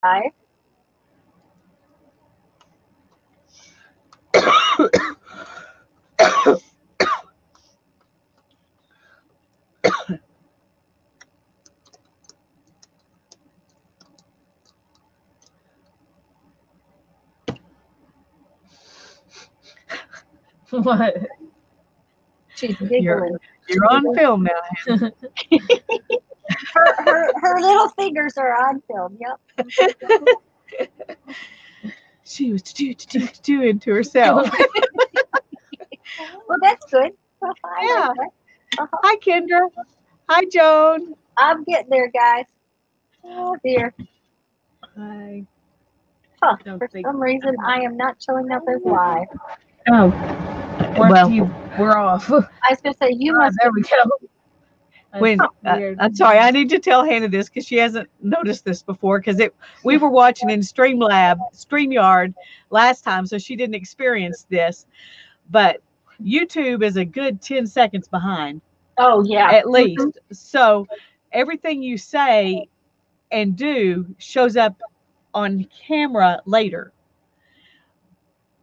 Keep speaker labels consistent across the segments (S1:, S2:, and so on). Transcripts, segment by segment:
S1: what?
S2: She's giggling.
S3: You're on film now. Hannah.
S2: Her, her, her little fingers are on film. Yep.
S3: She was do do do doing to herself.
S2: Well, that's good. Well, I
S3: Yeah.
S2: like that. Uh-huh.
S3: Hi, Kendra. Hi, Joan.
S2: I'm getting there, guys. Oh dear.
S3: Hi.
S2: Huh. For some reason, I am not showing up as live.
S1: Oh, we're,
S3: Well-
S1: you, we're off.
S2: I was gonna say you
S1: Ah,
S2: must.
S1: there we go.
S3: When uh. I'm sorry, I need to tell Hannah this because she hasn't noticed this before. Because it we were watching in Streamlab, Streamyard last time, so she didn't experience this. But YouTube is a good ten seconds behind.
S2: Oh yeah.
S3: at least. So everything you say and do shows up on camera later.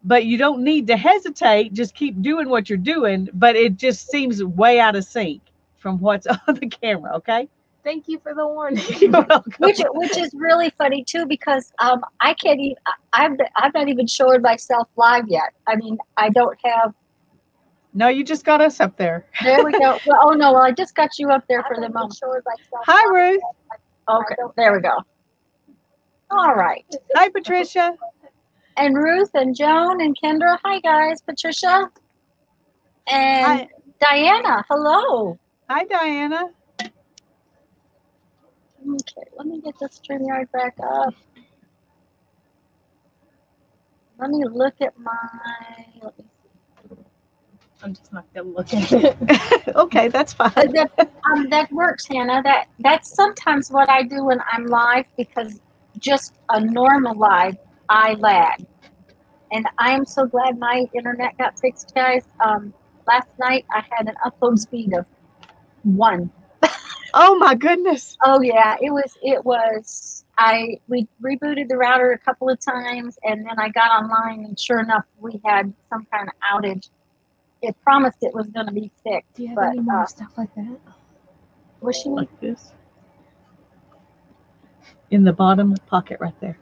S3: But you don't need to hesitate, just keep doing what you're doing, but it just seems way out of sync from what's on the camera, okay?
S1: Thank you for the warning.
S3: You're welcome.
S2: which which is really funny too because um I can't even I'm I'm not even showing myself live yet. I mean I don't have.
S3: No, you just got us up there.
S2: There we go. Well, oh no, well I just got you up there for the moment.
S3: Hi, Ruth.
S2: Okay, there we go. All right.
S3: Hi, Patricia.
S2: And Ruth and Joan and Kendra. Hi guys, Patricia. And
S3: Hi,
S2: Diana. Hello.
S3: Hi Diana.
S2: Okay, let me get the StreamYard back up. Let me look at my. Let me
S1: I'm just not gonna look at it.
S3: okay, that's fine.
S2: That, um, that works, Hannah. That that's sometimes what I do when I'm live because just a normal live, I lag, and I am so glad my internet got fixed, guys. Um, last night I had an upload speed of one.
S3: Oh my goodness.
S2: Oh yeah, it was it was. I we rebooted the router a couple of times, and then I got online, and sure enough, we had some kind of outage. It promised it was going to be fixed,
S1: Do you have
S2: but
S1: any more
S2: uh,
S1: stuff like that?
S2: was she?
S3: like this in the bottom pocket right there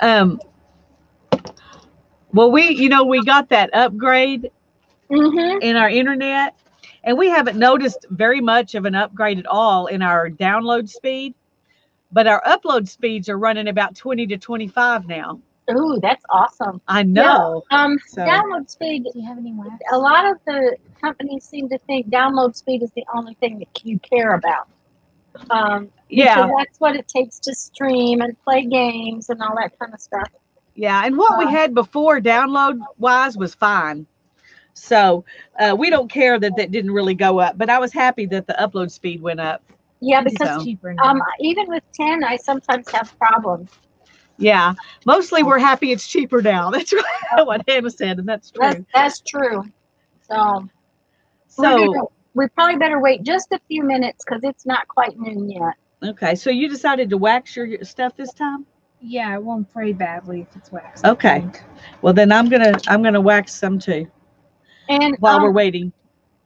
S3: um well we you know we got that upgrade
S2: Mm-hmm.
S3: in our internet and we haven't noticed very much of an upgrade at all in our download speed but our upload speeds are running about 20 to 25 now
S2: Ooh, that's awesome.
S3: i know
S2: Um,
S3: So-
S2: download speed.
S1: Do you have any wax?
S2: A lot of the companies seem to think download speed is the only thing that you care about. Um,
S3: yeah
S2: because that's what it takes to stream and play games and all that kind of stuff.
S3: Yeah, and what we
S2: Uh,
S3: had before download wise was fine. So uh, we don't care that that didn't really go up, but I was happy that the upload speed went up.
S2: Yeah, because
S1: It's cheaper now.
S2: um, even with ten, I sometimes have problems.
S3: Yeah, mostly we're happy it's cheaper now. That's what Hannah said, and that's
S2: That's
S3: true.
S2: that's true. So, we
S3: So
S2: better- we probably better wait just a few minutes because it's not quite noon yet.
S3: okay, so you decided to wax your stuff this time?
S1: yeah, it won't fray badly if it's waxed.
S3: Okay. Well, then I'm gonna I'm gonna wax some too
S2: And
S3: while
S2: um,
S3: we're waiting.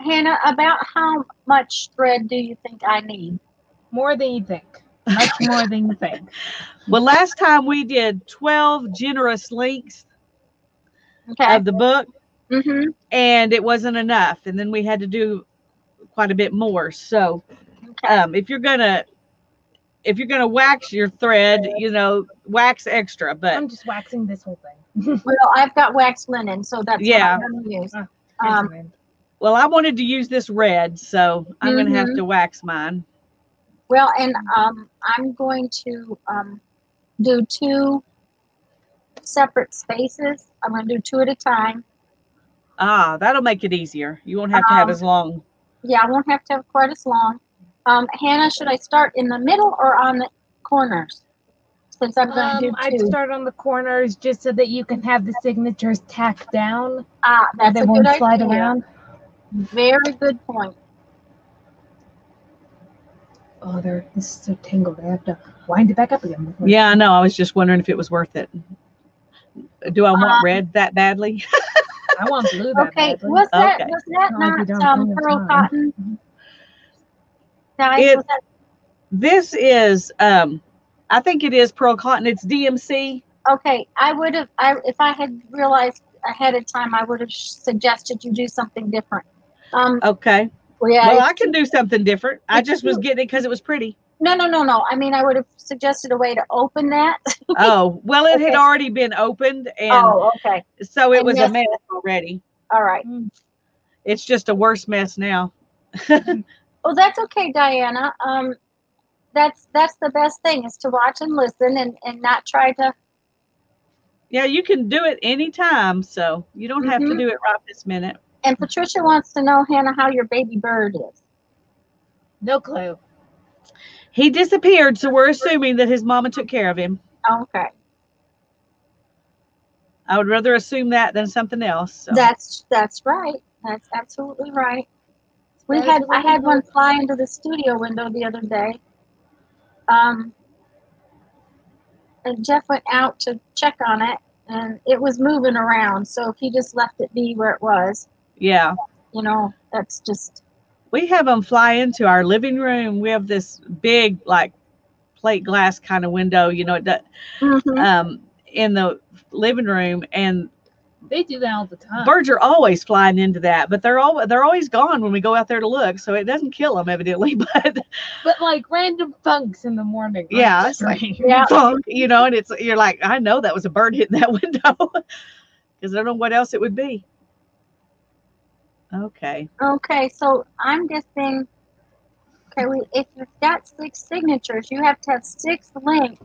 S2: Hannah, about how much thread do you think I need?
S1: More than you think. Much more than you think.
S3: Well, last time we did 12 generous links
S2: Okay.
S3: of the book,
S2: mm-hmm.
S3: and it wasn't enough, and then we had to do quite a bit more. So.
S2: Okay.
S3: um, if you're gonna if you're gonna wax your thread, you know, wax extra. But
S1: I'm just waxing this whole thing.
S2: well, I've got wax linen, so that's
S3: Yeah.
S2: What I'm going to use. Um,
S3: well, I wanted to use this red, so I'm gonna have
S2: Mhm.
S3: to wax mine.
S2: well, and um, I'm going to um, do two separate spaces. I'm going to do two at a time.
S3: Ah, that'll make it easier. You won't have to have
S2: Um,
S3: as long.
S2: Yeah, I won't have to have quite as long. Um, Hannah, should I start in the middle or on the corners? Since I'm going to
S1: Um,
S2: do
S1: I'd
S2: two.
S1: start on the corners just so that you can have the signatures tacked down.
S2: ah, that's
S1: they
S2: a
S1: won't
S2: good
S1: slide
S2: idea.
S1: around.
S2: Very good point.
S1: Oh, they're this is so tangled. I have to wind it back up again.
S3: Yeah, I know. I was just wondering if it was worth it. Do I want
S2: Um,
S3: red that badly?
S1: I want blue. That
S2: Okay,
S1: badly.
S2: was that
S3: Okay.
S2: was that
S1: Not
S2: not um, pearl
S1: time.
S2: cotton? Guys,
S3: It-
S2: that,
S3: this is, um, I think it is pearl cotton. It's DMC.
S2: okay, I would have. I if I had realized ahead of time, I would have suggested you do something different. Um,
S3: Okay.
S2: Well, yeah.
S3: Well, I can do something different. I just was getting it because it was pretty.
S2: no, no, no, no. I mean, I would have suggested a way to open that.
S3: Oh, well, it had already been opened, and
S2: oh, okay.
S3: so it
S2: and
S3: was a mess already.
S2: All right.
S3: It's just a worse mess now.
S2: Well, that's okay, Diana. Um, that's that's the best thing is to watch and listen and and not try to.
S3: Yeah, you can do it anytime, so you don't have to
S2: Mhm.
S3: do it right this minute.
S2: And Patricia wants to know, Hannah, how your baby bird is.
S1: No clue.
S3: He disappeared, so we're assuming that his mama took care of him.
S2: Okay,
S3: I would rather assume that than something else. So.
S2: that's that's right. That's absolutely right. We
S1: That is
S2: had I had one fly into the studio window the other day. Um, and Jeff went out to check on it, and it was moving around. So if he just left it be where it was,
S3: yeah,
S2: you know, that's just
S3: we have them fly into our living room. We have this big, like, plate glass kind of window, you know, it does,
S2: Mhm.
S3: um, in the living room, and
S1: They do that all the time.
S3: birds are always flying into that, but they're all they're always gone when we go out there to look, so it doesn't kill them evidently. But
S1: but like random funks in the morning. like,
S3: Yeah, it's like-
S2: Yeah.
S3: thunk, you know, and it's you're like, I know that was a bird hitting that window because I don't know what else it would be. Okay.
S2: Okay, so I'm guessing. Okay, we, if you've got six signatures, you have to have six links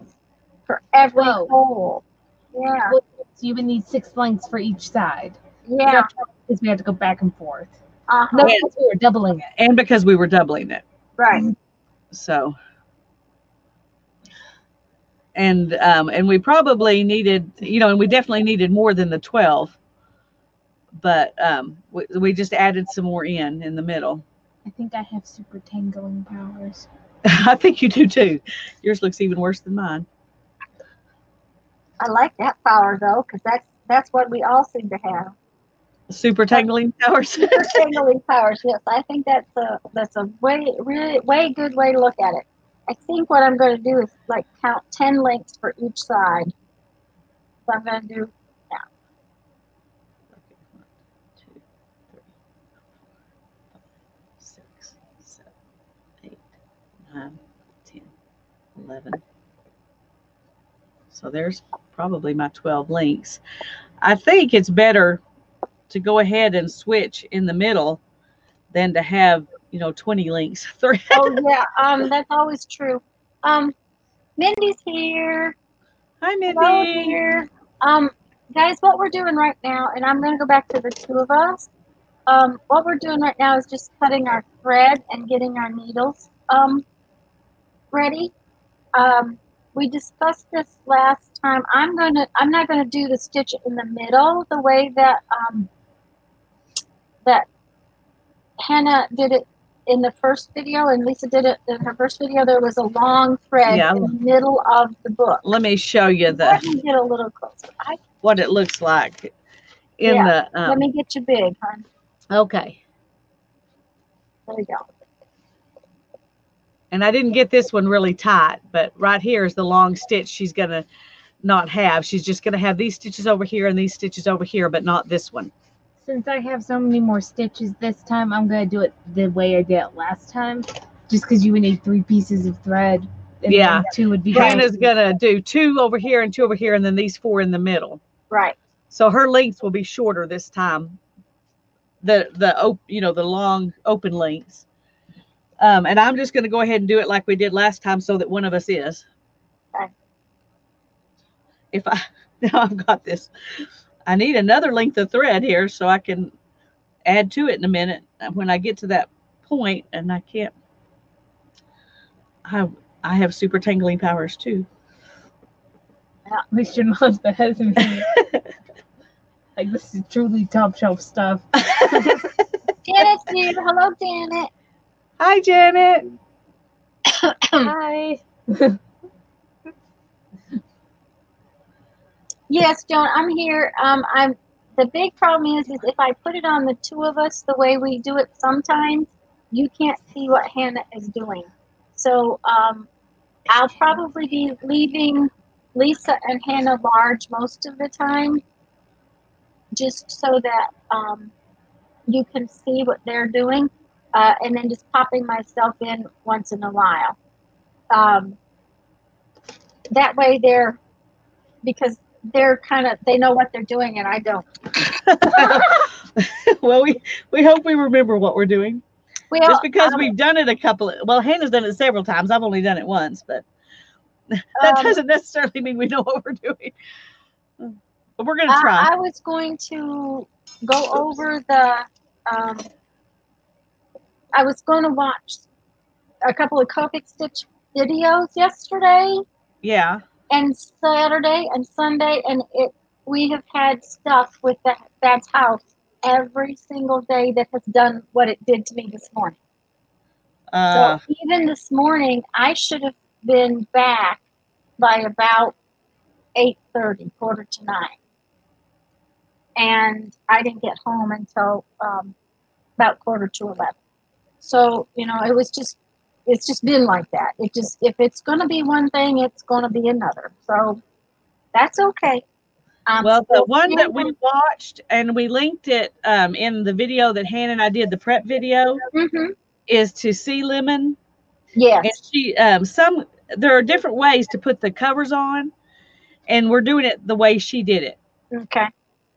S2: for every
S1: Whoa.
S2: hole. Yeah,
S1: Well, so you would need six links for each side.
S2: yeah.
S1: Because we had to go back and forth.
S2: Uh-huh.
S1: No, because we were doubling it.
S3: And because we were doubling it.
S2: Right.
S3: So and um and we probably needed, you know, and we definitely needed more than the 12. But um we, we just added some more in in the middle.
S1: I think I have super tangling powers.
S3: I think you do too. Yours looks even worse than mine.
S2: I like that power though, because that's that's what we all seem to have.
S3: Super tangling powers.
S2: Super tingling powers. Yes, I think that's a that's a way really way good way to look at it. I think what I'm going to do is like count ten links for each side. So I'm going to do
S3: Two, three, six, seven, eight, nine, ten, eleven. So there's probably my 12 links. I think it's better to go ahead and switch in the middle than to have, you know, 20 links thread.
S2: oh yeah, um, that's always true. Um, Mindy's here.
S3: Hi,
S2: Hello
S3: Mindy.
S2: here. Um, guys, what we're doing right now, and I'm going to go back to the two of us. Um, what we're doing right now is just cutting our thread and getting our needles um, ready. Um, we discussed this last time. I'm gonna. I'm not gonna do the stitch in the middle the way that um, that Hannah did it in the first video, and Lisa did it in her first video. There was a long thread
S3: Yeah.
S2: in the middle of the book.
S3: Let me show you
S2: that.
S3: Let
S2: me get a little closer. I,
S3: what it looks like in
S2: Yeah,
S3: the um,
S2: let me get you big, hon.
S3: okay.
S2: There we go.
S3: And I didn't get this one really tight, but right here is the long stitch she's going to not have. She's just going to have these stitches over here and these stitches over here, but not this one.
S1: Since I have so many more stitches this time, I'm going to do it the way I did it last time. Just because you would need three pieces of thread. And
S3: Yeah.
S1: then two would be
S3: Hannah's going to do two over here and two over here, and then these four in the middle.
S2: Right.
S3: So her lengths will be shorter this time. The, the, op- you know, the long open lengths. Um, and I'm just going to go ahead and do it like we did last time so that one of us is.
S2: Okay.
S3: If I, now I've got this. I need another length of thread here so I can add to it in a minute when I get to that point and I can't. I, I have super tangling powers too.
S1: At least your mom's better than me. like, this is truly top shelf stuff.
S2: Janet's here. Hello, Janet.
S3: Hi, Janet.
S1: Hi.
S2: Yes, Joan, I'm here. Um, I'm. The big problem is, is if I put it on the two of us the way we do it sometimes, you can't see what Hannah is doing. So um, I'll probably be leaving Lisa and Hannah large most of the time, just so that um, you can see what they're doing, uh, and then just popping myself in once in a while. Um, that way, they're because they're kind of they know what they're doing and I don't.
S3: well, we we hope we remember what we're doing.
S2: Well,
S3: Just because
S2: um,
S3: we've done it a couple of, well, Hannah's done it several times. I've only done it once, but that
S2: Um,
S3: doesn't necessarily mean we know what we're doing. But we're gonna
S2: I,
S3: try.
S2: I was going to go over the. Um, I was going to watch a couple of Coptic Stitch videos yesterday
S3: yeah.
S2: and Saturday and Sunday, and it we have had stuff with that dad's house every single day that has done what it did to me this morning.
S3: Uh,
S2: so even this morning, I should have been back by about eight thirty, quarter to nine, and I didn't get home until um, about quarter to eleven. So you know, it was just it's just been like that. It just if it's going to be one thing, it's going to be another. So that's okay. Um,
S3: well, the
S2: so
S3: one that we watched and we linked it um, in the video that Hannah and I did, the prep video,
S2: Mhm.
S3: is to Sea Lemon.
S2: Yes.
S3: And she, um, some there are different ways to put the covers on, and we're doing it the way she did it.
S2: Okay.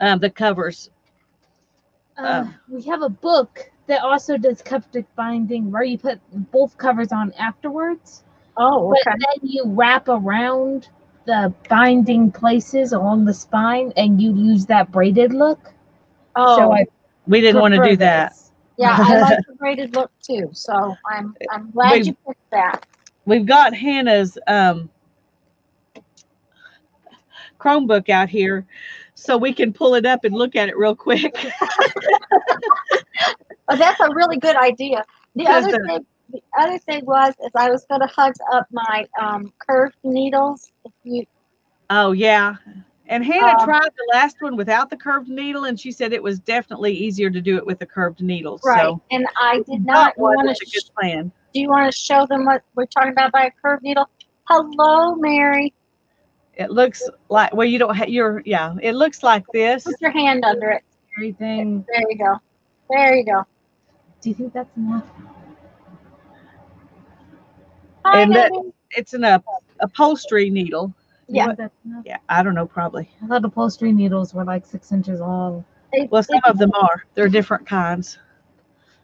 S3: Um, the covers.
S1: Uh,
S3: Um,
S1: we have a book that also does Coptic binding where you put both covers on afterwards,
S2: Oh, okay.
S1: but then you wrap around the binding places along the spine and you use that braided look.
S2: Oh,
S1: so I
S3: We didn't want to
S1: prefer
S3: do that.
S1: this.
S2: yeah. I like the braided look too. So I'm I'm glad
S3: Wait.
S2: you picked that.
S3: We've got Hannah's um, Chromebook out here, so we can pull it up and look at it real quick.
S2: Oh, that's a really good idea. The other thing, the other thing was, is I was going to hug up my um, curved needles. If you,
S3: oh yeah, and Hannah
S2: Um,
S3: tried the last one without the curved needle, and she said it was definitely easier to do it with the curved needle.
S2: right?
S3: So
S2: and I did not want
S3: a
S2: to.
S3: good plan.
S2: do you want to show them what we're talking about by a curved needle? Hello, Mary.
S3: It looks like well, you don't have your yeah. It looks like this.
S2: Put your hand under it.
S1: Everything.
S2: There you go. There you go.
S1: Do you think that's enough?
S2: Hi,
S3: And that- It's an up, upholstery needle.
S2: Yeah.
S1: think that's enough?
S3: Yeah, I don't know, probably.
S1: I thought upholstery needles were like six inches long.
S2: It-
S3: Well, some
S2: it-
S3: of them are. They're different kinds.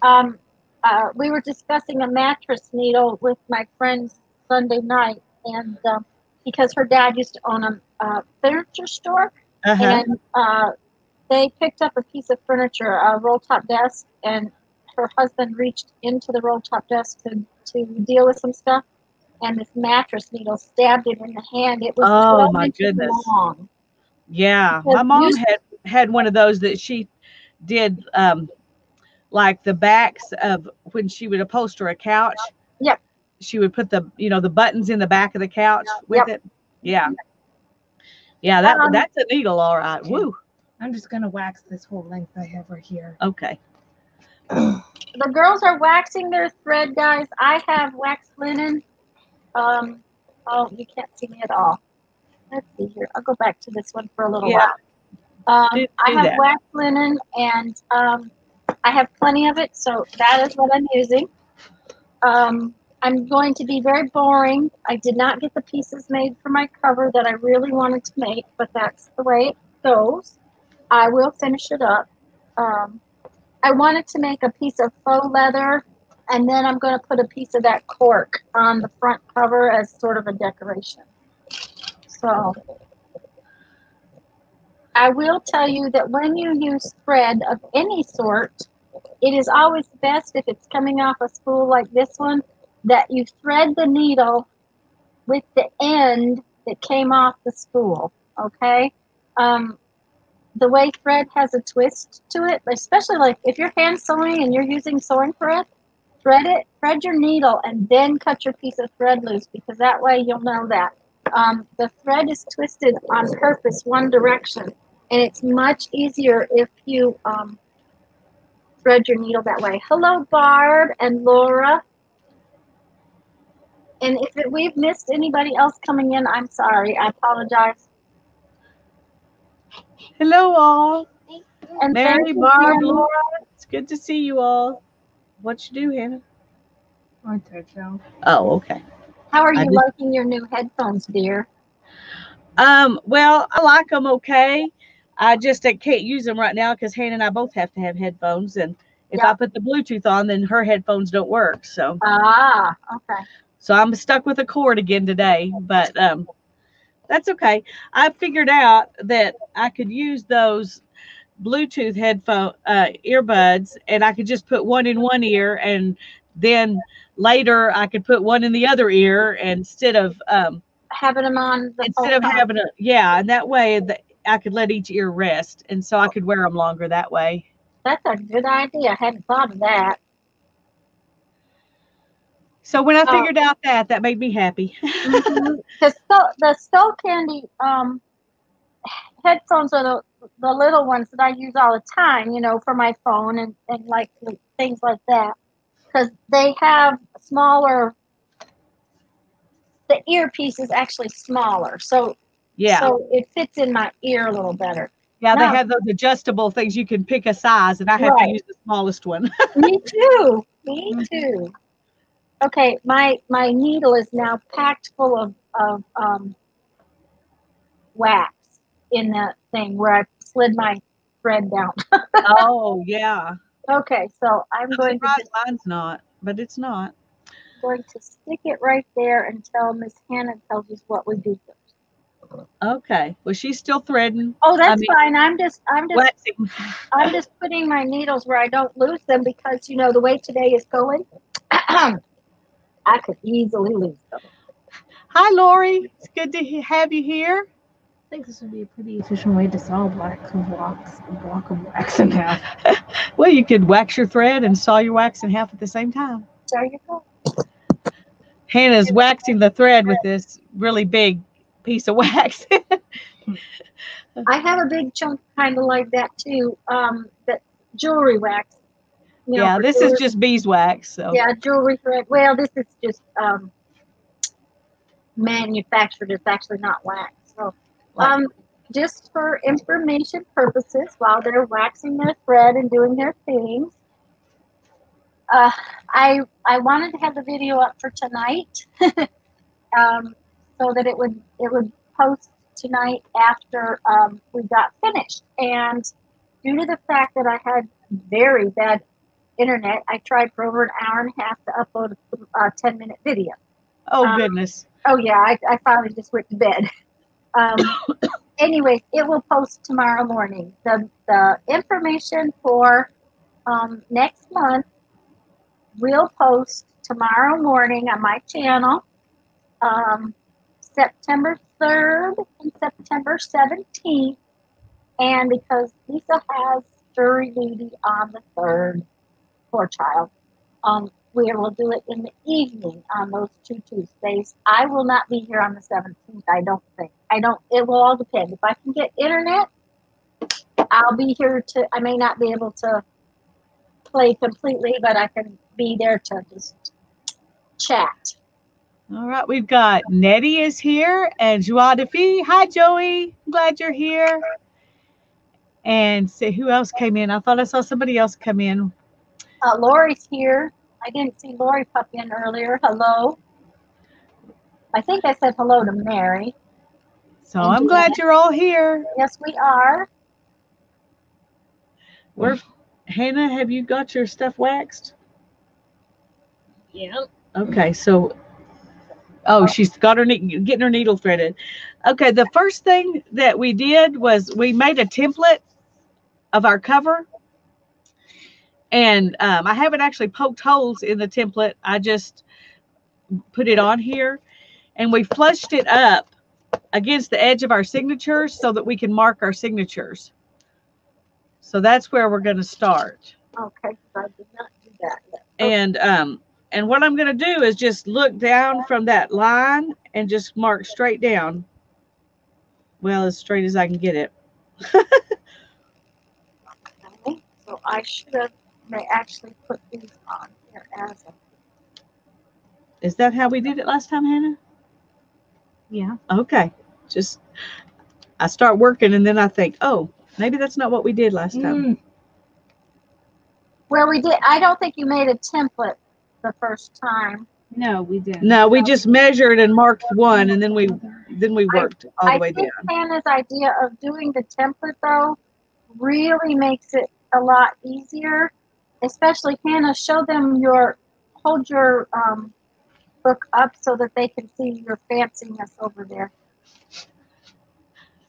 S2: um, uh, we were discussing a mattress needle with my friends Sunday night, and um, because her dad used to own a uh, furniture store,
S3: Uh-huh.
S2: and uh, they picked up a piece of furniture, a roll top desk, and her husband reached into the roll top desk to, to deal with some stuff, and this mattress needle stabbed him in the hand. It was
S3: Oh, my goodness.
S2: long.
S3: Yeah,
S2: Because
S3: my mom had had one of those that she did um like the backs of when she would upholster a couch.
S2: Yep.
S3: She would put the you know the buttons in the back of the couch with it. Yeah. Yeah, that
S2: Um,
S3: that's a needle, all right. Woo.
S1: I'm just gonna wax this whole length I have right here.
S3: Okay.
S2: The girls are waxing their thread, guys. I have waxed linen. Um, oh, you can't see me at all. Let's see here. I'll go back to this one for a little
S3: Yeah.
S2: while. Um,
S3: Do-
S2: I have
S3: that.
S2: waxed linen, and um, I have plenty of it, so that is what I'm using. Um, I'm going to be very boring. I did not get the pieces made for my cover that I really wanted to make, but that's the way it goes. I will finish it up. Um, I wanted to make a piece of faux leather, and then I'm going to put a piece of that cork on the front cover as sort of a decoration. So I will tell you that when you use thread of any sort, it is always best if it's coming off a spool like this one that you thread the needle with the end that came off the spool. Okay. Um, the way thread has a twist to it, especially like if you're hand sewing and you're using sewing thread, thread it, thread your needle, and then cut your piece of thread loose because that way you'll know that. Um, the thread is twisted on purpose one direction, and it's much easier if you um, thread your needle that way. Hello, Barb and Laura. And if it, we've missed anybody else coming in, I'm sorry. I apologize.
S3: Hello, all.
S2: And
S3: Mary,
S2: thank you,
S3: Barb, Laura. It's good to see you all. What you do, Hannah?
S1: Or touchdown.
S3: Oh, okay.
S2: How are you
S3: did-
S2: liking your new headphones, dear?
S3: Um, well, I like them okay. I just I can't use them right now because Hannah and I both have to have headphones, and if
S2: Yeah.
S3: I put the Bluetooth on, then her headphones don't work. So,
S2: Ah, okay.
S3: so I'm stuck with a cord again today. But um, that's okay. I figured out that I could use those Bluetooth headphone uh, earbuds, and I could just put one in one ear, and then later I could put one in the other ear instead of um,
S2: Having them on the
S3: instead of
S2: time.
S3: having a yeah, and that way the, I could let each ear rest, and so I could wear them longer that way.
S2: That's a good idea. I hadn't thought of that.
S3: So when I
S2: Oh.
S3: figured out that, that made me happy.
S2: Because the skull candy um, headphones are the, the little ones that I use all the time, you know, for my phone and, and like things like that. Because they have smaller, the earpiece is actually smaller. So,
S3: yeah,
S2: so it fits in my ear a little better.
S3: yeah, they
S2: no.
S3: have those adjustable things you can pick a size, and I have
S2: Right.
S3: to use the smallest one.
S2: Me too. Me too. Okay, my my needle is now packed full of of um, wax in that thing where I slid my thread down.
S3: oh yeah,
S2: okay, so I'm
S3: I'm
S2: going to
S3: surprised
S2: just,
S3: mine's not, but it's not.
S2: going to stick it right there until Miss Hannah tells us what we do first.
S3: Okay, well she's still threading,
S2: Oh, that's
S3: mean-
S2: fine. I'm just I'm just
S3: waxing.
S2: I'm just putting my needles where I don't lose them because you know the way today is going. I could easily lose them.
S3: Hi, Lori. It's good to have you here.
S1: I think this would be a pretty efficient way to saw blocks of wax, a block of wax in half.
S3: Well, you could wax your thread and saw your wax in half at the same time.
S2: There you go.
S3: Hannah's waxing the thread with this really big piece of wax.
S2: I have a big chunk kind of like that too. Um, that jewelry wax. You know,
S3: yeah, this is just beeswax. So
S2: yeah jewelry thread. Well, this is just um, manufactured. It's actually not wax. So, um, just for information purposes, while they're waxing their thread and doing their things, uh, I I wanted to have the video up for tonight, um, so that it would it would post tonight after um, we got finished. And due to the fact that I had very bad internet, I tried for over an hour and a half to upload a 10 minute video.
S3: oh
S2: um,
S3: goodness.
S2: Oh, yeah, I, I finally just went to bed. Um, anyway, it will post tomorrow morning. The, the information for um, next month will post tomorrow morning on my channel. Um, September 3rd and September 17th. And because Lisa has jury duty on the 3rd, poor child, um, we will do it in the evening on those two Tuesdays. I will not be here on the 17th, I don't think. I don't, it will all depend. If I can get internet, I'll be here to, I may not be able to play completely, but I can be there to just chat.
S3: All right, we've got Nettie is here and Joie de Fille. Hi, Joey. I'm glad you're here. And see who else came in. I thought I saw somebody else come in.
S2: Uh, Lori's here. I didn't see Lori pop in earlier. Hello. I think I said hello to Mary.
S3: So
S2: And
S3: I'm glad you're all here.
S2: Yes, we are.
S3: We're Hannah, have you got your stuff waxed?
S1: Yeah.
S3: Okay, so oh, she's got her ne- getting her needle threaded. Okay, the first thing that we did was we made a template of our cover, and um, I haven't actually poked holes in the template. I just put it on here, and we flushed it up against the edge of our signatures so that we can mark our signatures. So that's where we're going to start.
S2: Okay, I did not do that yet.
S3: And um, And what I'm going to do is just look down from that line and just mark straight down. Well, as straight as I can get it.
S2: Okay, so I should have, may actually put these on here as a,
S3: Is that how we did it last time, Hannah?
S1: Yeah.
S3: Okay. Just I start working and then I think, oh, maybe that's not what we did last time.
S1: Mm,
S2: well, we did, I don't think you made a template the first time.
S1: no, we didn't.
S3: No, we just measured and marked one and then we then we
S2: I-
S3: worked all the
S2: I
S3: way
S2: think
S3: down.
S2: Hannah's idea of doing the template though really makes it a lot easier. Especially Hannah, show them your hold your um, book up so that they can see your fanciness over there.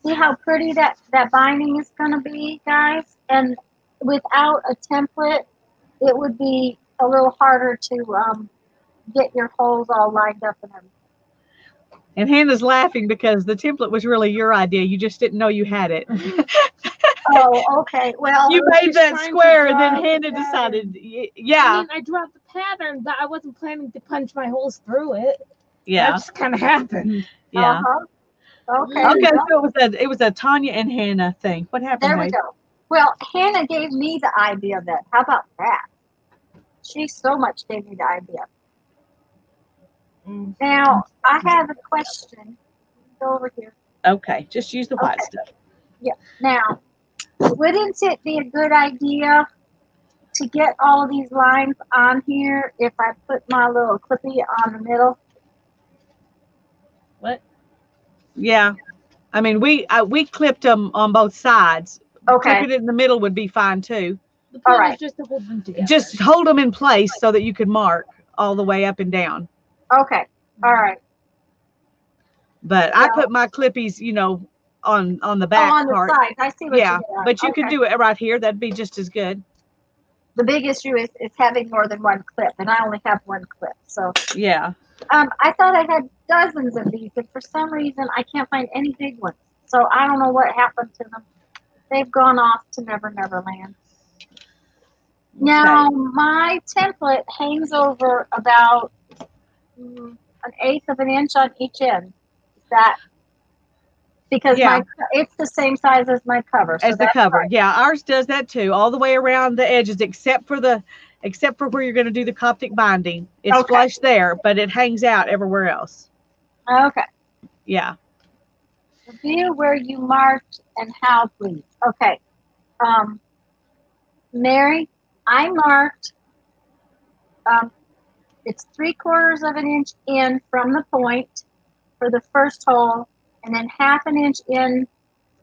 S2: See how pretty that that binding is going to be, guys. And without a template, it would be a little harder to um, get your holes all lined up and everything.
S3: And Hannah's laughing because the template was really your idea. You just didn't know you had it.
S2: Oh, okay. Well,
S3: you made that square and then Hannah
S1: pattern.
S3: decided, y-
S1: I
S3: yeah,
S1: mean, I drew out the pattern, but I wasn't planning to punch my holes through it. That
S3: yeah,
S1: just kind of happened.
S3: yeah.
S2: Uh-huh. Okay.
S3: Okay,
S2: well,
S3: so it was a it was a Tanya and Hannah thing. What happened?
S2: There we
S3: babe?
S2: go. Well, Hannah gave me the idea of that. How about that? She so much gave me the idea.
S1: Mm.
S2: Now, I have a question. Go over here.
S3: Okay, just use the white
S2: Okay.
S3: stuff.
S2: Now, wouldn't it be a good idea to get all of these lines on here if I put my little clippy on the middle?
S1: What?
S3: Yeah, I mean we I, we clipped them on both sides.
S2: Okay.
S3: Clipping it in the middle would be fine too.
S1: The point
S2: right.
S1: is just to hold them together.
S3: Just hold them in place so that you can mark all the way up and down.
S2: Okay. All right.
S3: But I put my clippies, you know, on on the back
S2: Oh,
S3: back
S2: on the
S3: part.
S2: sides. I see what
S3: Yeah,
S2: you
S3: but you could do it right here. That'd be just as good.
S2: The big issue is, is having more than one clip, and I only have one clip. So
S3: Yeah.
S2: um, I thought I had dozens of these, and for some reason I can't find any big ones. So I don't know what happened to them. They've gone off to Never Never Land. Now my template hangs over about mm, an eighth of an inch on each end. Is that because
S3: Yeah.
S2: my it's the same size as my cover. so
S3: as the cover.
S2: fine.
S3: Yeah, ours does that too, all the way around the edges, except for the except for where you're going to do the Coptic binding. It's
S2: Okay.
S3: flush there, but it hangs out everywhere else.
S2: Okay.
S3: Yeah.
S2: Review where you marked and how, please. Okay. Um, Mary, I marked. Um, it's three quarters of an inch in from the point for the first hole, and then half an inch in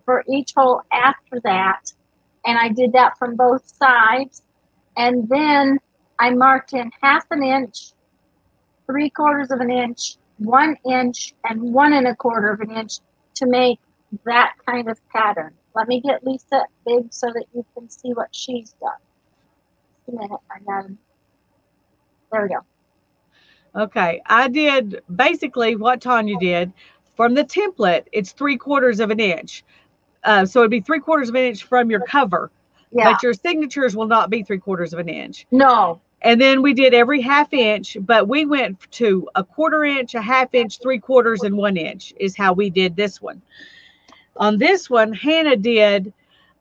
S2: for each hole after that. And I did that from both sides. And then I marked in half an inch, three quarters of an inch, one inch, and one and a quarter of an inch to make that kind of pattern. Let me get Lisa big so that you can see what she's done. Just a minute, got 'em. There we go.
S3: Okay. I did basically what Tanya did from the template. It's three quarters of an inch. Uh, so it'd be three quarters of an inch from your cover,
S2: Yeah.
S3: but your signatures will not be three quarters of an inch.
S2: no.
S3: And then we did every half inch, but we went to a quarter inch, a half inch, three quarters, and one inch is how we did this one. On this one, Hannah did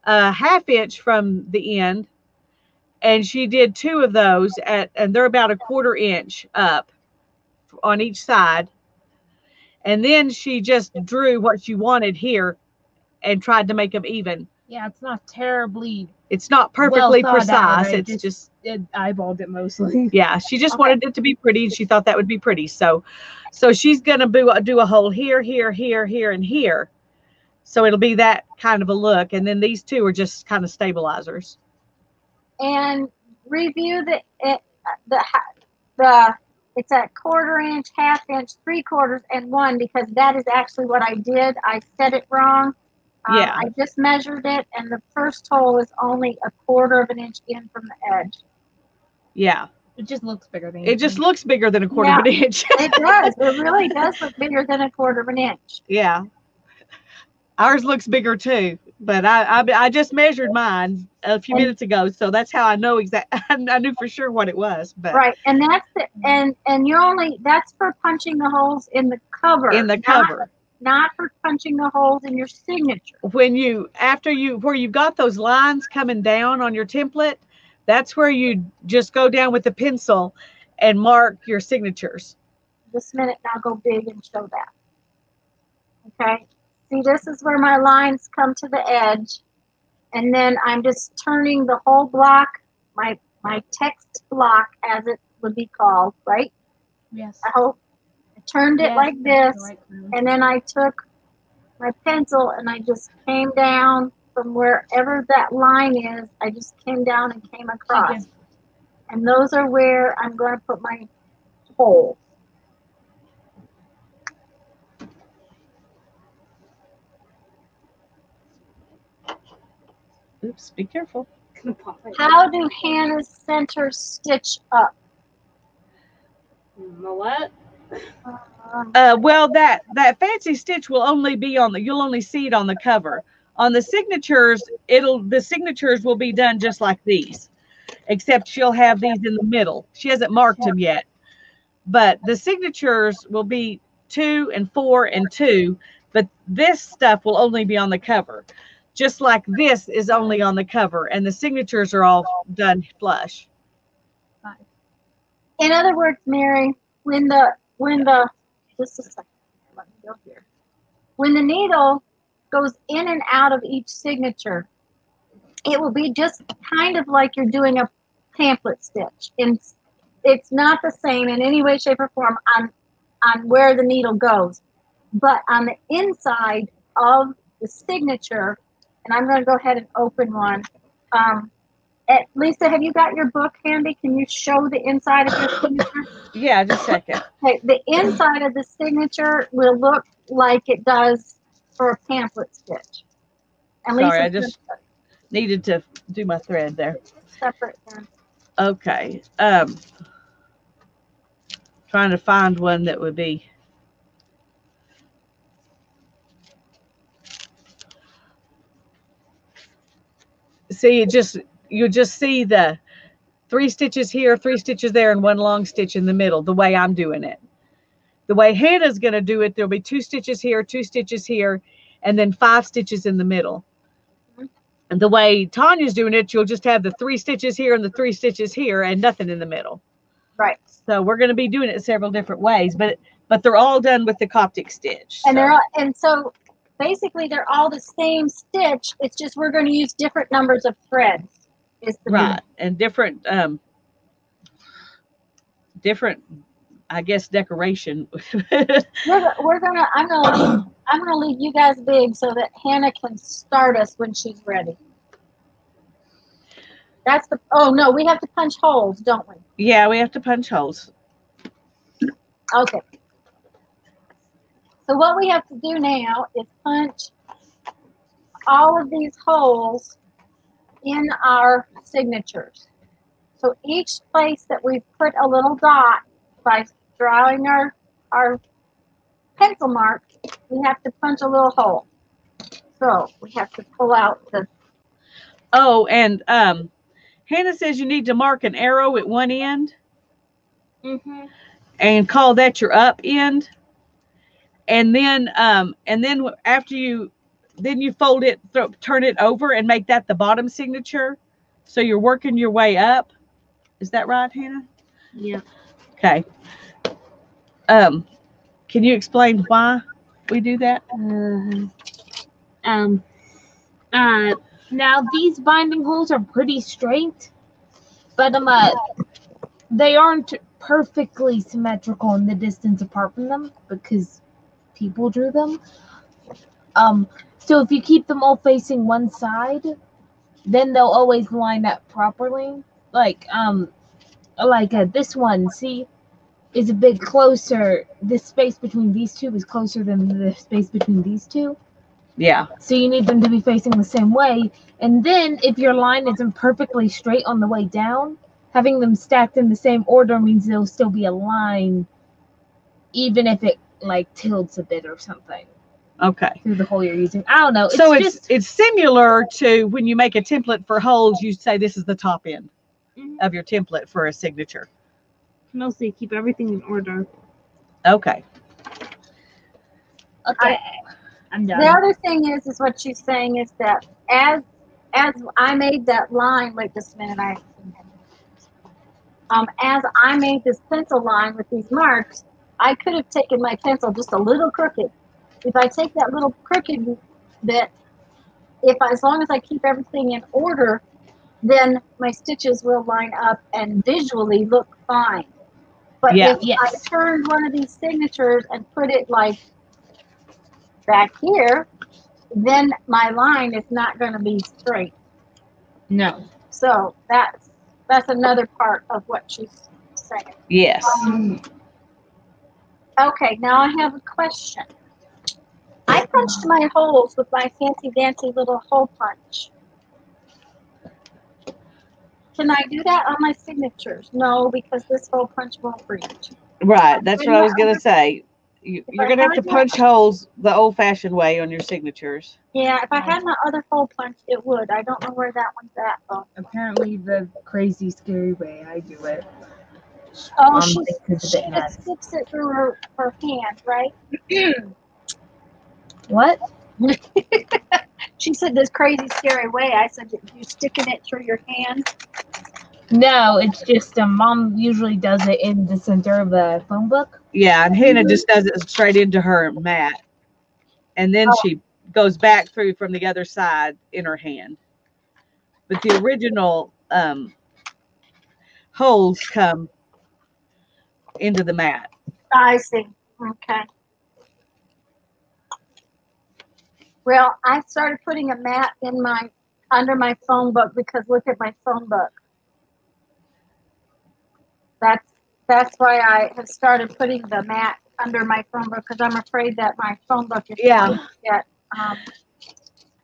S3: a half inch from the end, and she did two of those at, and they're about a quarter inch up on each side. And then she just drew what she wanted here and tried to make them even.
S1: yeah, it's not terribly.
S3: It's not perfectly
S1: out,
S3: precise.
S1: I
S3: It's
S1: just-
S3: just
S1: It eyeballed it mostly.
S3: yeah she just
S2: Okay.
S3: wanted it to be pretty and she thought that would be pretty so so she's gonna do, do a hole here here here here and here so it'll be that kind of a look and then these two are just kind of stabilizers
S2: And review the it, the the it's at quarter inch, half inch, three quarters, and one because that is actually what I did. I said it wrong. Um,
S3: Yeah.
S2: I just measured it, and the first hole is only a quarter of an inch in from the edge.
S3: yeah
S1: It just looks bigger than.
S3: it just looks bigger than a quarter of an inch
S2: It does. it really does look bigger than a quarter of an inch.
S3: yeah ours looks bigger too but I, I I just measured mine a few
S2: And-
S3: minutes ago, so that's how I know exact. I knew for sure what it was, but
S2: Right, and that's the, and and you're only that's for punching the holes in the cover.
S3: in the
S2: not-
S3: cover.
S2: not for punching the holes in your signature.
S3: when you after you where you've got those lines coming down on your template that's where you just go down with the pencil and mark your signatures
S2: This minute now go big and show that. Okay, see this is where my lines come to the edge, and then I'm just turning the whole block, my my text block as it would be called, right?
S1: Yes.
S2: I hope I turned it
S1: Yes,
S2: like this.
S1: right
S2: and then I took my pencil and I just came down from wherever that line is. I just came down and came across. And those are where I'm going to put my holes.
S3: Oops be careful.
S2: How do Hannah's centers stitch up?
S4: know what?
S2: Um,
S3: uh, well that that fancy stitch will only be on the you'll only see it on the cover. On the signatures it'll the signatures will be done just like these except she'll have these in the middle. She hasn't marked them yet. But the signatures will be two and four and two but this stuff will only be on the cover just like this is only on the cover and the signatures are all done flush
S2: in other words, Mary, when the when the just a second, let me go here. When the needle goes in and out of each signature, it will be just kind of like you're doing a pamphlet stitch. And it's not the same in any way, shape, or form on on where the needle goes, but on the inside of the signature. And I'm going to go ahead and open one. Um, eh, Lisa, have you got your book handy? Can you show the inside of your signature?
S3: yeah just a second
S2: Okay, the inside of the signature will look like it does for a pamphlet stitch. And
S3: Sorry, I
S2: Lisa's
S3: just- needed to do my thread there
S2: separate then.
S3: Okay. Um trying to find one that would be See, it just you just see the three stitches here, three stitches there, and one long stitch in the middle, the way I'm doing it. The way Hannah's gonna do it, there'll be two stitches here, two stitches here, and then five stitches in the middle. And the way Tanya's doing it, you'll just have the three stitches here and the three stitches here and nothing in the middle.
S2: Right.
S3: So we're going to be doing it several different ways, but but they're all done with the Coptic stitch.
S2: And they're all, and so basically they're all the same stitch. It's just we're going to use different numbers of threads. Is the
S3: right and different um different I guess decoration.
S2: We're, we're gonna. I'm gonna. Leave, I'm gonna leave you guys big so that Hannah can start us when she's ready. That's the. Oh no, we have to punch holes, don't we?
S3: yeah, we have to punch holes.
S2: Okay. So what we have to do now is punch all of these holes in our signatures. So each place that we've put a little dot by drawing our, our pencil mark, we have to punch a little hole. So we have to pull out the,
S3: Oh, and um Hannah says you need to mark an arrow at one end
S1: Mm-hmm.
S3: and call that your up end. And then um and then after you then you fold it throw, turn it over and make that the bottom signature. So you're working your way up. Is that right, Hannah?
S1: Yeah.
S3: Okay. Um can you explain why we do that?
S1: Uh, um. Uh. Now these binding holes are pretty straight, but um, uh, they aren't perfectly symmetrical in the distance apart from them because people drew them. Um. So if you keep them all facing one side, then they'll always line up properly. Like um, like uh, this one. See, is a bit closer. This space between these two is closer than the space between these two.
S3: Yeah.
S1: So you need them to be facing the same way. And then if your line isn't perfectly straight on the way down, having them stacked in the same order means there'll still be a line, even if it like tilts a bit or something.
S3: Okay.
S1: through the hole you're using. I don't know. It's
S3: so it's
S1: just
S3: it's similar to when you make a template for holes, you say this is the top end
S1: Mhm.
S3: of your template for a signature.
S1: mostly keep everything in order.
S3: Okay.
S1: Okay, I'm done.
S2: The other thing is, is what she's saying is that as as I made that line. Wait just a minute. I um as I made this pencil line with these marks, I could have taken my pencil just a little crooked. If I take that little crooked bit, if as long as I keep everything in order, then my stitches will line up and visually look fine. But
S3: Yeah.
S2: if
S1: Yes.
S2: I turned one of these signatures and put it like back here, then my line is not going to be straight.
S1: no.
S2: So that's that's another part of what she's saying.
S3: Yes.
S2: Um, okay, now I have a question. I punched my holes with my fancy dancy little hole punch. Can I do that on my signatures? No, because this hole punch won't reach.
S3: Right. That's what I was gonna say. You, you're gonna have to
S2: had that-
S3: punch holes the old-fashioned way on your signatures.
S2: Yeah, if I had my other hole punch, it would. I don't know where that one's at though.
S1: Apparently, the crazy, scary way I do it.
S2: Oh,
S1: Mom
S2: she,
S1: thinks
S2: she just sticks it through her, her hand, right?
S1: What?
S2: She said this crazy, scary way. I said, you're sticking it through your hand?
S1: No, it's just um, mom usually does it in the center of the phone book.
S3: Yeah, and Hannah just does it straight into her mat, and then
S2: Oh.
S3: she goes back through from the other side in her hand. But the original um, holes come into the mat.
S2: I see. Okay. Well, I started putting a mat in my under my phone book because look at my phone book. That's that's why I have started putting the mat under my phone book because I'm afraid that my phone book is
S3: Yeah.
S2: um,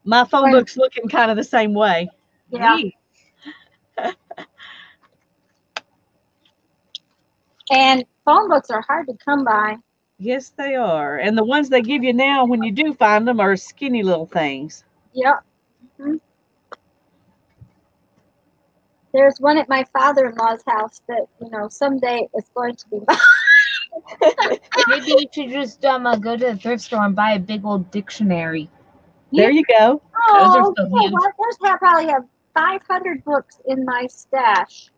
S3: My phone book's looking kind of the same way.
S2: yeah.
S1: Neat.
S2: And phone books are hard to come by.
S3: Yes, they are. And the ones they give you now, when you do find them, are skinny little things.
S2: Yep. Mhm. There's one at my father-in-law's house that you know someday is going to be. mine.
S1: Maybe you should just um uh, go to the thrift store and buy a big old dictionary.
S3: There you go.
S2: oh,
S1: so
S2: you know
S1: huge.
S2: what? There's have, probably have 500 books in my stash.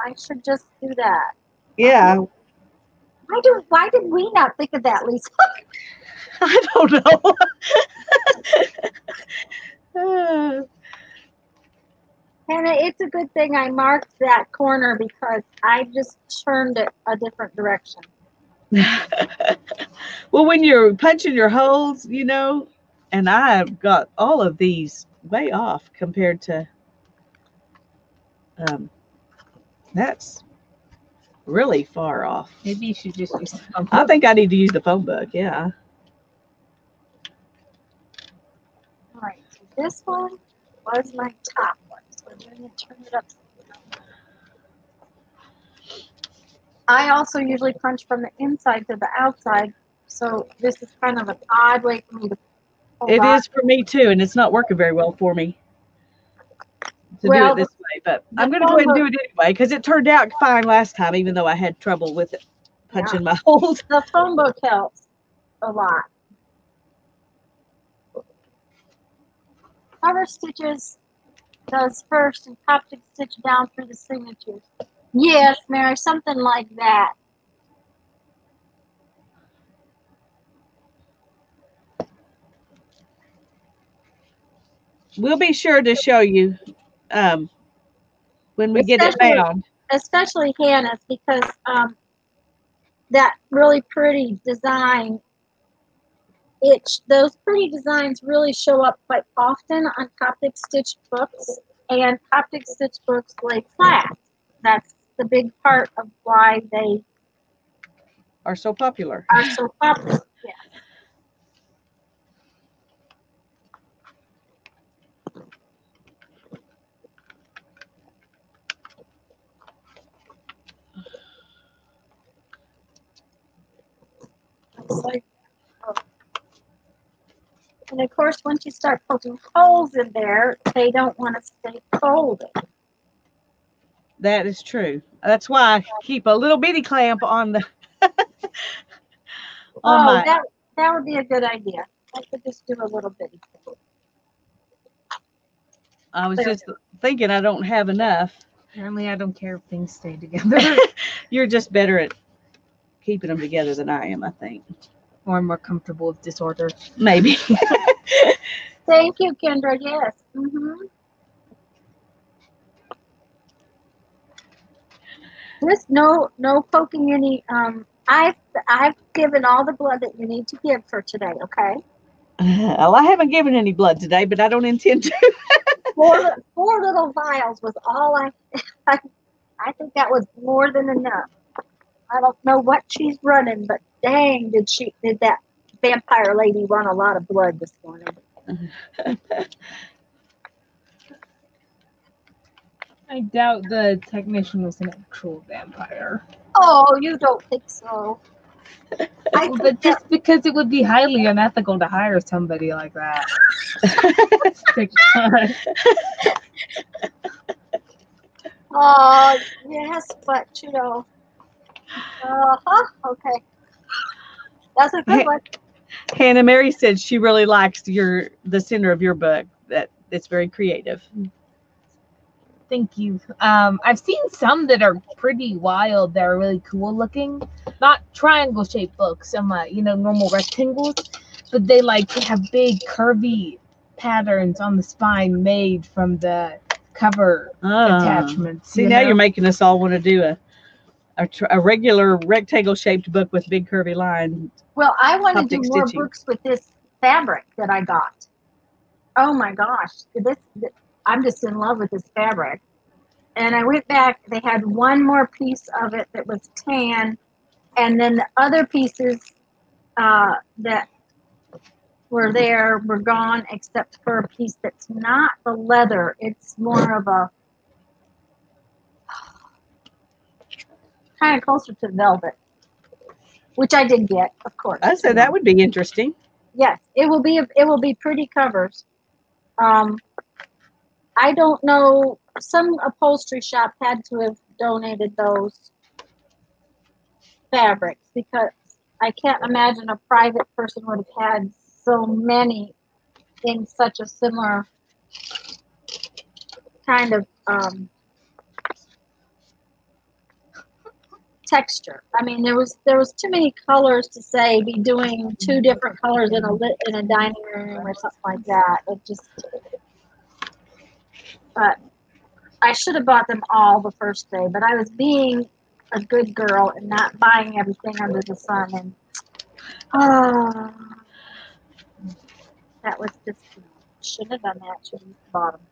S2: I should just do that.
S3: Yeah.
S2: Why do? Why did we not think of that, Lisa?
S3: I don't know.
S2: Hannah, it's a good thing I marked that corner because I just turned it a different direction.
S3: well, when you're punching your holes, you know, and I've got all of these way off compared to um that's really far off.
S1: Maybe you should just use the phone
S3: I think I need to use the phone book, yeah.
S2: All right, so this one was my top one. So I'm going to turn it up. I also usually punch from the inside to the outside, so this is kind of an odd way for me to pull
S3: It
S2: that.
S3: is for me too, and it's not working very well for me to
S2: Well,
S3: do it this way. But I'm going to go ahead and do it anyway because it turned out fine last time, even though I had trouble with it punching my holes.
S2: The phone book helps a lot. Cover stitches does first and Coptic stitch down through the signatures. Yes, Mary, something like that.
S3: We'll be sure to show you um, when we get it
S2: Especially- especially Hannah's because um, that really pretty design. It those pretty designs really show up quite often on Coptic stitch books, and Coptic stitch books lay flat. That's the big part of why they
S3: Are so popular.
S2: are so popular. Yeah. Like, oh. And of course, once you start poking holes in there, they don't want to stay folded.
S3: That is true. That's why I keep a little bitty clamp on the on
S2: oh,
S3: my
S2: that that would be a good idea. I could just do a little bitty. thing.
S3: I was
S2: There.
S3: just thinking I don't have enough.
S1: Apparently, I don't care if things stay together.
S3: You're just better at keeping them together than I am, I think.
S1: or I'm more comfortable with disorder.
S3: Maybe.
S2: Thank you, Kendra. Yes. Mm-hmm. Just no, no poking any. Um, I've I've given all the blood that you need to give for today. Okay.
S3: well, I haven't given any blood today, but I don't intend to.
S2: Four four little vials was all I. I, I think that was more than enough. I don't know what she's running, but dang, did she did that vampire lady run a lot of blood this morning?
S1: I doubt the technician was an actual vampire.
S2: Oh, you don't think so? I
S1: But
S2: think that,
S1: just because it would be highly unethical to hire somebody like that.
S2: oh yes, but you know, uh huh. Okay, that's a good one.
S3: Hannah Mary said she really likes your the center of your book. That it's very creative.
S1: Thank you. Um, I've seen some that are pretty wild. They're really cool looking. Not triangle shaped books, some uh, you know normal rectangles, but they like have big curvy patterns on the spine made from the cover
S3: Ah.
S1: attachments.
S3: See,
S1: you
S3: now
S1: know?
S3: you're making us all want to do a a, tr- a regular rectangle shaped book with big curvy lines.
S2: Well, I want to do more
S3: stitching.
S2: books with this fabric that I got. Oh my gosh, this I'm just in love with this fabric. And I went back. They had one more piece of it that was tan, and then the other pieces uh, that were there were gone, except for a piece that's not the leather. It's more of a kind of closer to velvet, which I did get, of course.
S3: I said that would be interesting.
S2: Yes, it will be. It will be pretty covers. Um, I don't know. Some upholstery shop had to have donated those fabrics because I can't imagine a private person would have had so many in such a similar kind of um, texture. I mean, there was there was too many colors to say be doing two different colors in a lit in a dining room or something like that. It just, but I should have bought them all the first day. But I was being a good girl and not buying everything under the sun, and oh, that was just shouldn't have done that. Should have bought them.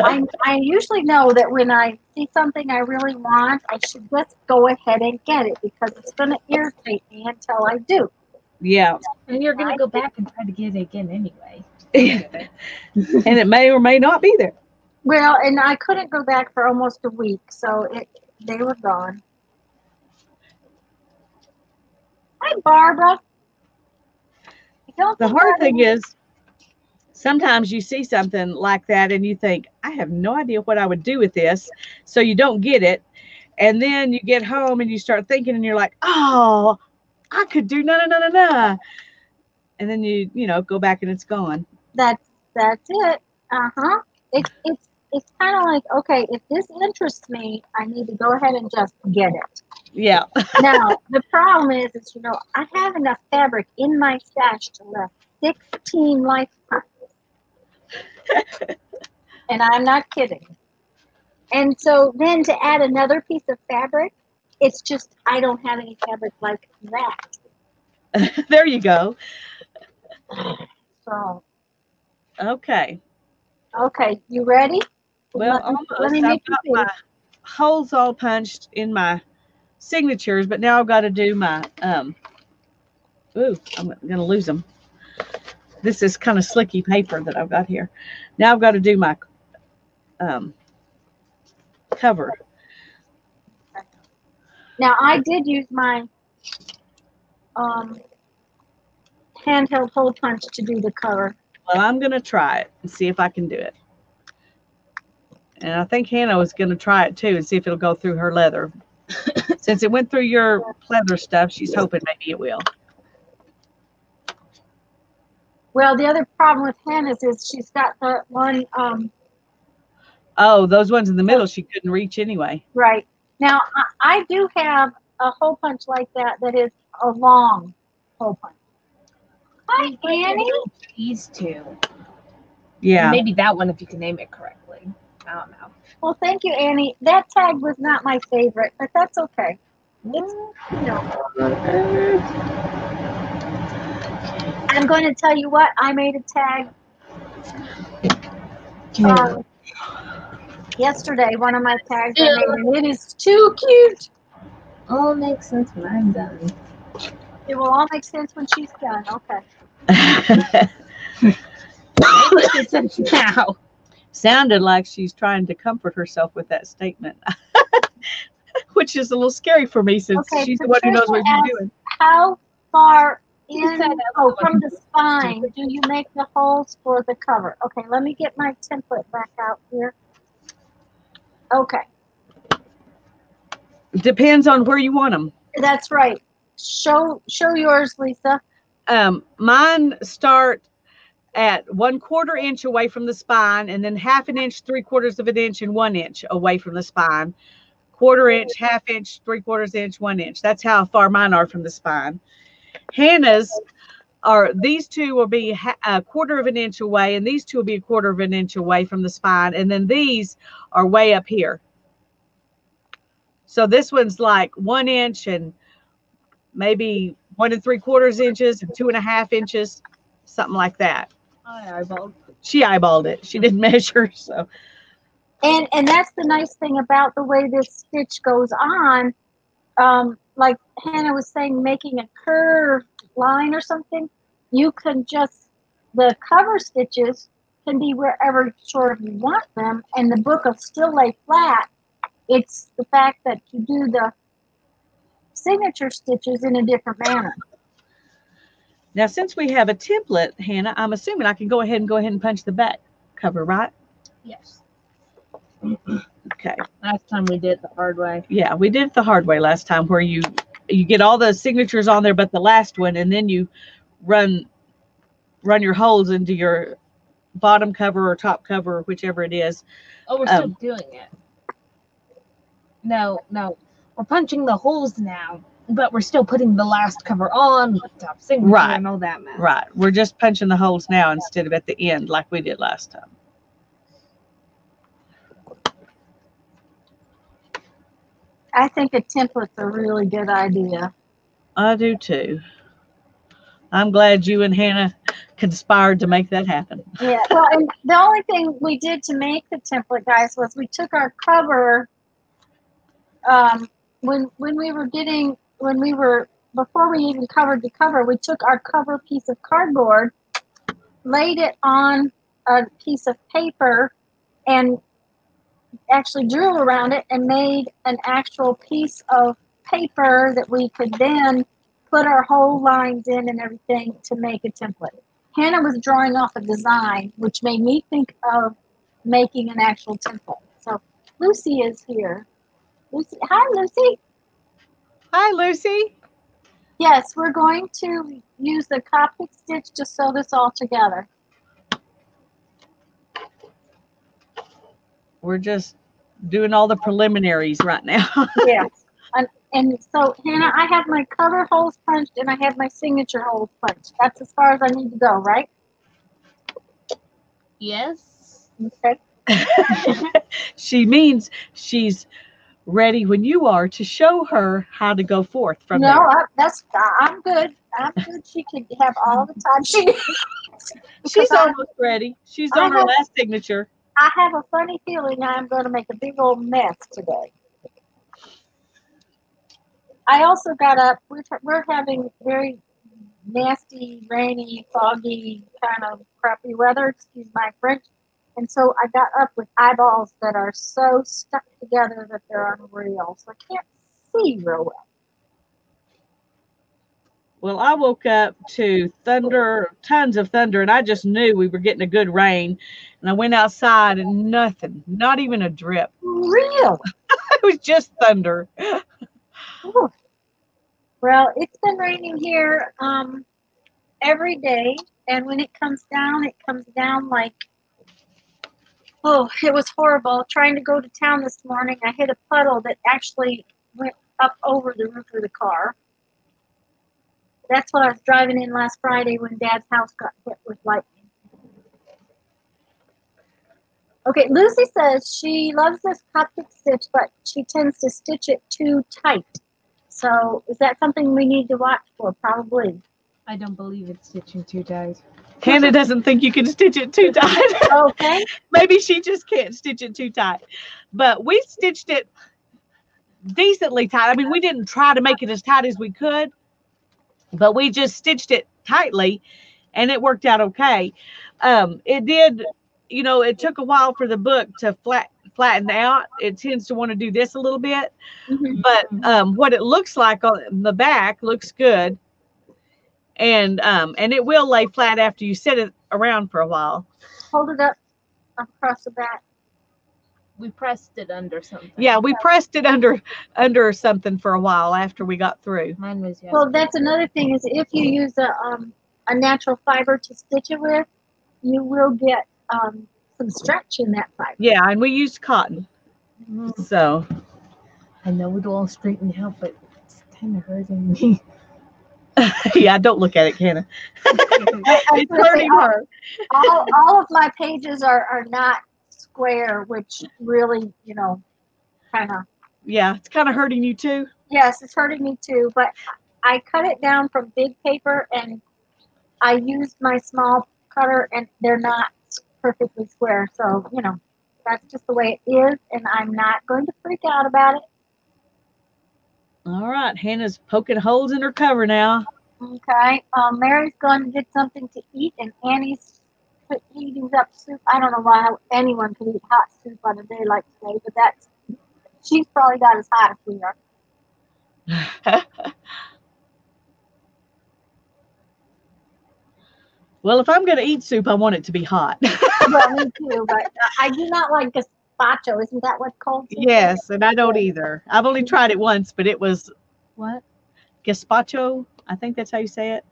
S2: I, I usually know that when I see something I really want, I should just go ahead and get it because it's going to irritate me until I do.
S3: yeah.
S1: And you're gonna go back and try to get it again anyway.
S3: and it may or may not be there.
S2: Well, and I couldn't go back for almost a week, so it they were gone. Hi, Barbara.
S3: The hard thing is sometimes you see something like that and you think, I have no idea what I would do with this. So you don't get it. And then you get home and you start thinking and you're like, oh, I could do na na na na na. And then you, you know, go back and it's gone.
S2: That's that's it. Uh huh. It's it's it's kind of like okay, if this interests me, I need to go ahead and just get it.
S3: Yeah.
S2: now the problem is, is you know I have enough fabric in my stash to last 16 lifetimes, and I'm not kidding. And so then to add another piece of fabric, it's just I don't have any fabric like that.
S3: there you go.
S2: So
S3: Okay.
S2: okay, you ready?
S3: Well,
S2: Let me-
S3: almost.
S2: let me
S3: I've got my holes all punched in my signatures, but now I've got to do my um. Ooh, I'm gonna lose them. This is kind of slicky paper that I've got here. Now I've got to do my um cover.
S2: Now I did use my um handheld hole punch to do the cover.
S3: Well, I'm gonna try it and see if I can do it. And I think Hannah was gonna try it too and see if it'll go through her leather. Since it went through your leather stuff, she's hoping maybe it will.
S2: Well, the other problem with Hannah's is she's got the one, um,
S3: Oh, those ones in the middle she couldn't reach anyway.
S2: right. Now, I, I do have a hole punch like that that is a long hole punch. Hi, Annie.
S1: These two.
S3: Yeah.
S1: Maybe that one if you can name it correctly. I don't know.
S2: Well, thank you, Annie. That tag was not my favorite, but that's okay. It's, you know. I'm going to tell you what, I made a tag um, yesterday, one of my tags I made, and it is too cute.
S1: All makes sense when I'm done.
S2: It will all make sense when she's done. Okay.
S1: It makes sense now.
S3: Sounded like she's trying to comfort herself with that statement. Which is a little scary for me since
S2: Okay,
S3: she's the one who knows what
S2: Patricia
S3: you're doing.
S2: How far in,
S1: said that
S2: oh, from the spine, do you make the holes for the cover? Okay, let me get my template back out here. Okay,
S3: Depends on where you want them.
S2: that's right. Show, show yours, Lisa.
S3: Um, mine start at one quarter inch away from the spine, and then half an inch, three quarters of an inch, and one inch away from the spine. Quarter inch, half inch, three quarters inch, one inch. That's how far mine are from the spine. Hannah's are these two will be a quarter of an inch away, and these two will be a quarter of an inch away from the spine, and then these are way up here. So this one's like one inch and maybe one and three quarters inches and two and a half inches, something like that.
S1: I eyeballed.
S3: She eyeballed it. She didn't measure, so
S2: And, and that's the nice thing about the way this stitch goes on. Um, like Hannah was saying, making a curved line or something, you can just, the cover stitches can be wherever sort of you want them. And the book will still lay flat. It's the fact that you do the signature stitches in a different manner.
S3: now since we have a template, Hannah, I'm assuming I can go ahead and go ahead and punch the back cover, right?
S1: Yes.
S3: Okay.
S1: Last time we did it the hard way.
S3: Yeah, we did it the hard way last time where you you get all the signatures on there but the last one and then you run run your holes into your bottom cover or top cover, whichever it is.
S1: Oh, we're still
S3: Um,
S1: doing it. No, no. We're punching the holes now, but we're still putting the last cover on with top signature
S3: Right.
S1: and all that mess.
S3: Right. We're just punching the holes now instead of at the end like we did last time.
S2: I think a template's a really good idea.
S3: I do too. I'm glad you and Hannah conspired to make that happen.
S2: Yeah, well, and the only thing we did to make the template, guys, was we took our cover. Um, when when we were getting when we were before we even covered the cover, we took our cover piece of cardboard, laid it on a piece of paper, and actually drew around it and made an actual piece of paper that we could then put our whole lines in and everything to make a template. Hannah was drawing off a design, which made me think of making an actual template. So Lucy is here. Lucy, hi Lucy.
S3: Hi, Lucy.
S2: Yes, we're going to use the Coptic stitch to sew this all together.
S3: We're just doing all the preliminaries right now.
S2: Yes. And, and so Hannah, I have my cover holes punched and I have my signature holes punched. That's as far as I need to go, right?
S1: Yes.
S2: Okay.
S3: she means she's ready when you are to show her how to go forth from
S2: no,
S3: there.
S2: I, that's I'm good. I'm good. She can have all the time she needs.
S3: She's
S2: Because I-
S3: almost ready. She's
S2: I
S3: on her
S2: have-
S3: last signature.
S2: I have a funny feeling I'm going to make a big old mess today. I also got up. We're, we're having very nasty, rainy, foggy, kind of crappy weather. Excuse my French. And so I got up with eyeballs that are so stuck together that they're unreal. So I can't see real well.
S3: Well, I woke up to thunder, tons of thunder, and I just knew we were getting a good rain. And I went outside and nothing, not even a drip.
S2: Real.
S3: It was just thunder.
S2: Ooh. Well, it's been raining here um, every day, and when it comes down, it comes down like oh, it was horrible. Trying to go to town this morning, I hit a puddle that actually went up over the roof of the car. That's what I was driving in last Friday when Dad's house got hit with lightning. Okay, Lucy says she loves this Coptic stitch, but she tends to stitch it too tight. So is that something we need to watch for? Probably.
S1: I don't believe it's stitching too tight.
S3: Hannah doesn't think you can stitch it too tight.
S2: Okay.
S3: Maybe she just can't stitch it too tight. But we stitched it decently tight. I mean, we didn't try to make it as tight as we could, but we just stitched it tightly and it worked out okay. Um, it did, you know, it took a while for the book to flat flatten out. It tends to want to do this a little bit,
S2: Mhm.
S3: but um, what it looks like on the back looks good. And um, and it will lay flat after you set it around for a while.
S2: Hold it up across the back.
S1: We pressed it under something.
S3: Yeah, we pressed it under under something for a while after we got through.
S1: Mine was yes.
S2: Well, that's another thing is if you use a um, a natural fiber to stitch it with, you will get um, some stretch in that fiber.
S3: Yeah, and we used cotton.
S1: Mm,
S3: So
S1: I know it all straightened out, but it's kind of hurting me.
S3: yeah, don't look at it, Kenna.
S2: I- I
S3: It's
S2: was gonna say,
S3: hurting her.
S2: all, all of my pages are, are not square, which really, you know, kind of,
S3: Yeah, it's kind of hurting you too.
S2: yes, it's hurting me too. But I cut it down from big paper and I used my small cutter and they're not perfectly square. So, you know, that's just the way it is. And I'm not going to freak out about it.
S3: All right, Hannah's poking holes in her cover now.
S2: Okay. Um, Mary's going to get something to eat and Annie's put, heating up soup. I don't know why anyone could eat hot soup on a day like today, but that's, she's probably got as hot as we are.
S3: well, if I'm going to eat soup, I want it to be hot.
S2: well, me too, but uh, I do not like gazpacho. Isn't that what cold soup is?
S3: yes, and I don't either. I've only tried it once, but it was
S1: What?
S3: gazpacho. I think that's how you say it.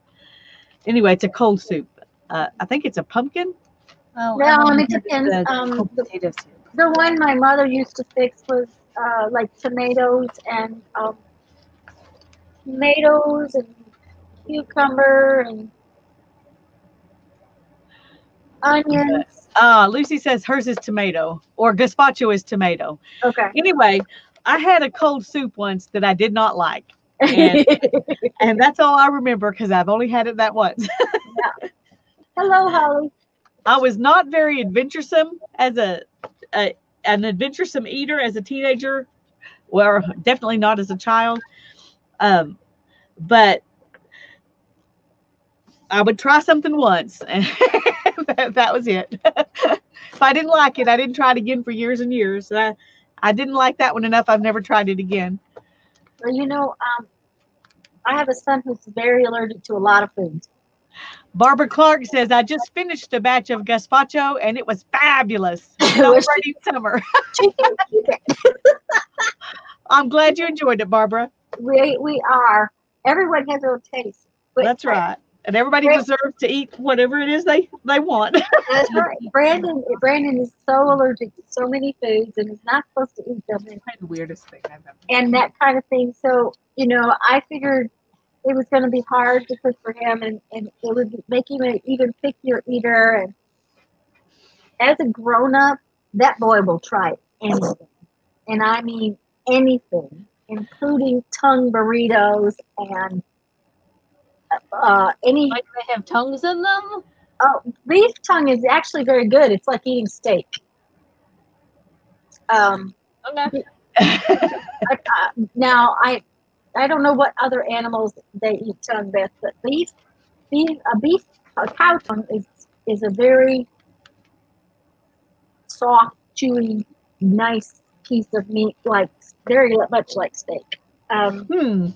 S3: Anyway, it's a cold soup. Uh, I think it's a pumpkin.
S1: Oh,
S2: No,
S1: um,
S2: it depends,
S1: the
S2: um, the- The one my mother used to fix was uh, like tomatoes and um, tomatoes and cucumber and onions.
S3: Uh, Lucy says hers is tomato, or gazpacho is tomato.
S2: Okay.
S3: Anyway, I had a cold soup once that I did not like. And- And that's all I remember because I've only had it that once.
S2: Hello, Holly.
S3: I was not very adventuresome as a, a an adventuresome eater as a teenager, well, definitely not as a child. Um, but I would try something once, and that, that was it. if I didn't like it, I didn't try it again for years and years. I, I didn't like that one enough. I've never tried it again.
S2: Well, you know, um, I have a son who's very allergic to a lot of foods.
S3: Barbara Clark says, I just finished a batch of gazpacho and it was fabulous.
S2: Was
S3: Celebrating summer.
S2: She can keep it.
S3: I'm glad you enjoyed it, Barbara.
S2: We we are. Everyone has their own taste. But
S3: That's right. And everybody
S2: Great.
S3: deserves to eat whatever it is they, they want.
S2: That's right. Brandon Brandon is so allergic to so many foods and is not supposed to eat them and,
S1: Probably the weirdest thing I've ever.
S2: and that kind of thing. So, you know, I figured it was going to be hard to cook for him and, and it would make him an even pickier eater. And as a grown up, that boy will try anything. And I mean anything, including tongue burritos and uh, any
S1: Like they have tongues in them.
S2: Oh, beef tongue is actually very good. It's like eating steak. Um,
S1: Okay.
S2: Now I, I don't know what other animals they eat tongue with, but beef, beef, a beef, a cow tongue is is a very soft, chewy, nice piece of meat, like very much like steak. Um,
S3: hmm.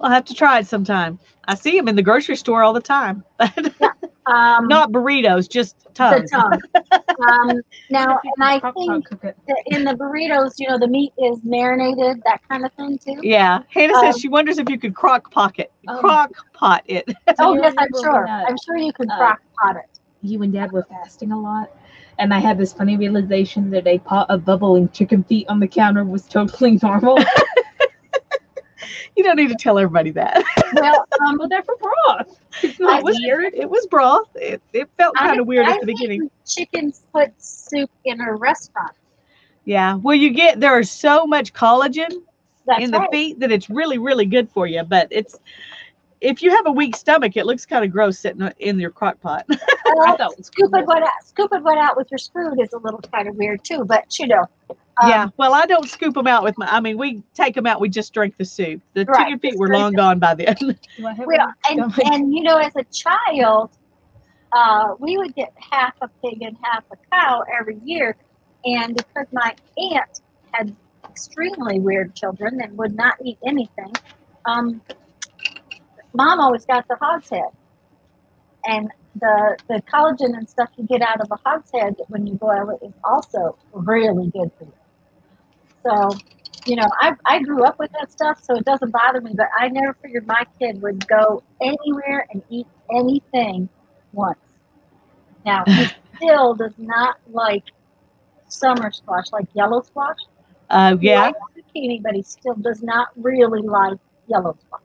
S3: I'll have to try it sometime. I see them in the grocery store all the time.
S2: Um,
S3: Not burritos, just
S2: the tongue. um, now, and I think that in the burritos, you know, the meat is marinated, that kind of thing too.
S3: Yeah. Hannah
S2: Um,
S3: says she wonders if you could crock pocket,
S1: Um,
S3: crock pot it.
S2: Oh yes, I'm sure.
S1: when,
S2: I'm sure you can
S1: uh,
S2: crock pot it.
S1: you and dad were fasting a lot and i had this funny realization that a pot of bubbling chicken feet on the counter was totally normal
S3: you don't need to tell everybody that.
S2: Well, um,
S1: well they're for broth it's not
S3: was-
S1: weird
S3: It was broth. It, it felt kind of weird
S2: I
S3: at the beginning.
S2: Chickens put soup in a restaurant.
S3: Yeah. Well, you get there is so much collagen
S2: That's
S3: in the
S2: right.
S3: feet that it's really, really good for you. But it's if you have a weak stomach, it looks kind of gross sitting in your crock pot.
S2: Well,
S1: was cool.
S2: one out, scoop it one out with your spoon is a little kind of weird too. But you know,
S3: yeah. Well, I don't scoop them out with my. I mean, we take them out. We just drink the soup. The
S2: Right,
S3: chicken feet were long gone by then.
S1: What
S2: Well, and, and you know, as a child, uh, we would get half a pig and half a cow every year. And because my aunt had extremely weird children and would not eat anything, um, mom always got the hog's head. And the, the collagen and stuff you get out of a hog's head when you boil it is also really good for you. So, you know, I, I grew up with that stuff, so it doesn't bother me, but I never figured my kid would go anywhere and eat anything once. Now, he still does not like summer squash, like yellow squash.
S3: Uh, yeah.
S2: zucchini, but he still does not really like yellow squash.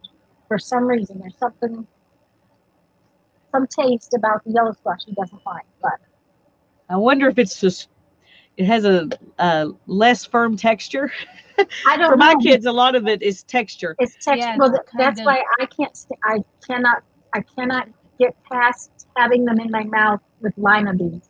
S2: For some reason, there's something, some taste about the yellow squash he doesn't like. But
S3: I wonder if it's just it has a, a less firm texture.
S2: I don't
S3: For my
S2: know.
S3: kids, a lot of it is texture.
S2: It's text.
S1: Yeah,
S2: well, th- that's
S1: kind
S2: why I can't. St- I cannot. I cannot get past having them in my mouth with lima beans.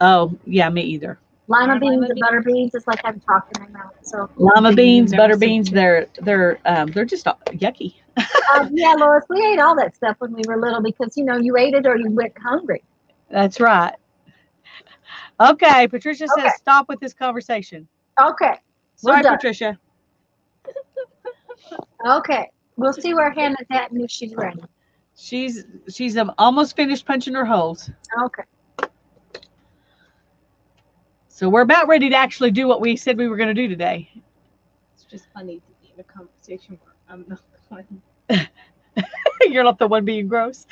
S3: Oh, yeah, me either.
S2: Lima
S1: Lima
S2: beans and
S1: beans?
S2: butter beans is like I'm talking in my mouth. So,
S3: Lima
S1: Beans,
S3: beans, butter beans,
S1: them.
S3: they're they're um, they're just yucky.
S2: uh, yeah, Lois, we ate all that stuff when we were little because you know you ate it or you went hungry.
S3: That's right. Okay, Patricia says
S2: Okay.
S3: stop with this conversation.
S2: Okay, we're
S3: Sorry,
S2: done.
S3: Patricia.
S2: Okay, we'll see where Hannah's at and if she's ready.
S3: She's she's um, almost finished punching her holes.
S2: Okay.
S3: So we're about ready to actually do what we said we were going to do today.
S1: it's just funny to be in a conversation where i'm not the one
S3: You're not the one being gross.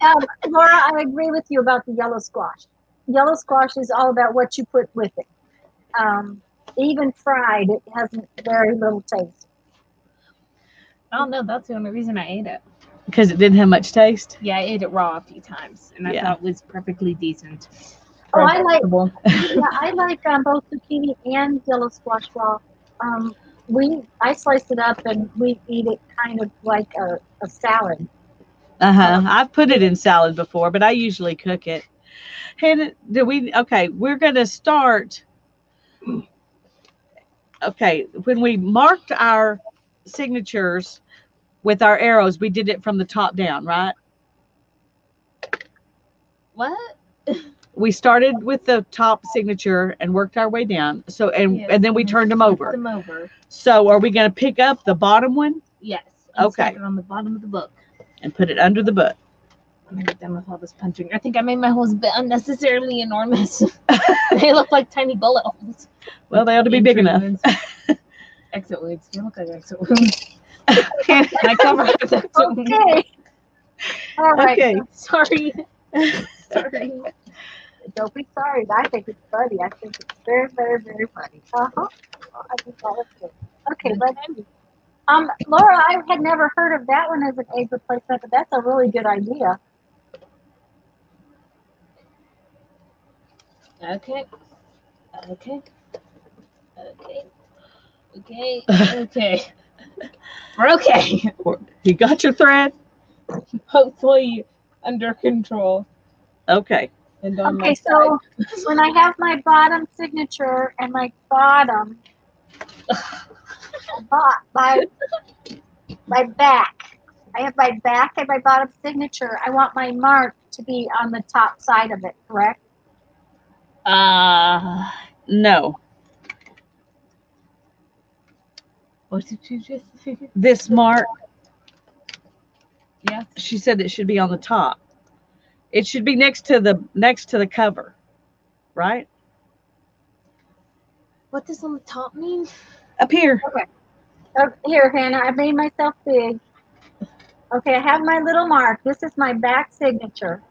S2: Um, Laura, I agree with you about the yellow squash. Yellow squash is all about what you put with it. Um, even fried, it has very little taste.
S1: i don't know that's the only reason i ate it
S3: Because it didn't have much taste.
S1: yeah i ate it raw a few times and i
S3: Yeah.
S1: thought it was perfectly decent
S2: Oh,
S1: for a
S2: I like- yeah, I like um, both zucchini and yellow squash raw. Um, we I slice it up and we eat it kind of like a, a salad.
S3: Uh huh. I've put it in salad before, but I usually cook it. And do we? Okay, we're gonna start. Okay, when we marked our signatures with our arrows, we did it from the top down, right?
S1: what
S3: We started with the top signature and worked our way down. So and
S1: Yes,
S3: and then we turned them over.
S1: them over
S3: So are we gonna pick up the bottom one
S1: yes
S3: Okay.
S1: on the bottom of the book
S3: and put it under the book?
S1: I'm gonna get done with all this punching. I think I made my holes unnecessarily enormous. they look like tiny bullet holes.
S3: Well, they ought to be big enough.
S1: wounds. exit wounds. They look like exit wounds. I cover up with exit wounds.
S2: Okay. All right.
S3: okay.
S1: Sorry. Sorry.
S2: Don't be sorry. I think it's funny. I think it's very, very, very funny. Uh-huh. I think that was good. Okay, let's. Um, Laura, I had never heard of that one as an egg replacement, but that's a really good idea.
S1: Okay. Okay. Okay. Okay. Okay. We're okay.
S3: You got your thread?
S1: Hopefully under control
S3: Okay.
S1: and on
S2: Okay, so when I have my bottom signature and my bottom, my, my, my back, I have my back and my bottom signature. I want my mark to be on the top side of it, correct?
S1: Uh
S3: No.
S1: What did you just say?
S3: This mark,
S1: Yeah.
S3: she said it should be on the top. It should be next to the next to the cover, right?
S1: What does on the top mean?
S3: Up here.
S2: Oh, here, Hannah, I made myself big. Okay, I have my little mark. This is my back signature.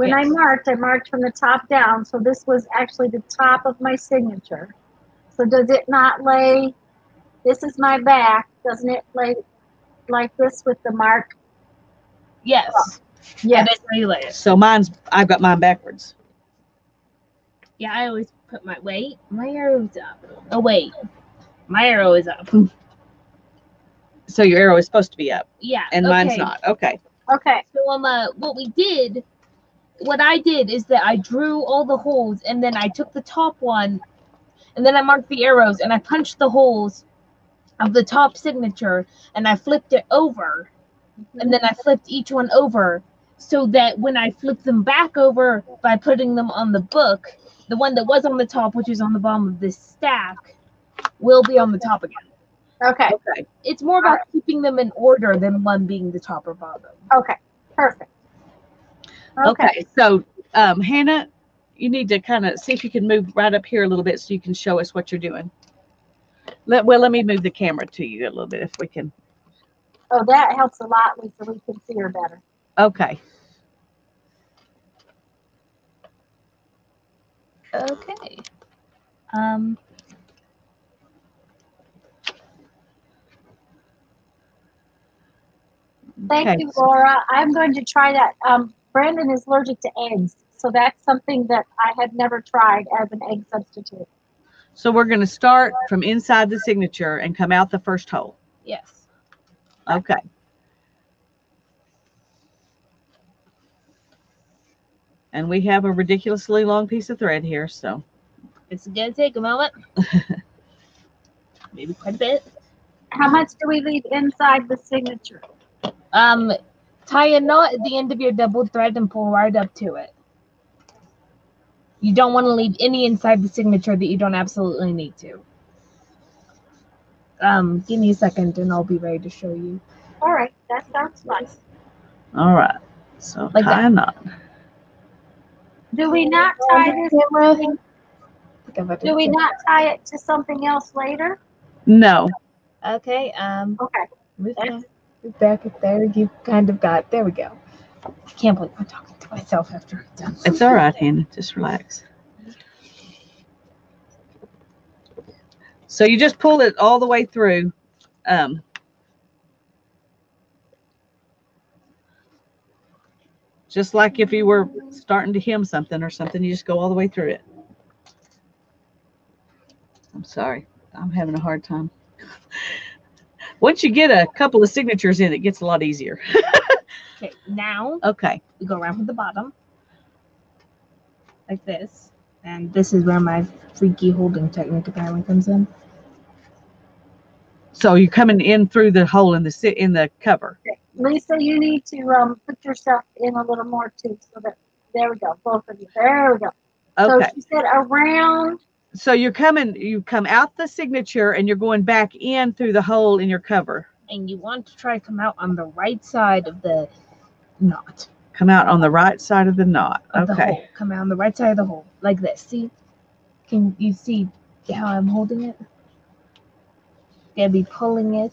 S2: When I marked, I marked from the top down, so this was actually the top of my signature. So does it not lay, this is my back, doesn't it lay like this with the mark?
S1: Yes.
S2: Yeah.
S1: That is how you lay it.
S3: So mine's I've got mine backwards.
S1: Yeah, I always put my wait. My arrow's up. Oh wait, my arrow is up.
S3: So your arrow is supposed to be up
S1: Yeah,
S3: and mine's not. Okay.
S2: Okay,
S1: So um, uh, what we did, what I did is that I drew all the holes, and then I took the top one, and then I marked the arrows, and I punched the holes of the top signature, and I flipped it over, and then I flipped each one over, so that when I flipped them back over by putting them on the book, the one that was on the top, which is on the bottom of this stack, will be on the top again.
S2: okay,
S3: Okay.
S1: It's more about keeping them in order than one being the top or bottom.
S2: okay, perfect.
S3: Okay. So um Hannah, you need to kind of see if you can move right up here a little bit so you can show us what you're doing. Let well let me move the camera to you a little bit if we can.
S2: Oh, that helps a lot, Lisa. We can see her better.
S3: Okay.
S1: Okay. Um.
S2: Thank
S3: Okay.
S2: you, Laura. I'm going to try that. Um, Brandon is allergic to eggs, so that's something that I had never tried as an egg substitute.
S3: So we're going to start from inside the signature and come out the first hole.
S1: Yes.
S3: Okay. And we have a ridiculously long piece of thread here, so
S1: It's gonna take a moment. Maybe quite a bit.
S2: How much do we leave inside the signature?
S1: Um, tie a knot at the end of your double thread and pull right up to it. You don't want to leave any inside the signature that you don't absolutely need to. Um, give me a second and I'll be ready to show you.
S2: All right, that sounds nice.
S3: all right. So
S1: Like
S3: tie
S1: that.
S3: a knot.
S2: Do we not tie this? Do we not tie it to something else later?
S3: No.
S1: Okay, um,
S2: Okay.
S1: Back, up there. You kind of got, there we go. I can't believe I'm talking to myself after I'm done.
S3: It's all right, Hannah. Just relax. So you just pull it all the way through. Um, just like if you were starting to hem something or something, you just go all the way through it. I'm sorry. I'm having a hard time. Once you get a couple of signatures in, it gets a lot easier.
S1: Okay, now
S3: Okay.
S1: we go around from the bottom like this and this is where my freaky holding technique apparently comes in
S3: So you're coming in through the hole in the in the cover.
S2: Lisa, you need to um, put yourself in a little more too, so that there we go, both of you. There we go.
S3: Okay.
S2: So she said around.
S3: So you're coming, you come out the signature and you're going back in through the hole in your cover.
S1: and you want to try to come out on the right side of the knot.
S3: Come out on the right side of the knot.
S1: of the
S3: Okay.
S1: hole. Come out on the right side of the hole. Like this. See? Can you see how i'm holding it? Gonna be pulling it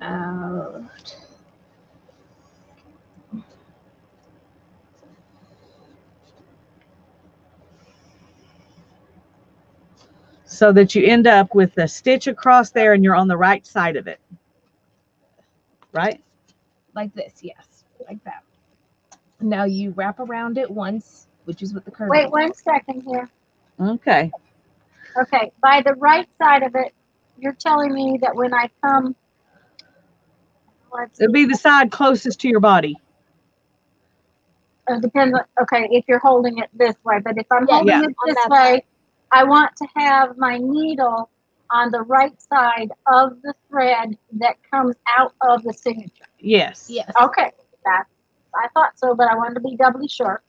S1: out
S3: So that you end up with a stitch across there and you're on the right side of it. Right?
S1: like this yes like that now you wrap around it once which is what the curve
S2: Wait
S1: is.
S2: one second here.
S3: Okay.
S2: Okay, by the right side of it, you're telling me that when I come.
S3: It'd be the side closest to your body.
S2: It depends okay, if you're holding it this way, but if I'm
S1: Yeah,
S2: holding
S3: yeah.
S2: it this
S1: that
S2: way, I want to have my needle on the right side of the thread that comes out of the signature.
S3: Yes.
S1: yes
S2: Okay, that, I thought so, but I wanted to be doubly sure.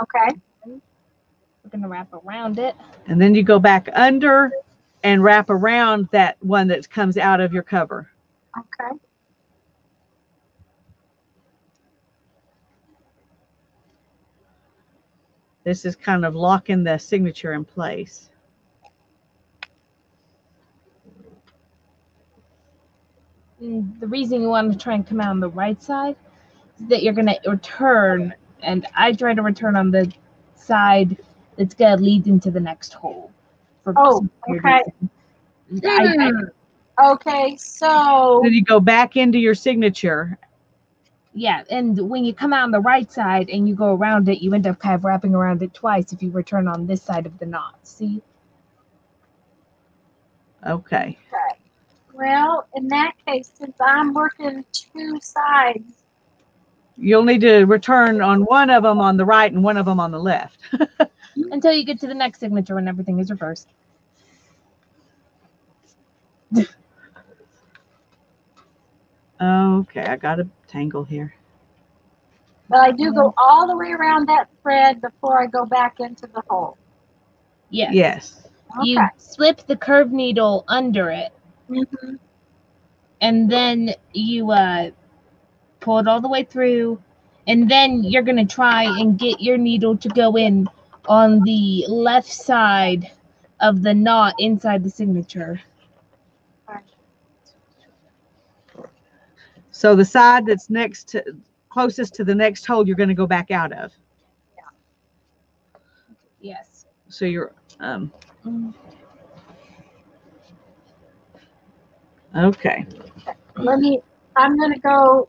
S2: Okay,
S1: we're gonna wrap around it
S3: And then you go back under and wrap around that one that comes out of your cover.
S2: Okay.
S3: This is kind of locking the signature in place.
S1: Mm, the reason you want to try and come out on the right side is that you're gonna return, and I try to return on the side that's gonna lead into the next hole. For
S2: Oh, okay.
S1: reasons. I- I-
S2: Hmm. Okay, so
S3: Then you go back into your signature.
S1: Yeah, and when you come out on the right side and you go around it, you end up kind of wrapping around it twice if you return on this side of the knot. See?
S3: Okay.
S2: okay. Well, in that case, since I'm working two sides,
S3: You'll need to return on one of them on the right and one of them on the left.
S1: Until you get to the next signature when everything is reversed.
S3: Okay, I got a tangle here.
S2: but I do go all the way around that thread before I go back into the hole.
S1: Yes.
S3: Yes.
S2: Okay.
S1: You slip the curved needle under it,
S2: hmm
S1: and then you uh, pull it all the way through, and then you're gonna try and get your needle to go in on the left side of the knot inside the signature.
S3: So the side that's next to closest to the next hole you're going to go back out of. Yeah.
S1: Yes.
S3: So you're um okay.
S2: Let me. I'm gonna go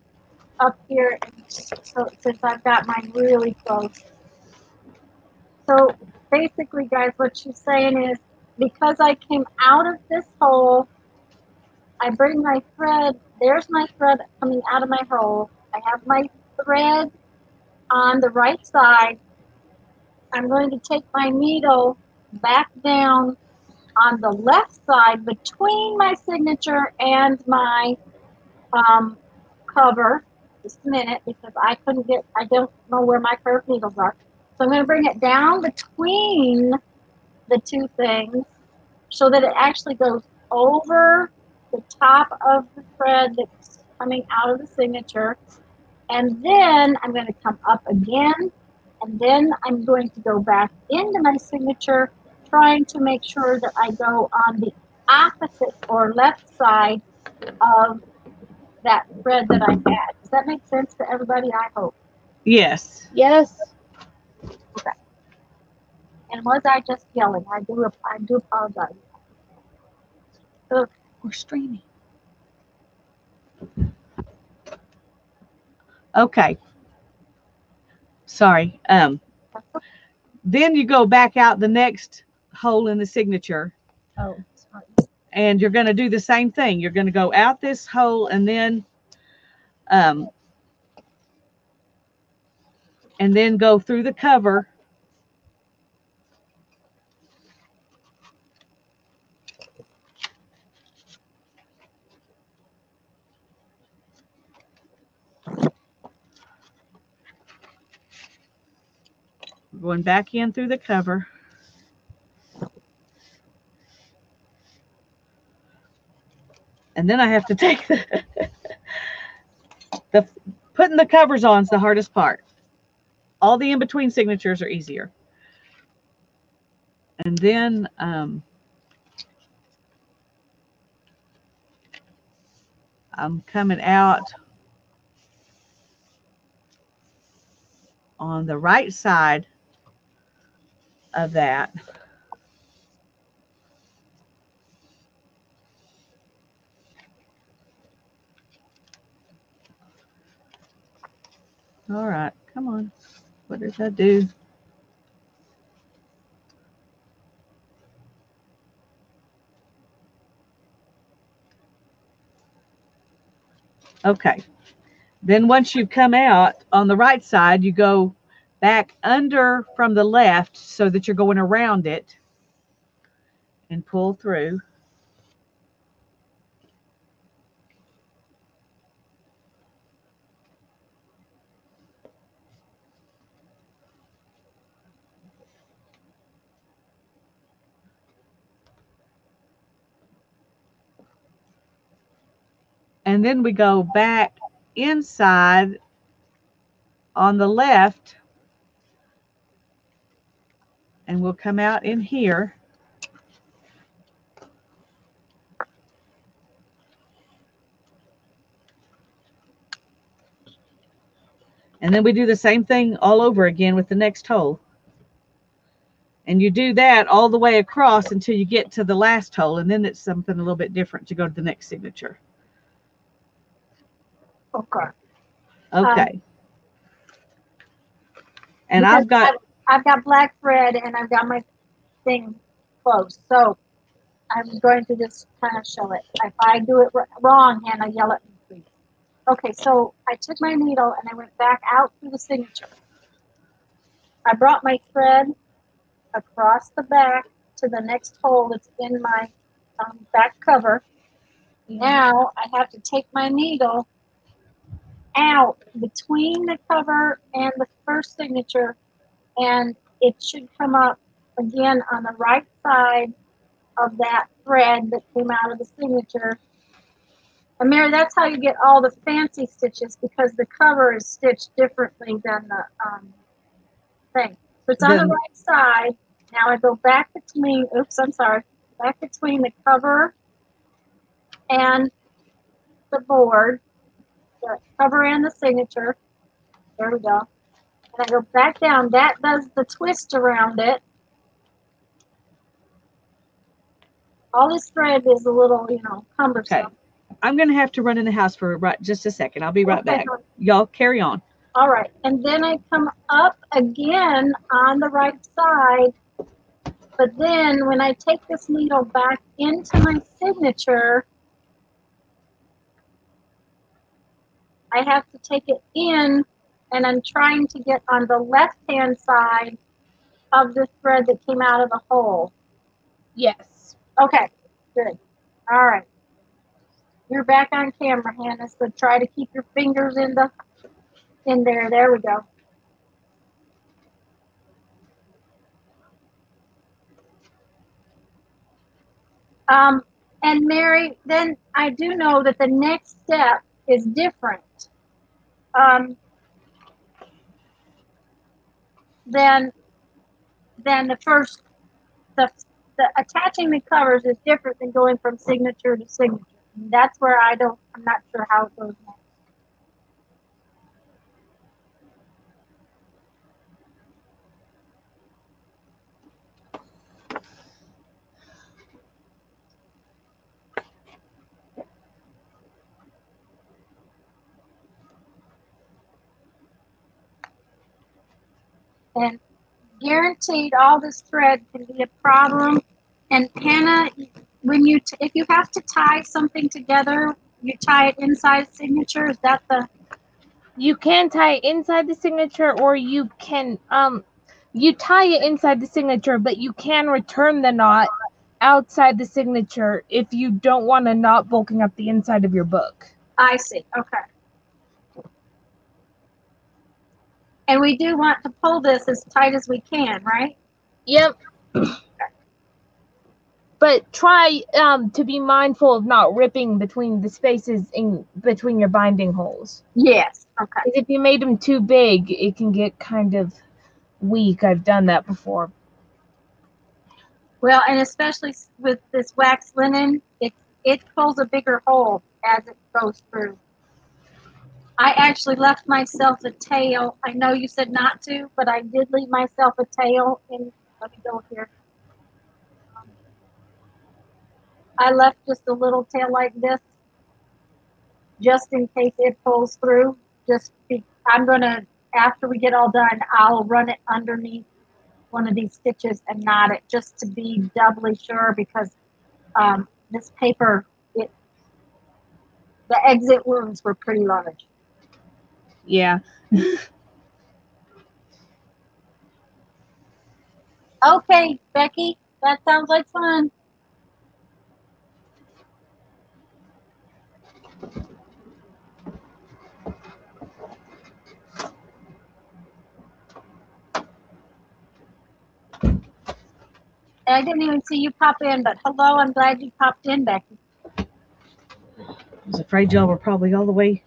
S2: up here, so since I've got mine really close. So basically, guys, what she's saying is because I came out of this hole, I bring my thread. There's my thread coming out of my hole. I have my thread on the right side. I'm going to take my needle back down on the left side between my signature and my um, cover. Just a minute, because I couldn't get, I don't know where my curved needles are. So I'm going to bring it down between the two things so that it actually goes over the top of the thread that's coming out of the signature. And then I'm going to come up again. And then I'm going to go back into my signature, trying to make sure that I go on the opposite or left side of that thread that I had. Does that make sense to everybody? I hope.
S3: Yes.
S1: Yes. Okay.
S2: And was I just yelling? I do. I do apologize.
S1: We're streaming.
S3: Okay. Sorry. Um then you go back out the next hole in the signature
S1: Oh, sorry.
S3: and you're going to do the same thing. You're going to go out this hole and then um and then go through the cover going back in through the cover and then I have to take the the putting the covers on is the hardest part. All the in between signatures are easier. And then um, I'm coming out on the right side of that. All right, come on. What did I do? Okay. Then once you come out on the right side, you go back under from the left so that you're going around it and pull through. And then we go back inside on the left and we'll come out in here. And then we do the same thing all over again with the next hole. And you do that all the way across until you get to the last hole, and then it's something a little bit different to go to the next signature.
S2: Okay.
S3: Okay. and I've got,
S2: I've got black thread and I've got my thing closed. So I'm going to just kind of show it. If I do it wrong, Hannah, yell at me, please. Okay, so I took my needle and I went back out through the signature. I brought my thread across the back to the next hole that's in my um, back cover. Now I have to take my needle out between the cover and the first signature, and it should come up again on the right side of that thread that came out of the signature. And Mary, that's how you get all the fancy stitches because the cover is stitched differently than the um, thing. So it's on the right side. Now I go back between, oops, I'm sorry, back between the cover and the board, the cover and the signature. There we go. I go back down. That does the twist around it. All this thread is a little, you know, cumbersome.
S3: Okay. I'm going to have to run in the house for right, just a second. I'll be right
S2: Okay,
S3: back. Y'all carry on.
S2: All right. And then I come up again on the right side. But then when I take this needle back into my signature, I have to take it in and I'm trying to get on the left hand side of the thread that came out of the hole.
S1: Yes.
S2: Okay, good. All right. You're back on camera, Hannah, so try to keep your fingers in the in there. There we go. Um, and Mary, then I do know that the next step is different. Um, than than the first the the attaching the covers is different than going from signature to signature. And that's where I don't I'm not sure how it goes next. And guaranteed all this thread can be a problem. And Hannah, when you t- if you have to tie something together, you tie it inside signature. Is that the
S1: You can tie it inside the signature or you can um you tie it inside the signature, but you can return the knot outside the signature if you don't want a knot bulking up the inside of your book.
S2: I see. Okay. And we do want to pull this as tight as we can, right?
S1: Yep. But try um, to be mindful of not ripping between the spaces in between your binding holes.
S2: Yes. Okay.
S1: if you made them too big, it can get kind of weak. I've done that before.
S2: Well, and especially with this wax linen, it it pulls a bigger hole as it goes through. I actually left myself a tail. I know you said not to, but I did leave myself a tail in. Let me go here. I left just a little tail like this, just in case it pulls through. Just be, I'm gonna after we get all done, I'll run it underneath one of these stitches and knot it just to be doubly sure because um, this paper, it the exit wounds were pretty large.
S3: Yeah.
S2: Okay, Becky, that sounds like fun. I didn't even see you pop in, but hello, I'm glad you popped in, Becky.
S3: I was afraid y'all were probably all the way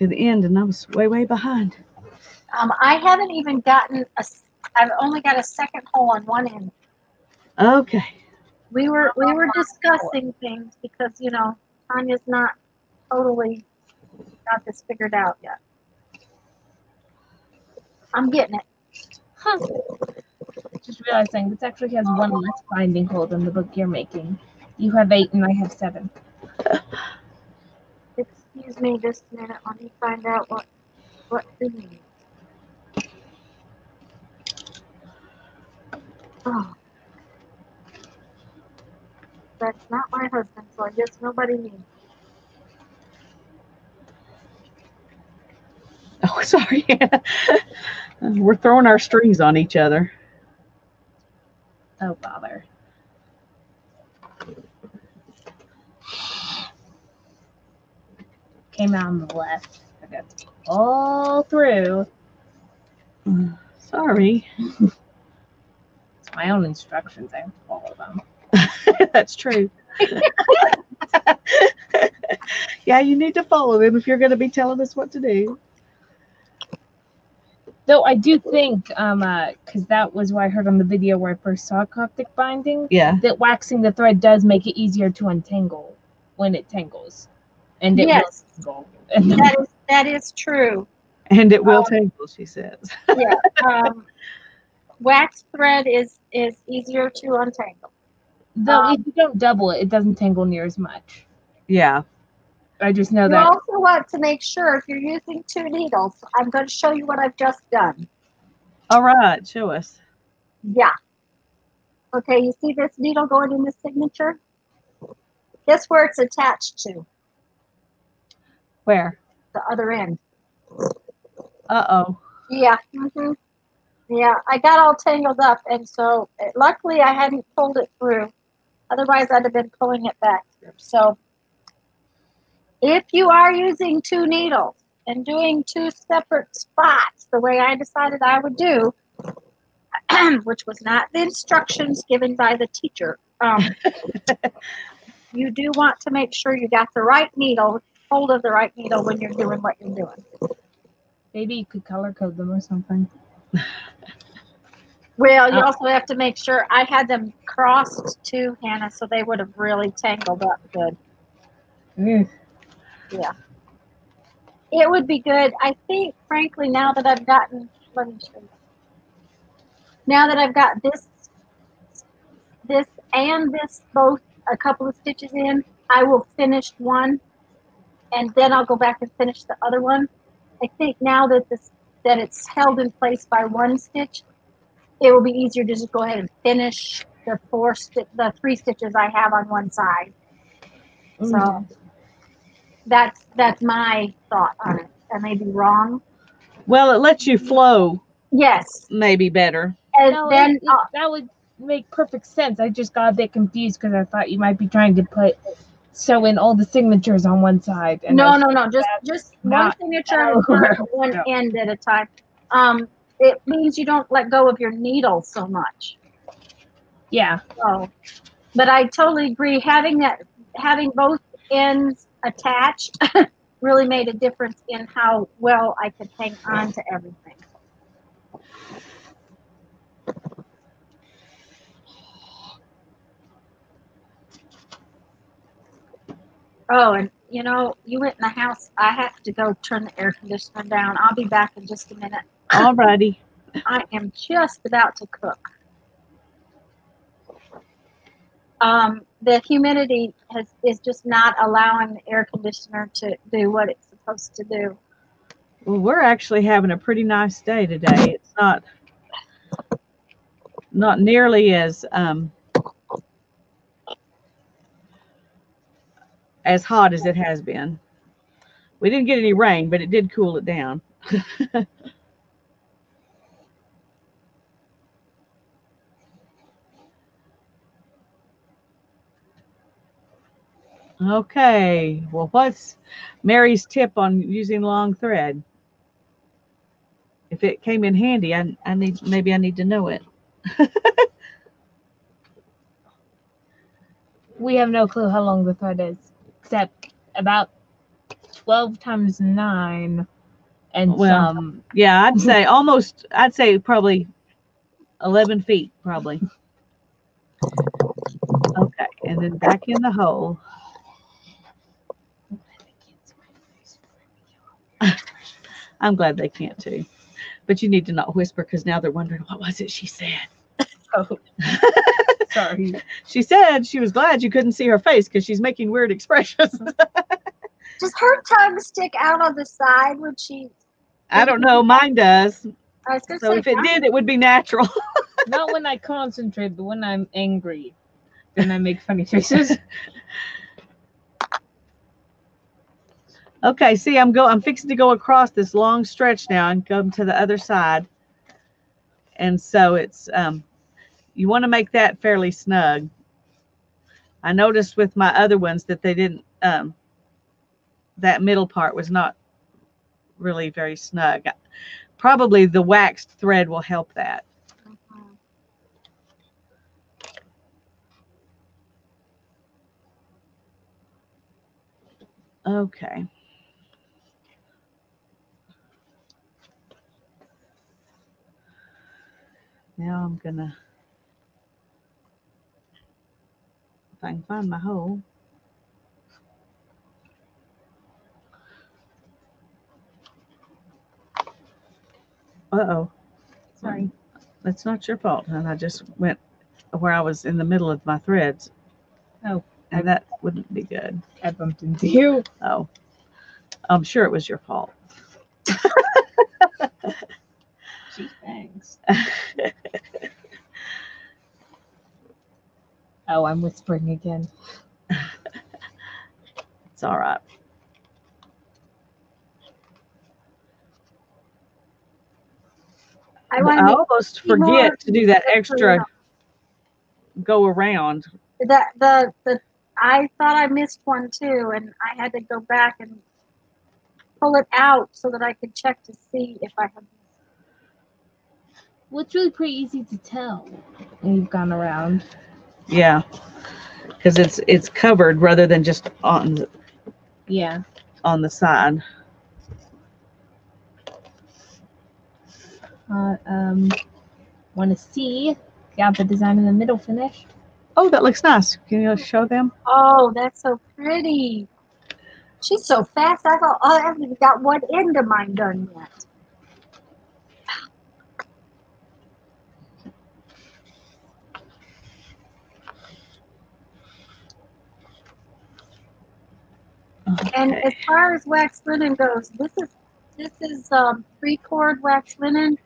S3: to the end and I was way, way behind.
S2: Um, I haven't even gotten a. s- I've only got a second hole on one end.
S3: Okay.
S2: We were we were discussing things because you know Tanya's not totally got this figured out yet. I'm getting it.
S1: Huh. Just realizing this actually has one less binding hole than the book you're making. You have eight and I have seven.
S2: Excuse me just a minute. Let me find out what what we need. Oh. That's not my husband, so I guess nobody needs.
S3: Oh, sorry. we're throwing our strings on each other.
S1: Oh bother. Came out on the left. I got all through.
S3: Sorry.
S1: It's my own instructions. I have to follow them.
S3: That's true. yeah, you need to follow them if you're going to be telling us what to do.
S1: Though I do think, um, uh, because that was what I heard on the video where I first saw Coptic binding,
S3: Yeah.
S1: that waxing the thread does make it easier to untangle when it tangles, and it
S2: Yes.
S1: Will
S2: That is that is true.
S3: And it will
S2: Um,
S3: tangle, she says.
S2: Yeah. Um, wax thread is is easier to untangle.
S1: though
S2: um,
S1: if you don't double it, it doesn't tangle near as much.
S3: Yeah.
S1: I just know
S2: You
S1: that.
S2: also want to make sure if you're using two needles. I'm going to show you what I've just done.
S3: All right. Show us.
S2: Yeah. Okay, you see this needle going in the signature? Guess where it's attached to?
S3: Where?
S2: The other end.
S3: Uh oh.
S2: Yeah. hmm Yeah, I got all tangled up, and so uh, luckily I hadn't pulled it through. Otherwise, I'd have been pulling it back through. So, if you are using two needles and doing two separate spots, the way I decided I would do, which was not the instructions given by the teacher, um, you do want to make sure you got the right needle, hold of the right needle when you're doing what you're doing.
S1: Maybe you could color code them or something.
S2: Well, you
S1: Oh.
S2: also have to make sure I had them crossed too, Hannah, so they would have really tangled up good.
S1: Yeah.
S2: It would be good. I think, frankly, now that I've gotten, let me show you. Now that I've got this, this and this both a couple of stitches in, I will finish one, and then I'll go back and finish the other one. I think now that this that it's held in place by one stitch, it will be easier to just go ahead and finish the four sti- the three stitches I have on one side. So mm. that's that's my thought on it. I may be wrong.
S3: Well, it lets you flow
S2: Yes,
S3: maybe better.
S2: and
S1: No,
S2: then
S1: it- it- that would make perfect sense. I just got a bit confused because I thought you might be trying to put sew in all the signatures on one side. And
S2: no, no, no, just just one signature at
S1: how
S2: a time,
S1: it works.
S2: one
S1: No.
S2: end at a time. Um, it means you don't let go of your needle so much.
S1: Yeah,
S2: So, but I totally agree. Having that, having both ends attached, really made a difference in how well I could hang on to everything. Oh, and you know, you went in the house. I have to go turn the air conditioner down. I'll be back in just a minute.
S3: All righty.
S2: I am just about to cook. Um, the humidity has, is just not allowing the air conditioner to do what it's supposed to do.
S3: Well, we're actually having a pretty nice day today. It's not not nearly as um as hot as it has been. We didn't get any rain, but it did cool it down. okay. Well, what's Mary's tip on using long thread? If it came in handy, I, I need maybe I need to know it.
S1: we have no clue how long the thread is, except about twelve times nine, and
S3: Well,
S1: some.
S3: Yeah, I'd say almost. I'd say probably eleven feet, probably. Okay, and then back in the hole. I'm glad they can't too, but you need to not whisper because now they're wondering what was it she said.
S1: Oh, sorry.
S3: She said she was glad you couldn't see her face because she's making weird expressions.
S2: Does her tongue stick out on the side when she?
S3: I don't know, mine does.
S2: I was gonna
S3: So
S2: say,
S3: if it
S2: mine-
S3: did, it would be natural.
S1: Not when I concentrate, but when I'm angry, then I make funny faces.
S3: Okay, see, I'm go. I'm fixing to go across this long stretch now and come to the other side. And so it's um, you want to make that fairly snug. I noticed with my other ones that they didn't um, that middle part was not really very snug. Probably the waxed thread will help that. Okay. Now I'm gonna, if I can find my hole. Uh-oh,
S1: Sorry.
S3: that's not your fault, and I just went where I was in the middle of my threads.
S1: Oh.
S3: And that wouldn't be good.
S1: I bumped into you.
S3: Oh, I'm sure it was your fault.
S1: Gee, thanks. Oh, I'm whispering again.
S3: It's all right.
S2: I
S3: I, almost forget to do that extra
S2: yeah.
S3: go around.
S2: the the the. I thought I missed one too, and I had to go back and pull it out so that I could check to see if I had.
S1: Well, it's really pretty easy to tell when you've gone around.
S3: Yeah, because it's it's covered rather than just on the-
S1: Yeah.
S3: on the side.
S1: Uh, um, want to see? Got the design in the middle finished.
S3: Oh, that looks nice. Can you show them?
S2: Oh, that's so pretty. She's so fast. I thought oh, I haven't even got one end of mine done yet. And as far as wax linen goes, this is this is um, three cord wax linen,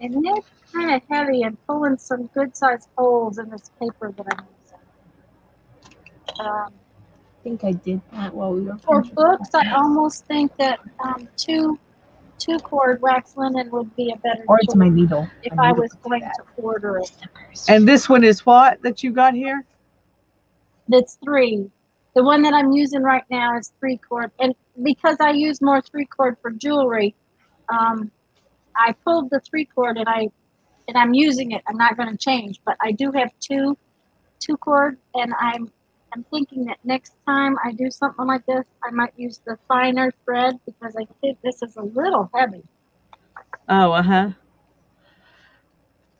S2: and it's kind of heavy and pulling some good sized holes in this paper that I'm using. Um,
S1: I think I did that while we were
S2: for books, I almost think that um, two two cord wax linen would be a better
S1: Or it's my needle.
S2: if
S1: My
S2: I
S1: needle
S2: was
S1: could
S2: going
S1: that.
S2: to order it.
S3: And this one is what that you got here?
S2: That's three. The one that I'm using right now is three cord, and because I use more three cord for jewelry, um, I pulled the three cord and I and I'm using it. I'm not going to change, but I do have two two cord, and I'm I'm thinking that next time I do something like this, I might use the finer thread because I think this is a little heavy.
S3: Oh, uh huh.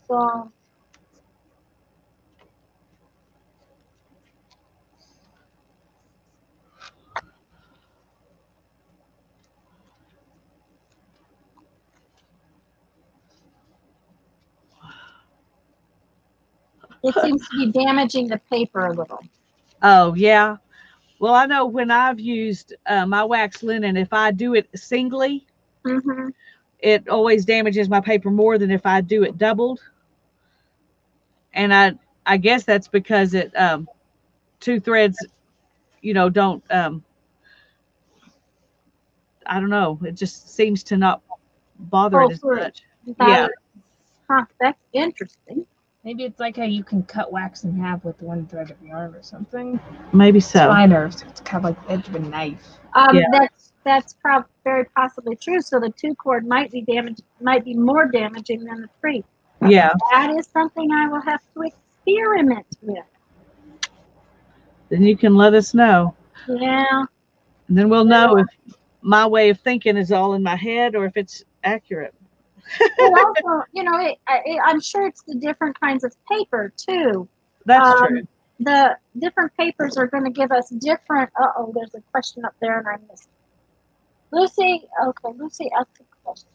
S2: So it seems to be damaging the paper a little.
S3: Oh, yeah. Well, I know when I've used uh, my wax linen, if I do it singly,
S2: hmm
S3: it always damages my paper more than if I do it doubled. And I I guess that's because it um two threads, you know, don't um I don't know. It just seems to not bother
S2: Oh,
S3: it as much. Yeah.
S2: Huh, that's interesting.
S1: Maybe it's like how you can cut wax in half with one thread of yarn or something.
S3: Maybe
S1: It's
S3: so.
S1: finer, so it's kind of like the edge of a knife.
S2: Um,
S3: Yeah.
S2: That's that's prob- very possibly true. So the two cord might be damaged, might be more damaging than the three.
S3: Yeah.
S2: That is something I will have to experiment with.
S3: Then you can let us know.
S2: Yeah.
S3: And then we'll know if my way of thinking is all in my head or if it's accurate.
S2: But also, you know, it, I, I'm sure it's the different kinds of paper too.
S3: That's
S2: Um,
S3: true.
S2: The different papers are going to give us different. Uh oh, there's a question up there and I missed. it. Lucy, okay, Lucy asked a question.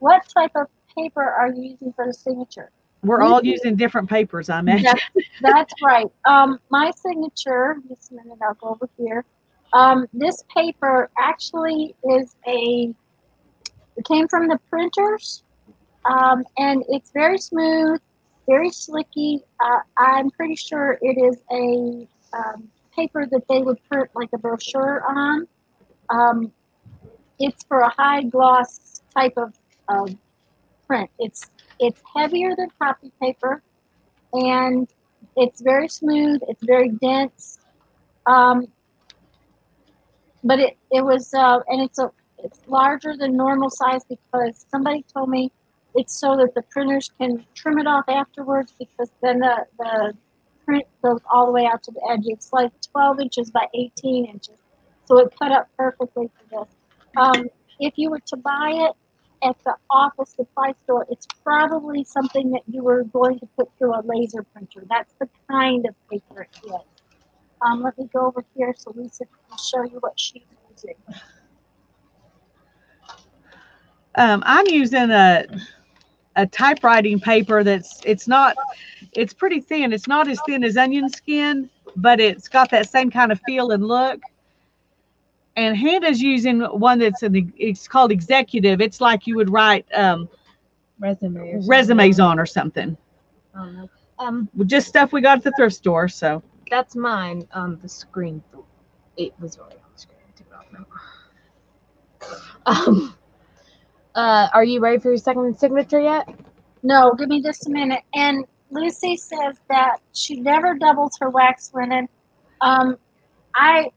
S2: What type of paper are you using for the signature?
S3: We're all using different papers, I imagine.
S2: That's, that's right. Um, my signature, just a minute, I'll go over here. Um, this paper actually is a, it came from the printers, um, and it's very smooth, very slicky. Uh, I'm pretty sure it is a um, paper that they would print like a brochure on. Um, it's for a high gloss type of, of print. It's it's heavier than copy paper and it's very smooth. It's very dense. Um, but it, it was uh, and it's a it's larger than normal size because somebody told me it's so that the printers can trim it off afterwards because then the the print goes all the way out to the edge. It's like 12 inches by 18 inches, so it cut up perfectly for this. Um, if you were to buy it at the office supply store, it's probably something that you were going to put through a laser printer. That's the kind of paper it is. Um, let me go over here so Lisa can show you what she's using.
S3: Um, I'm using a a typewriting paper that's it's not it's pretty thin. It's not as thin as onion skin, but it's got that same kind of feel and look. And Hannah's using one that's an it's called executive. It's like you would write um,
S1: Resume.
S3: resumes on or something.
S1: I. Um,
S3: Just stuff we got at the thrift store. So
S1: that's mine on the screen. It was already on the screen. I took it off now. Um, uh, are you ready for your second signature yet?
S2: No, give me just a minute. And Lucy says that she never doubles her wax linen. Um, I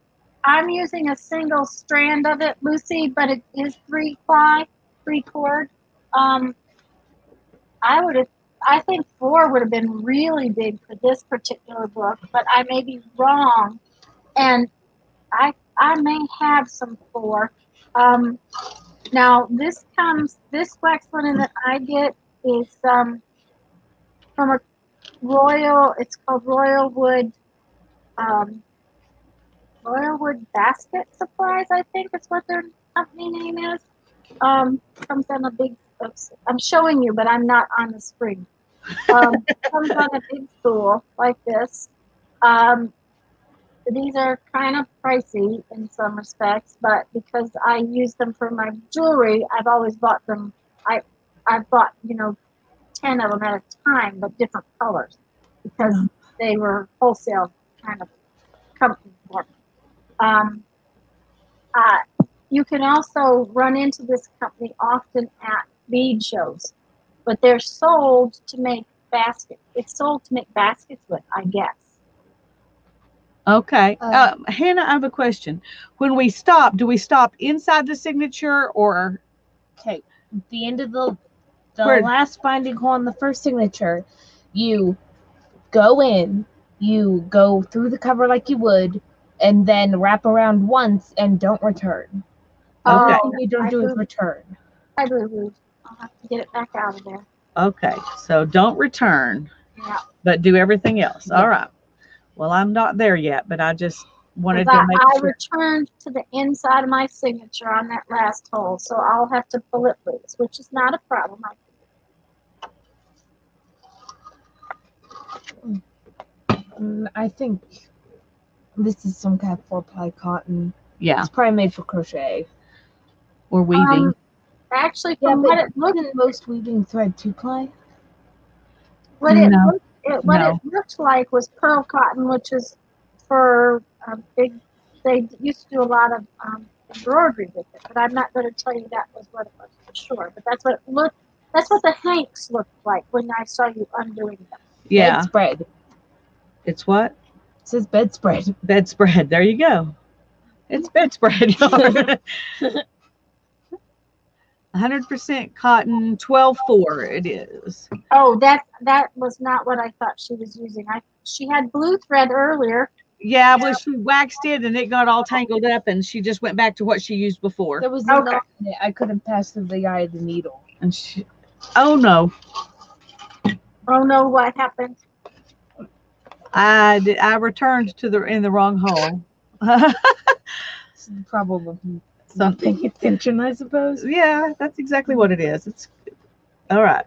S2: I'm using a single strand of it, Lucy, but it is three ply, three cord. Um, I would have, I think four would have been really big for this particular book, but I may be wrong, and I I may have some four. Um, now this comes this wax linen that I get is um, from a royal. It's called Royal Wood. Um, Royal Wood Basket Supplies, I think is what their company name is. Um, comes on a big. Oops, I'm showing you, but I'm not on the screen. Um, comes on a big stool like this. Um, these are kind of pricey in some respects, but because I use them for my jewelry, I've always bought them. I I've bought you know ten of them at a time, but different colors because they were wholesale kind of company. Um, uh, you can also run into this company often at bead shows, but they're sold to make baskets. It's sold to make baskets with, I guess.
S3: Okay,
S1: Uh,
S3: uh, Hannah, I have a question. When we stop, do we stop inside the signature or
S1: Okay. The end of the the
S3: Where-
S1: last binding hole on the first signature, you go in, you go through the cover like you would, and then wrap around once and don't return.
S3: Okay.
S1: All you don't
S2: I
S1: do is return.
S2: I believe I'll have to get it back out of there.
S3: Okay, so don't return,
S2: Yeah.
S3: but do everything else.
S1: Yeah.
S3: All right. Well, I'm not there yet, but I just wanted
S2: 'Cause
S3: to
S2: I,
S3: make
S2: I
S3: sure.
S2: returned to the inside of my signature on that last hole, so I'll have to pull it loose, which is not a problem. I
S1: Mm, I think this is some kind of four ply cotton.
S3: Yeah,
S1: It's probably made for crochet.
S3: we're weaving.
S2: Um, Actually,
S1: Yeah,
S2: from what it looked,
S1: most weaving thread two ply?
S2: what it,
S3: No.
S2: looked, it what
S3: No.
S2: it looked like was pearl cotton, which is for a big. They used to do a lot of um, embroidery with it, but I'm not going to tell you that was what it was for sure. But that's what it looked. That's what the hanks looked like when I saw you undoing them.
S3: yeah,
S1: Bedspread.
S3: It's what?
S1: It says bedspread.
S3: Bedspread. There you go. It's bedspread yarn. 100% cotton, 12.4 it is.
S2: Oh, that that was not what I thought she was using. I she had blue thread earlier,
S3: Yeah, well, she waxed it and it got all tangled up, and she just went back to what she used before.
S1: There was
S2: Okay.
S1: enough in it. I couldn't pass through the eye of the needle.
S3: And she, oh no,
S2: Oh no, what happened?
S3: I did, I returned to the in the wrong hole.
S1: This is the problem with not
S3: Something.
S1: paying attention, I suppose.
S3: Yeah, that's exactly what it is. It's all right.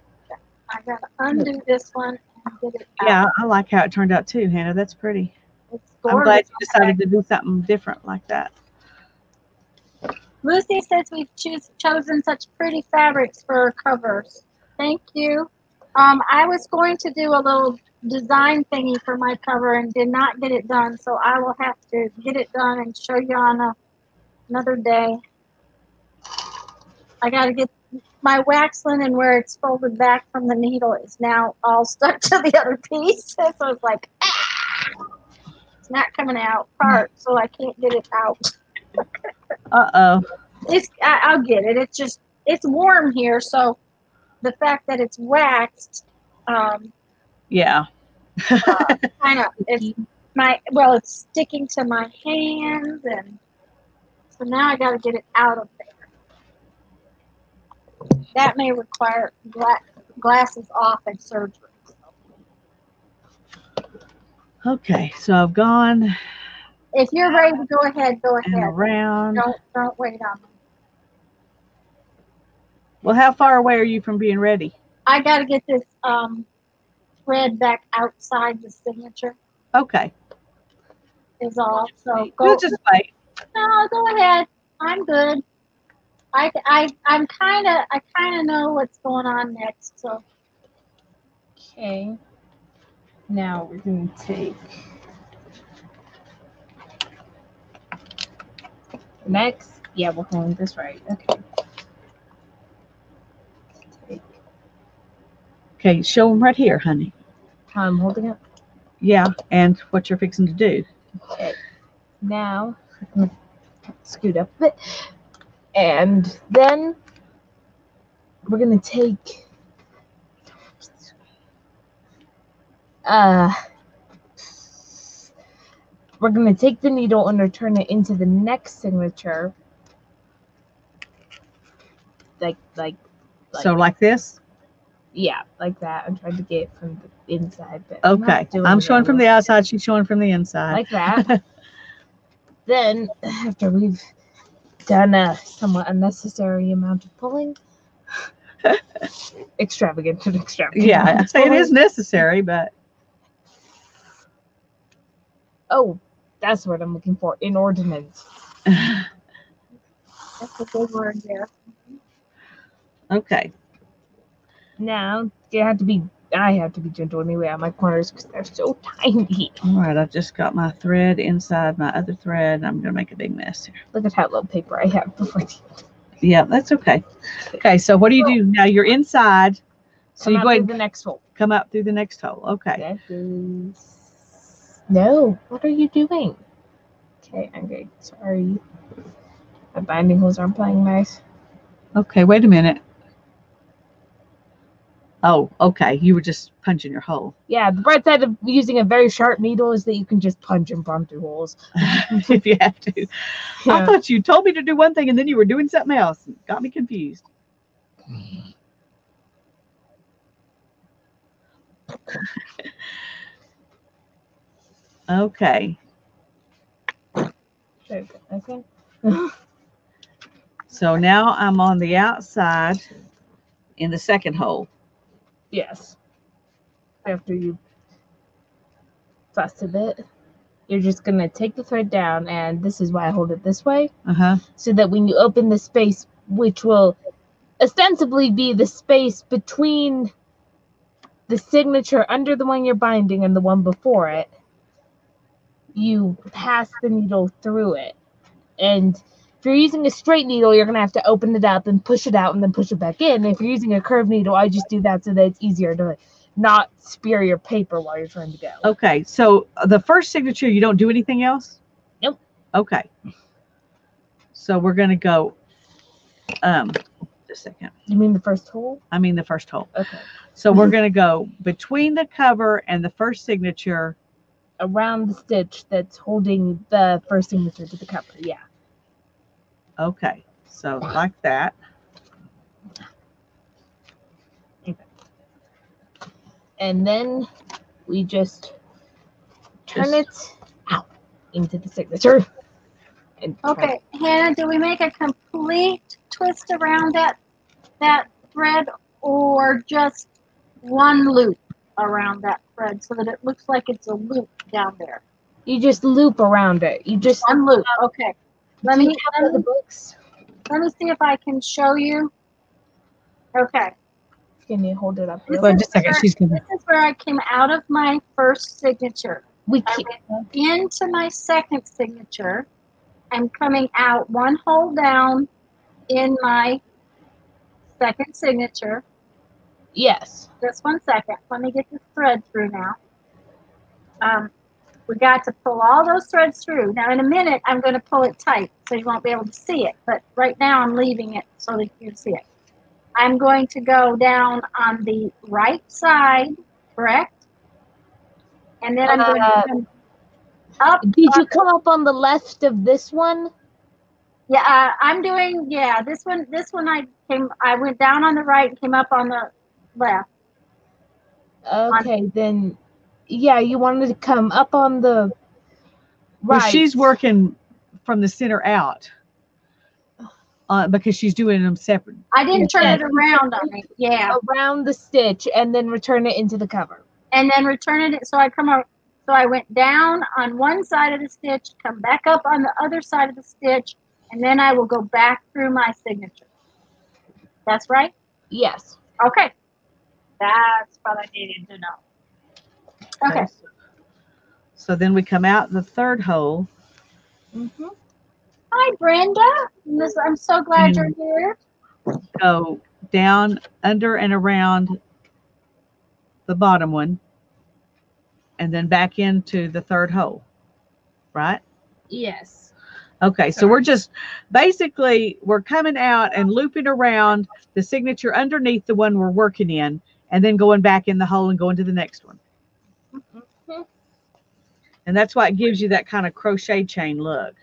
S2: I gotta undo this one and get it out.
S3: Yeah, I like how it turned out too, Hannah. That's pretty.
S2: It's
S3: I'm glad you decided to do something different like that.
S2: Lucy says we've choose, chosen such pretty fabrics for our covers. Thank you. Um, I was going to do a little design thingy for my cover and did not get it done, so I will have to get it done and show you on a, another day. I got to get my wax linen where it's folded back from the needle is now all stuck to the other piece. So it's like, ah! it's not coming out part, so I can't get it out.
S3: Uh oh.
S2: It's I, I'll get it. It's just it's warm here, so the fact that it's waxed, um,
S3: Yeah.
S2: kind of it's my well, it's sticking to my hands, and so now I got to get it out of there. That may require gla- glasses off and surgery.
S3: Okay, so I've gone
S2: If you're ready to go ahead, go ahead.
S3: around.
S2: Don't don't wait on me.
S3: Well, how far away are you from being ready?
S2: I got to get this um, thread back outside the signature.
S3: Okay,
S2: Is all. So go.
S3: we'll just wait.
S2: No, go ahead. I'm good. I, I, I'm kind of, I kind of know what's going on next. So
S1: Okay. Now we're going to take next. Yeah, we're holding this right. Okay. Take,
S3: Okay, show them right here, honey.
S1: I'm holding it.
S3: Yeah, and what you're fixing to do.
S1: Okay. Now, I'm scoot up a bit. And then we're going to take. Uh, we're going to take the needle and return it into the next signature. Like, like, like
S3: so, like this.
S1: yeah, like that. I'm trying to get it from the inside. But I'm
S3: Okay, I'm showing from the outside. She's showing from the inside.
S1: like that. then, after we've done a somewhat unnecessary amount of pulling, extravagant and extravagant.
S3: yeah, I say it
S1: pulling.
S3: is necessary, but
S1: Oh, that's what I'm looking for. Inordinate.
S2: that's a good word there.
S3: okay.
S1: Now, you have to be. I have to be gentle anyway on my corners because they're so tiny.
S3: All right, I've just got my thread inside my other thread. I'm gonna make a big mess here.
S1: Look at how little paper I have before the
S3: Yeah, that's okay. Okay, so what do you do now? You're inside, so
S1: Come
S3: you go ahead
S1: through the next hole.
S3: come out through the next hole. Okay.
S1: Is. No, what are you doing? Okay, I'm good. Sorry. My binding holes aren't playing nice.
S3: Okay, wait a minute. Oh, okay. You were just punching your hole.
S1: Yeah, the bright side of using a very sharp needle is that you can just punch and bomb through holes.
S3: if you have to. I thought you told me to do one thing and then you were doing something else. Got me confused. okay.
S1: Okay.
S3: So now I'm on the outside in the second hole.
S1: Yes. After you fuss a bit, you're just gonna take the thread down, and this is why I hold it this way,
S3: Uh-huh.
S1: so that when you open the space, which will ostensibly be the space between the signature under the one you're binding and the one before it, you pass the needle through it. And if you're using a straight needle, you're gonna have to open it up and push it out and then push it back in. If you're using a curved needle, I just do that so that it's easier to not spear your paper while you're trying to go.
S3: Okay. So uh, the first signature, you don't do anything else?
S1: Nope.
S3: Okay. So we're gonna go um just a second.
S1: You mean the first hole?
S3: I mean the first hole.
S1: Okay.
S3: So we're going to go between the cover and the first signature
S1: around the stitch that's holding the first signature to the cover. Yeah.
S3: Okay. So like that.
S1: And then we just turn
S3: Just-
S1: it out into the signature. And try-
S2: Okay, Hannah, do we make a complete twist around that that thread or just one loop around that thread so that it looks like it's a loop down there?
S1: You just loop around it. You just
S2: One loop. Okay. Let me
S1: have
S2: let
S1: the
S2: me,
S1: books.
S2: let me see if I can show you. Okay.
S1: Can you hold it up?
S2: This
S1: real
S3: Well,
S1: quick?
S3: just a second. She's gonna.
S2: This is where I came out of my first signature.
S1: We
S2: I
S1: can't.
S2: into my second signature. I'm coming out one hole down in my second signature.
S1: Yes.
S2: Just one second. Let me get this thread through now. Um, we got to pull all those threads through. Now, in a minute, I'm going to pull it tight so you won't be able to see it. But right now, I'm leaving it so that you can see it. I'm going to go down on the right side, correct? And then I'm going
S1: Uh,
S2: to come up.
S1: Did you come up on the left of this one?
S2: Yeah, uh, I'm doing. Yeah, this one. This one. I came. I went down on the right and came up on the left.
S1: Okay, then. Yeah, you wanted to come up on the right.
S3: Well, she's working from the center out. Uh, because she's doing them separate.
S2: I didn't turn it around on me. Yeah,
S1: around the stitch and then return it into the cover.
S2: and then return it. So I come up. So I went down on one side of the stitch, come back up on the other side of the stitch, and then I will go back through my signature. That's right.
S1: Yes.
S2: Okay, that's what I needed to know. Okay.
S3: So then we come out the third hole.
S1: Mm-hmm.
S2: Hi, Brenda. I'm so glad you're here.
S3: go down under and around the bottom one and then back into the third hole right
S1: Yes.
S3: okay so we're just basically we're coming out and looping around the signature underneath the one we're working in and then going back in the hole and going to the next one
S1: Mhm.
S3: and that's why it gives you that kind of crochet chain look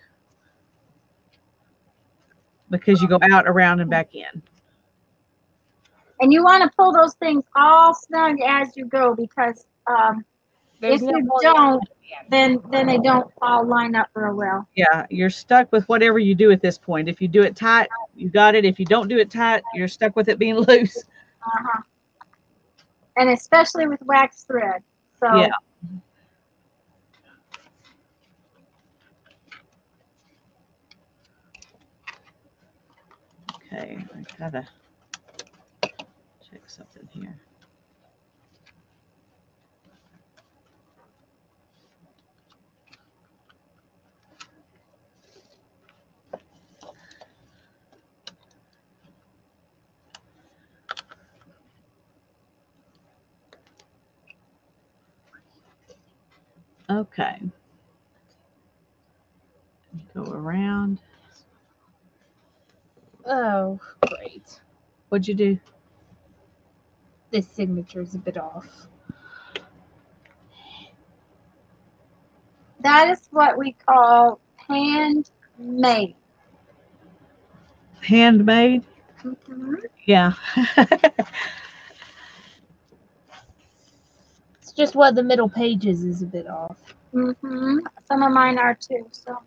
S3: because you go out around and back in
S2: And you want to pull those things all snug as you go because um, If
S1: no
S2: you don't- then then they don't all line up real well.
S3: yeah, you're stuck with whatever you do at this point. If you do it tight, you got it. If you don't do it tight, you're stuck with it being loose.
S2: Uh-huh. And especially with wax thread. So
S3: Yeah. Okay, I gotta check something here. Okay. Go around.
S1: Oh, great.
S3: What'd you do?
S1: This signature is a bit off.
S2: that is what we call handmade.
S3: Handmade?
S2: Mhm.
S3: Yeah.
S1: It's just what the middle pages is a bit off.
S2: Mhm. Some of mine are too. So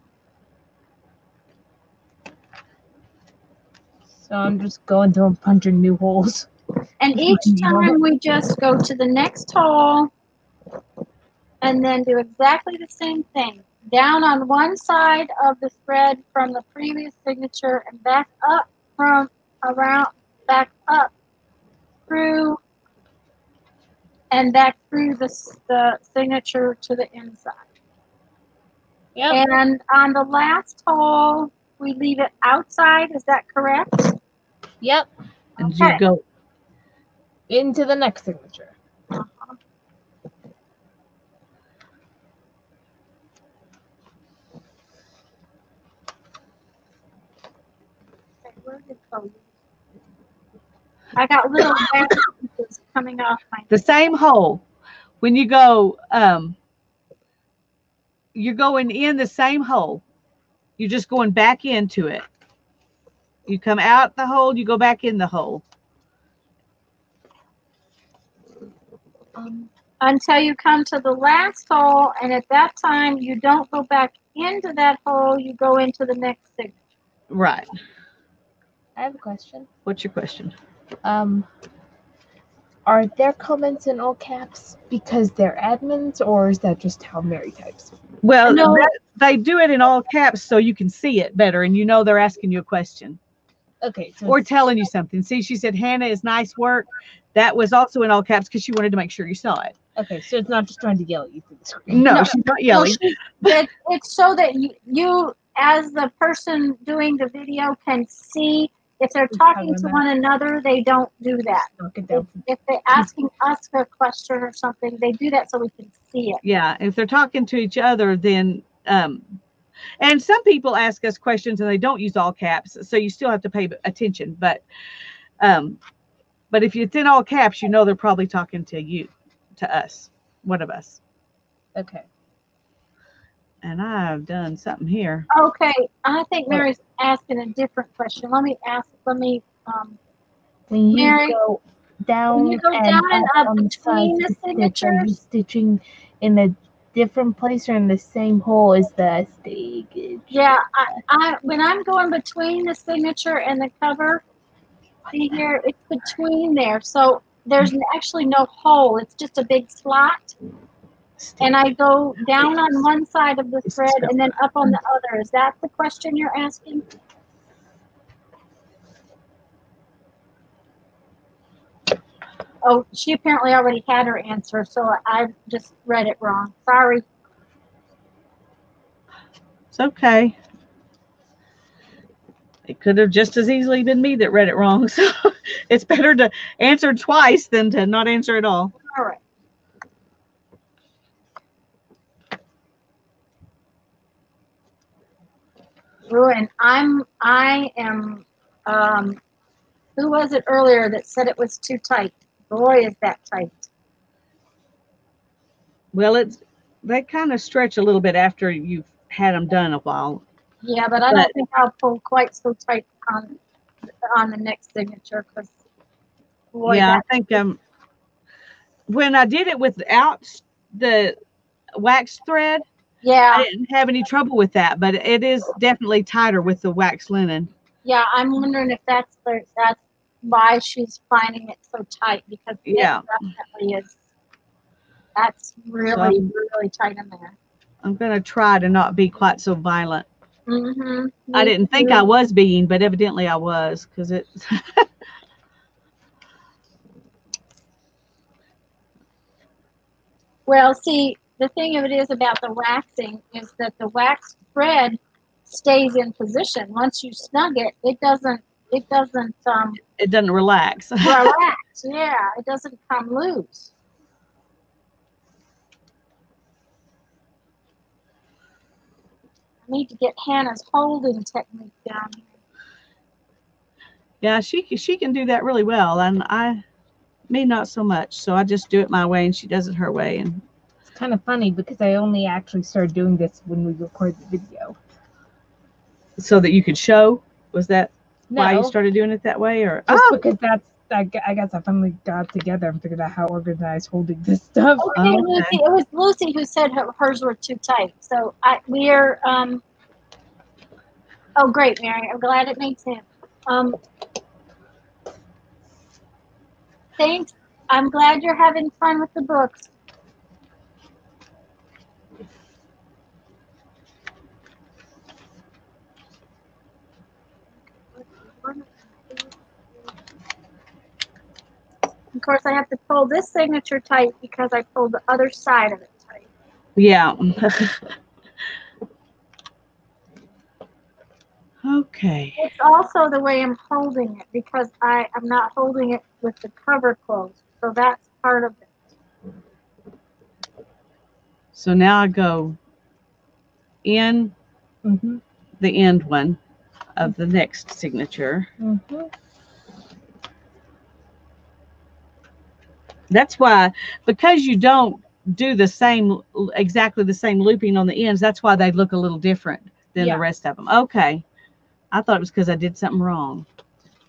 S1: So I'm just going through and punching new holes.
S2: and each time we just go to the next hole and then do exactly the same thing. Down on one side of the thread from the previous signature and back up from around back up through and that through the, the signature to the inside.
S1: Yep.
S2: And on the last hole, we leave it outside. Is that correct?
S1: Yep.
S3: And
S2: Okay.
S3: you go
S1: Into the next signature.
S2: Uh-huh. Okay, where did it go? I got little wax pieces coming off my.
S3: the same hole. When you go um you're going in the same hole. You're just going back into it. You come out the hole, you go back in the hole.
S1: Um,
S2: until you come to the last hole, and at that time you don't go back into that hole, you go into the next signature.
S3: Right.
S1: I have a question.
S3: What's your question?
S1: Um, are their comments in all caps because they're admins, or is that just how Mary types?
S3: Well,
S2: No.
S3: that- they do it in all caps so you can see it better and you know they're asking you a question
S1: Okay, so
S3: or telling you something. See, she said, Hannah is nice work. That was also in all caps because she wanted to make sure you saw it.
S1: okay, so it's not just trying to yell at you through the screen.
S3: No,
S2: No.
S3: she's not
S2: Well,
S3: yelling.
S2: she- it, it's so that you, you, as the person doing the video, can see if they're talking to one another, they don't do that. If, if they're asking us a question or something, they do that so we can see it.
S3: Yeah, if they're talking to each other, then um, and some people ask us questions and they don't use all caps, so you still have to pay attention. But um, but if it's in all caps, you know they're probably talking to you, to us, one of us.
S1: Okay.
S3: And I've done something here.
S2: Okay, I think Mary's asking a different question. Let me ask, let me, um,
S1: When you
S2: Mary,
S1: go down,
S2: when you go
S1: and
S2: down and up between the
S1: to stitch, are you stitching in a different place or in the same hole as the stage?
S2: yeah, I, I, when I'm going between the signature and the cover, see here, it's between there, so there's actually no hole, it's just a big slot. And I go down on one side of the thread and then up on the other. Is that the question you're asking? Oh, she apparently already had her answer, so I just read it wrong. Sorry.
S3: It's okay. It could have just as easily been me that read it wrong. So it's better to answer twice than to not answer at all.
S2: All right. And I'm, I am, um, who was it earlier that said it was too tight? Boy, is that tight.
S3: Well, it's they kind of stretch a little bit after you've had them done a while.
S2: Yeah, but I
S3: But-
S2: don't think I'll pull quite so tight on, on the next signature, because boy,
S3: yeah, I think um when I did it without the wax thread, I didn't have any trouble with that, but it is definitely tighter with the wax linen.
S2: yeah, I'm wondering if that's the, that's why she's finding it so tight, because
S3: Yeah.
S2: definitely is. That's really, really tight in there.
S3: I'm gonna try to not be quite so violent.
S2: Mm-hmm.
S3: I didn't think I was being, but evidently I was because it.
S2: Well, see, the thing of it is about the waxing is that the wax thread stays in position. Once you snug it, it doesn't, it doesn't, um,
S3: it doesn't relax.
S2: relax. Yeah, it doesn't come loose. I need to get Hannah's holding technique down here.
S3: yeah, she can- she can do that really well, and I, me not so much. So I just do it my way, and she does it her way, and
S1: kind of funny because I only actually started doing this when we recorded the video.
S3: so that you could show. Was that why you started doing it that way, or
S1: just
S3: oh,
S1: because that's I, I guess I finally got together and figured out how organized holding this stuff.
S2: Okay,
S3: Okay.
S2: Lucy. It was Lucy who said her, hers were too tight. So I we're um. Oh, great, Mary. I'm glad it made sense. Um. Thanks. I'm glad you're having fun with the books. Of course, I have to pull this signature tight because I pulled the other side of it tight.
S3: yeah. okay.
S2: It's also the way I'm holding it because I am not holding it with the cover closed. So that's part of it.
S3: So now I go in
S1: Mm-hmm.
S3: the end one of the next signature.
S1: Mm-hmm.
S3: That's why, because you don't do the same, exactly the same looping on the ends. That's why they look a little different than
S1: Yeah.
S3: the rest of them. Okay. I thought it was because I did something wrong.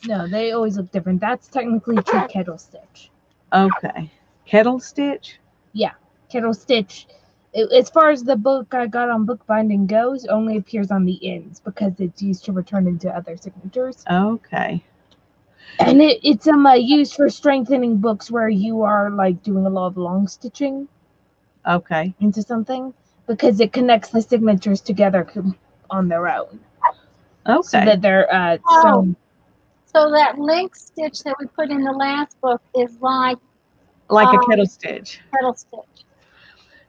S1: No, they always look different. That's technically true kettle stitch.
S3: Okay. Kettle stitch? Yeah.
S1: Kettle stitch, as far as the book I got on bookbinding goes, only appears on the ends because it's used to return into other signatures.
S3: Okay.
S1: And it, it's um uh, used for strengthening books where you are like doing a lot of long stitching
S3: Okay.
S1: into something because it connects the signatures together on their own
S3: Okay.
S1: so that they're uh
S2: Oh.
S1: sewn.
S2: So that link stitch that we put in the last book is like
S3: like a
S2: um,
S3: kettle stitch.
S2: kettle stitch.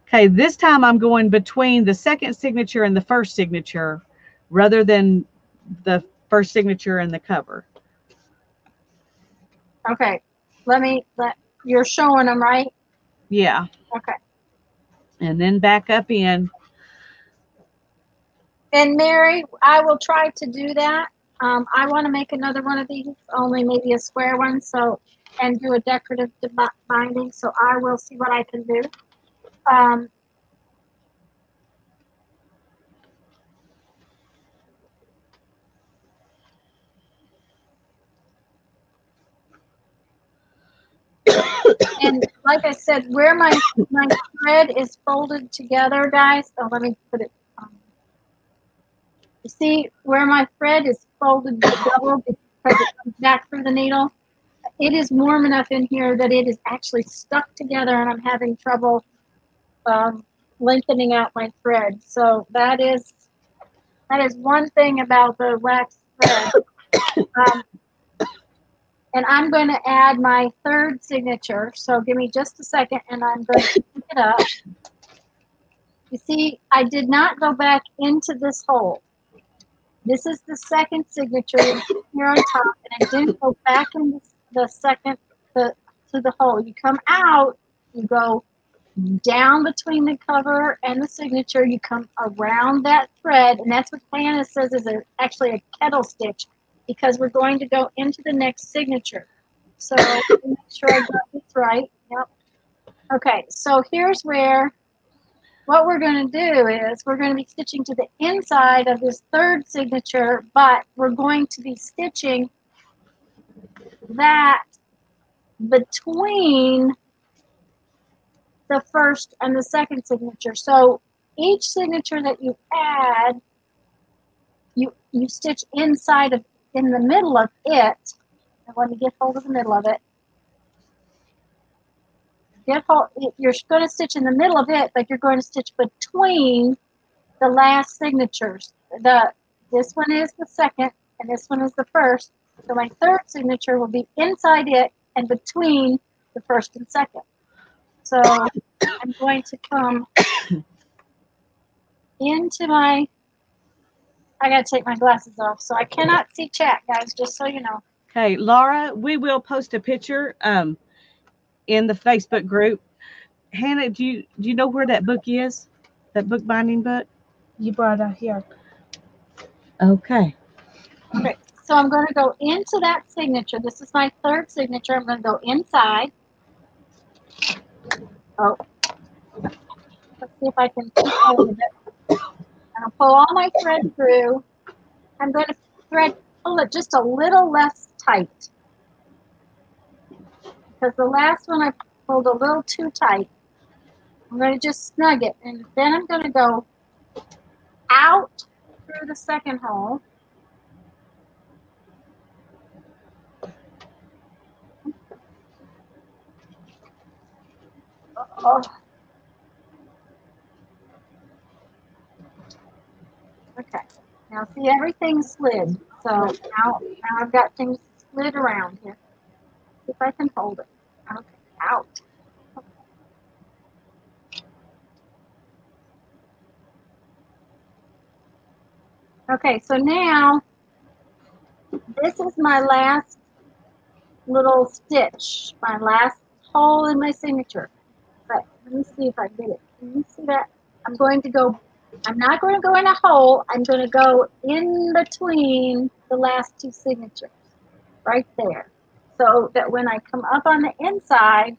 S3: Okay, this time I'm going between the second signature and the first signature rather than the first signature and the cover.
S2: Okay, let me, let, you're showing them, right?
S3: Yeah.
S2: Okay.
S3: And then back up in.
S2: And Mary, I will try to do that. Um, I want to make another one of these, only maybe a square one, so, and do a decorative binding, so I will see what I can do. Um, and like I said, where my, my thread is folded together, guys, oh, let me put it, um, you see where my thread is folded double because it comes back through the needle? It is warm enough in here that it is actually stuck together and I'm having trouble um, lengthening out my thread. So that is, that is one thing about the wax thread. Um, and I'm going to add my third signature. So give me just a second and I'm going to pick it up. You see, I did not go back into this hole. This is the second signature here on top, and I didn't go back in the, the second the, to the hole. You come out, you go down between the cover and the signature, you come around that thread, and that's what Hannah says is a, actually a kettle stitch because we're going to go into the next signature. So make sure I got this right. Yep. Okay, so here's where what we're going to do is we're going to be stitching to the inside of this third signature, but we're going to be stitching that between the first and the second signature. So each signature that you add, you you stitch inside of in the middle of it. And let me get hold of the middle of it. Get hold, you're going to stitch in the middle of it, but you're going to stitch between the last signatures. The this one is the second, and this one is the first. So my third signature will be inside it and between the first and second. So I'm going to come into my. I gotta take my glasses off, so I cannot see chat, guys. Just so you know.
S3: Okay, Laura, we will post a picture um in the Facebook group. Hannah, do you do you know where that book is? That bookbinding book?
S1: You brought it here.
S3: Okay.
S2: Okay, so I'm going to go into that signature. This is my third signature. I'm going to go inside. Oh, let's see if I can it. And I'll pull all my thread through. I'm going to thread pull it just a little less tight because the last one I pulled a little too tight. I'm going to just snug it, and then I'm going to go out through the second hole. Oh. Okay. Now see everything slid. So now, now I've got things slid around here. See if I can hold it. Okay. Out. Okay, so now this is my last little stitch, my last hole in my signature. But let me see if I get it. Can you see that? I'm going to go, I'm not going to go in a hole. I'm going to go in between the last two signatures, right there. So that when I come up on the inside,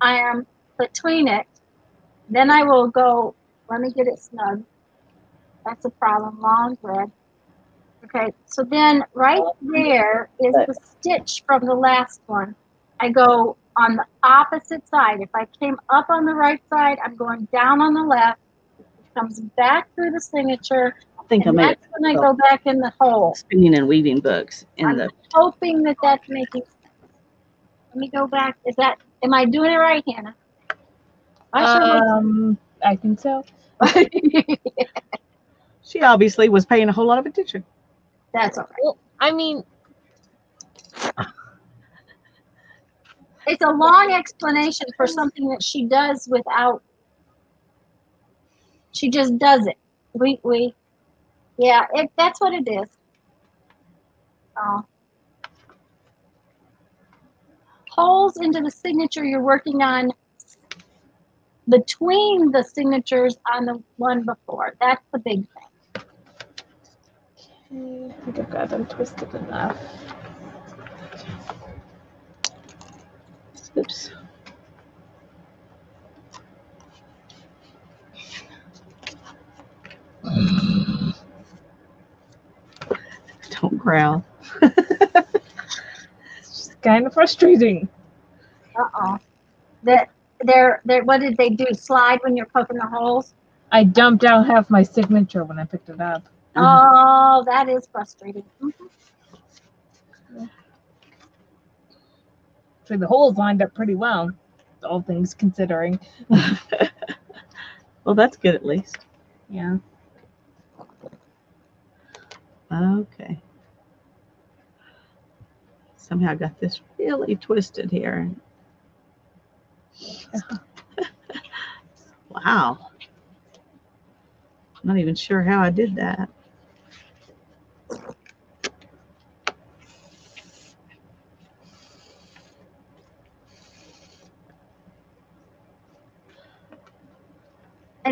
S2: I am between it Then I will go, let me get it snug. That's a problem, long thread. Okay, so then right there is the stitch from the last one. I go on the opposite side. If I came up on the right side, I'm going down on the left. It comes back through the signature,
S4: I think I
S2: and
S4: made
S2: that's when I go back in the hole.
S4: spinning and weaving books in
S2: I'm
S4: the,
S2: hoping that that's making. Let me go back. Is that, am I doing it right, Hannah? I sure
S1: Um, I think so.
S2: hope-
S3: She obviously was paying a whole lot of attention.
S2: That's all right.
S1: Well, I mean,
S2: It's a long explanation for something that she does without. She just does it. We we, yeah, it, that's what it is. Oh. Holes into the signature you're working on between the signatures on the one before. That's the big thing.
S1: Okay, I think I've got them twisted enough.
S3: Oops. Don't growl.
S1: It's just kind of frustrating.
S2: Uh oh. That they're they what did they do? Slide when you're poking the holes?
S1: I dumped out half my signature when I picked it up.
S2: Oh, that is frustrating. Mhm.
S1: So the holes lined up pretty well, all things considering.
S3: well, that's good at least.
S1: Yeah.
S3: Okay. Somehow got this really twisted here. wow. Not even sure how I did that.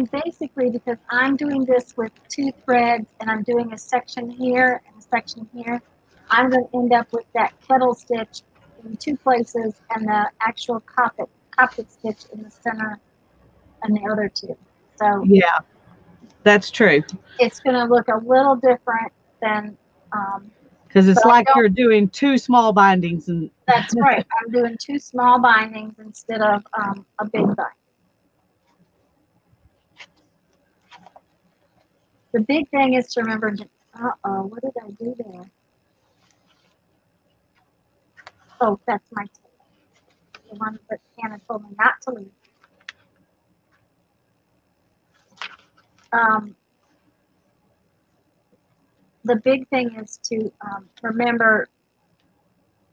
S2: And basically, because I'm doing this with two threads and I'm doing a section here and a section here, I'm going to end up with that kettle stitch in two places and the actual Coptic, Coptic stitch in the center and the other two. So
S3: Yeah, that's true.
S2: it's going to look a little different than, um,
S3: Because it's
S2: But
S3: like you're doing two small bindings and
S2: that's right. I'm doing two small bindings instead of um, a big bind. The big thing is to remember, uh oh, what did I do there? Oh, that's my. The one that Hannah told me not to leave. Um, the big thing is to um, remember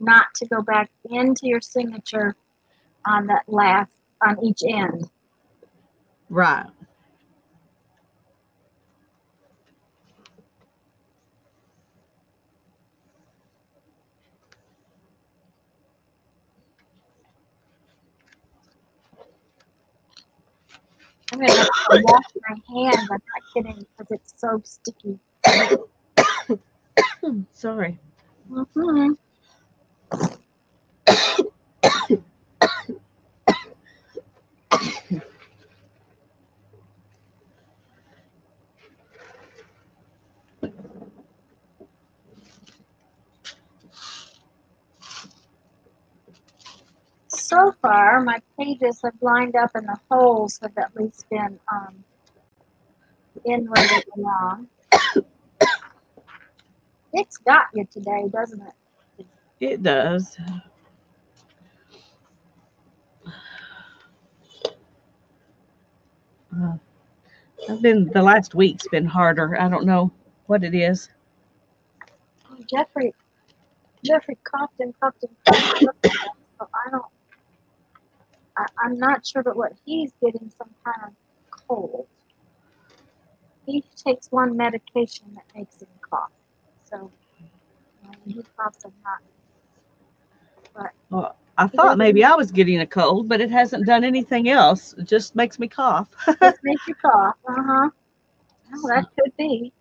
S2: not to go back into your signature on that last, on each end.
S3: right.
S2: I'm gonna have to wash my hands. I'm not kidding because it's so sticky.
S3: Sorry.
S2: hmm So far, my pages have lined up and the holes have at least been um, inwarded along. It's got you today, doesn't it?
S3: It does. Uh, I've been the last week's been harder. I don't know what it is.
S2: Oh, Jeffrey, Jeffrey coughed and coughed and coughed. and coughed, So I don't. I, I'm not sure, but what he's getting some kind of cold. He takes one medication that makes him cough. So you know, he coughs, I'm not.
S3: Well, I thought maybe I was getting a cold, but it hasn't done anything else. It just makes me cough.
S2: Just makes you cough. Uh huh. Oh, that could be.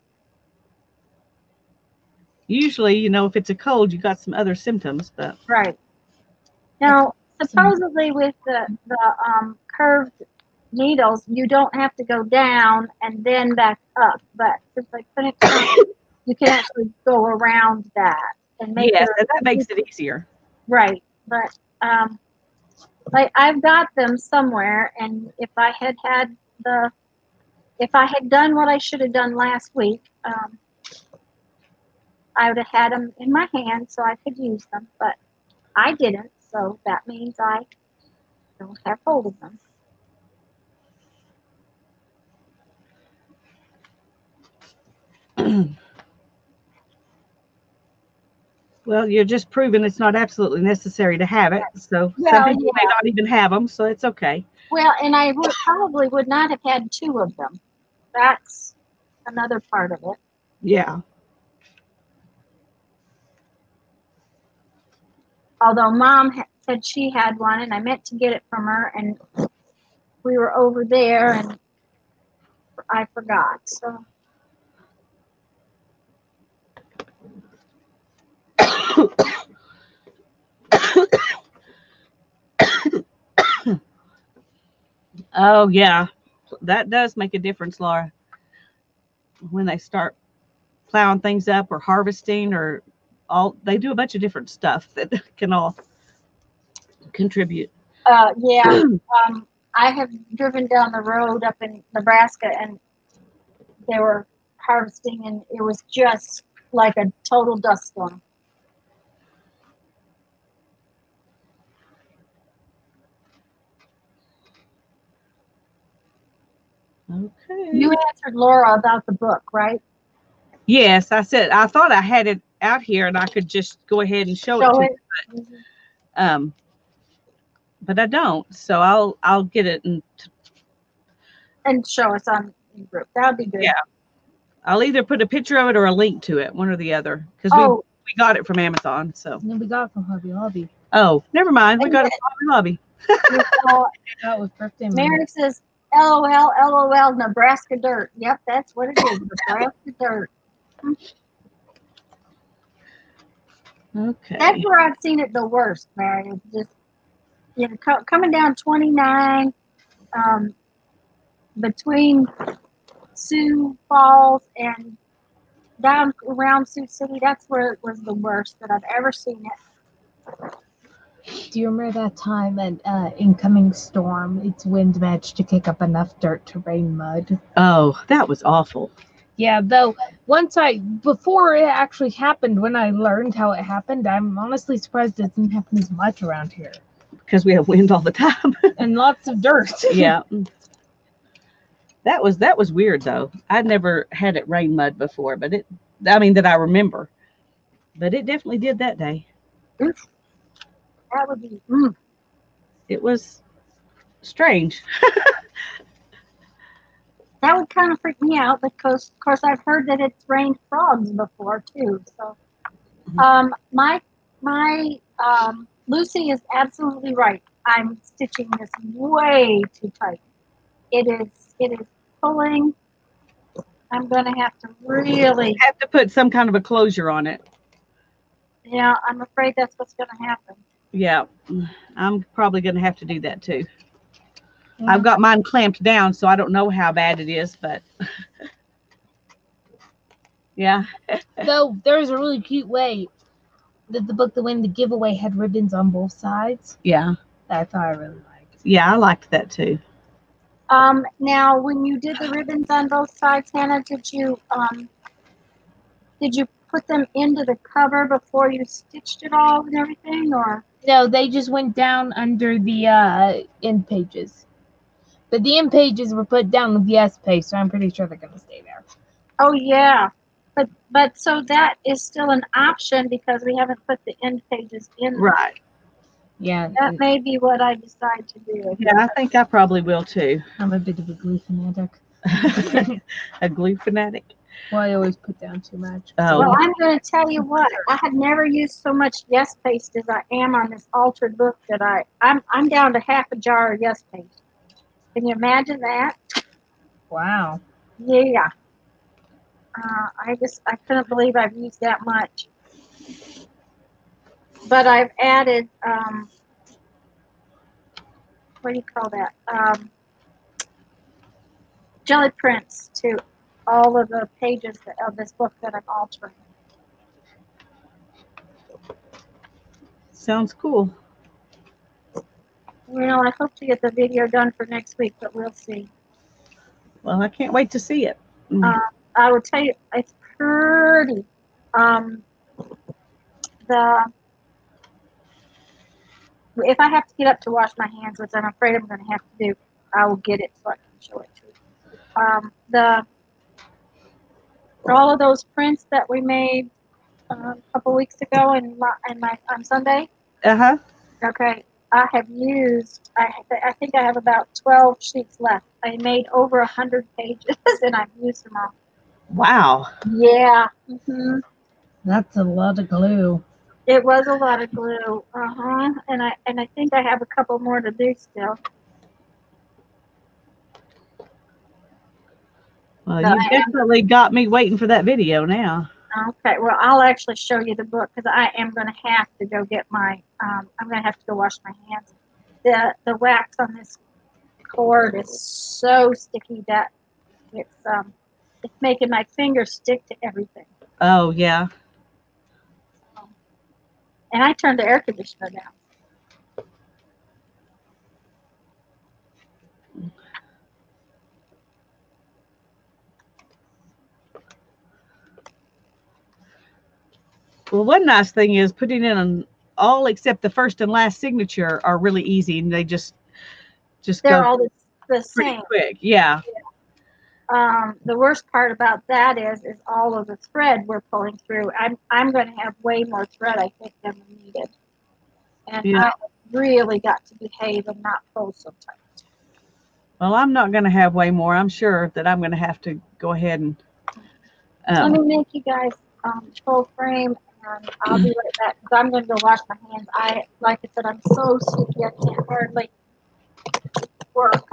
S3: Usually, you know, if it's a cold, you got some other symptoms, but
S2: Right. Now, supposedly with the, the um, curved needles, you don't have to go down and then back up. But since I couldn't, you can actually go around that and make
S3: Yes, and that makes it easier.
S2: Right, but um, like I've got them somewhere, and if I had had the, if I had done what I should have done last week, um, I would have had them in my hand so I could use them, but I didn't, so that means I don't have hold of them.
S3: Well, you're just proving it's not absolutely necessary to have it. So
S2: Well,
S3: some people may not even have them, so it's okay.
S2: Well, and I would probably would not have had two of them. That's another part of it.
S3: Yeah.
S2: Although mom said she had one and I meant to get it from her and we were over there and I forgot. So
S3: Oh yeah, that does make a difference, Laura. When they start plowing things up or harvesting or all, they do a bunch of different stuff that can all contribute.
S2: uh, yeah, um, I have driven down the road up in Nebraska and they were harvesting and it was just like a total dust storm.
S3: Okay.
S2: You answered Laura about the book, right?
S3: yes, I said I thought I had it out here and I could just go ahead and show,
S2: Show
S3: it to
S2: it.
S3: you. Um, but I don't, so I'll I'll get it and
S2: and show us on the group. That would be good.
S3: Yeah. I'll either put a picture of it or a link to it, one or the other, because we
S2: Oh,
S3: we got it from Amazon. So
S1: And then we got it from Hobby Lobby.
S3: oh, never mind, we
S2: And
S3: got it from Hobby Lobby.
S2: we
S1: That was birthday month.
S2: Mary says, LOL, LOL, Nebraska dirt. Yep, that's what it is. Nebraska dirt.
S3: Okay.
S2: That's where I've seen it the worst, Mary. It's just, you know, co- coming down 29, um, between Sioux Falls and down around Sioux City. That's where it was the worst that I've ever seen it.
S1: Do you remember that time an uh, incoming storm, its wind managed to kick up enough dirt to rain mud?
S3: Oh, that was awful.
S1: Yeah, though once I before it actually happened, when I learned how it happened, I'm honestly surprised it didn't happen as much around here.
S3: Because we have wind all the time.
S1: And lots of dirt.
S3: yeah. That was that was weird though. I'd never had it rain mud before, but it I mean that I remember. But it definitely did that day.
S2: That would be, mm,
S3: It was strange.
S2: that would kind of freak me out because, of course, I've heard that it's rained frogs before too. So,
S3: Mhm.
S2: um, my my um, Lucy is absolutely right. I'm stitching this way too tight. It is it is pulling. I'm gonna have to really,
S3: Have to put some kind of a closure on it.
S2: yeah. I'm afraid that's what's gonna happen.
S3: Yeah. I'm probably gonna have to do that too. I've got mine clamped down, so I don't know how bad it is, but yeah.
S1: Though there's a really cute way that the book The Wind the giveaway had ribbons on both sides.
S3: Yeah.
S1: That I thought I really liked.
S3: Yeah, I liked that too.
S2: Um, now, when you did the ribbons on both sides, Hannah, did you um, did you put them into the cover before you stitched it all and everything, or?
S1: No, they just went down under the uh, end pages. But the end pages were put down with the S page, so I'm pretty sure they're gonna stay there.
S2: Oh yeah, but but so that is still an option because we haven't put the end pages in.
S3: Right.
S1: Yeah,
S2: That may be what I decide to do.
S3: Yeah, I think I probably will too.
S1: I'm a bit of a glue fanatic.
S3: a glue fanatic.
S1: Well, I always put down too much.
S3: Oh.
S2: Well, I'm going to tell you what. I have never used so much yes paste as I am on this altered book that I I'm I'm down to half a jar of yes paste. Can you imagine that?
S1: Wow.
S2: Yeah. Uh, I just I couldn't believe I've used that much. But I've added um, what do you call that? Um, jelly prints to all of the pages of this book that I'm altering.
S3: Sounds cool.
S2: Know, I hope to get the video done for next week, but we'll see.
S3: Well, I can't wait to see it. Mm.
S2: Uh, I will tell you, it's pretty. Um, the if I have to get up to wash my hands, which I'm afraid I'm going to have to do, I will get it so I can show it to you. Um, the all of those prints that we made um, a couple weeks ago and my, and my on Sunday.
S3: Uh huh.
S2: Okay, I have used. I I think I have about twelve sheets left. I made over a hundred pages and I've used them all.
S3: Wow.
S2: Yeah. hmm
S1: That's a lot of glue.
S2: It was a lot of glue. Uh huh. And I and I think I have a couple more to do still.
S3: Well,
S2: So
S3: you
S2: I am-
S3: definitely got me waiting for that video now.
S2: Okay. Well, I'll actually show you the book because I am going to have to go get my. Um, I'm going to have to go wash my hands. The the wax on this cord is so sticky that it's um it's making my fingers stick to everything.
S3: Oh yeah.
S2: And I turned the air conditioner down.
S3: Well, one nice thing is putting in an, all except the first and last signature are really easy, and they just just
S2: They're
S3: go
S2: all the, the same.
S3: quick. Yeah.
S2: um, the worst part about that is is all of the thread we're pulling through. I'm I'm going to have way more thread I think than we needed, and
S3: Yeah.
S2: I really got to behave and not pull sometimes.
S3: Well, I'm not going to have way more. I'm sure that I'm going to have to go ahead and.
S2: Let
S3: Um,
S2: me make you guys um, full frame, and I'll be right back. Cause I'm going to go wash my hands. I like I said, I'm so sticky I can't hardly work.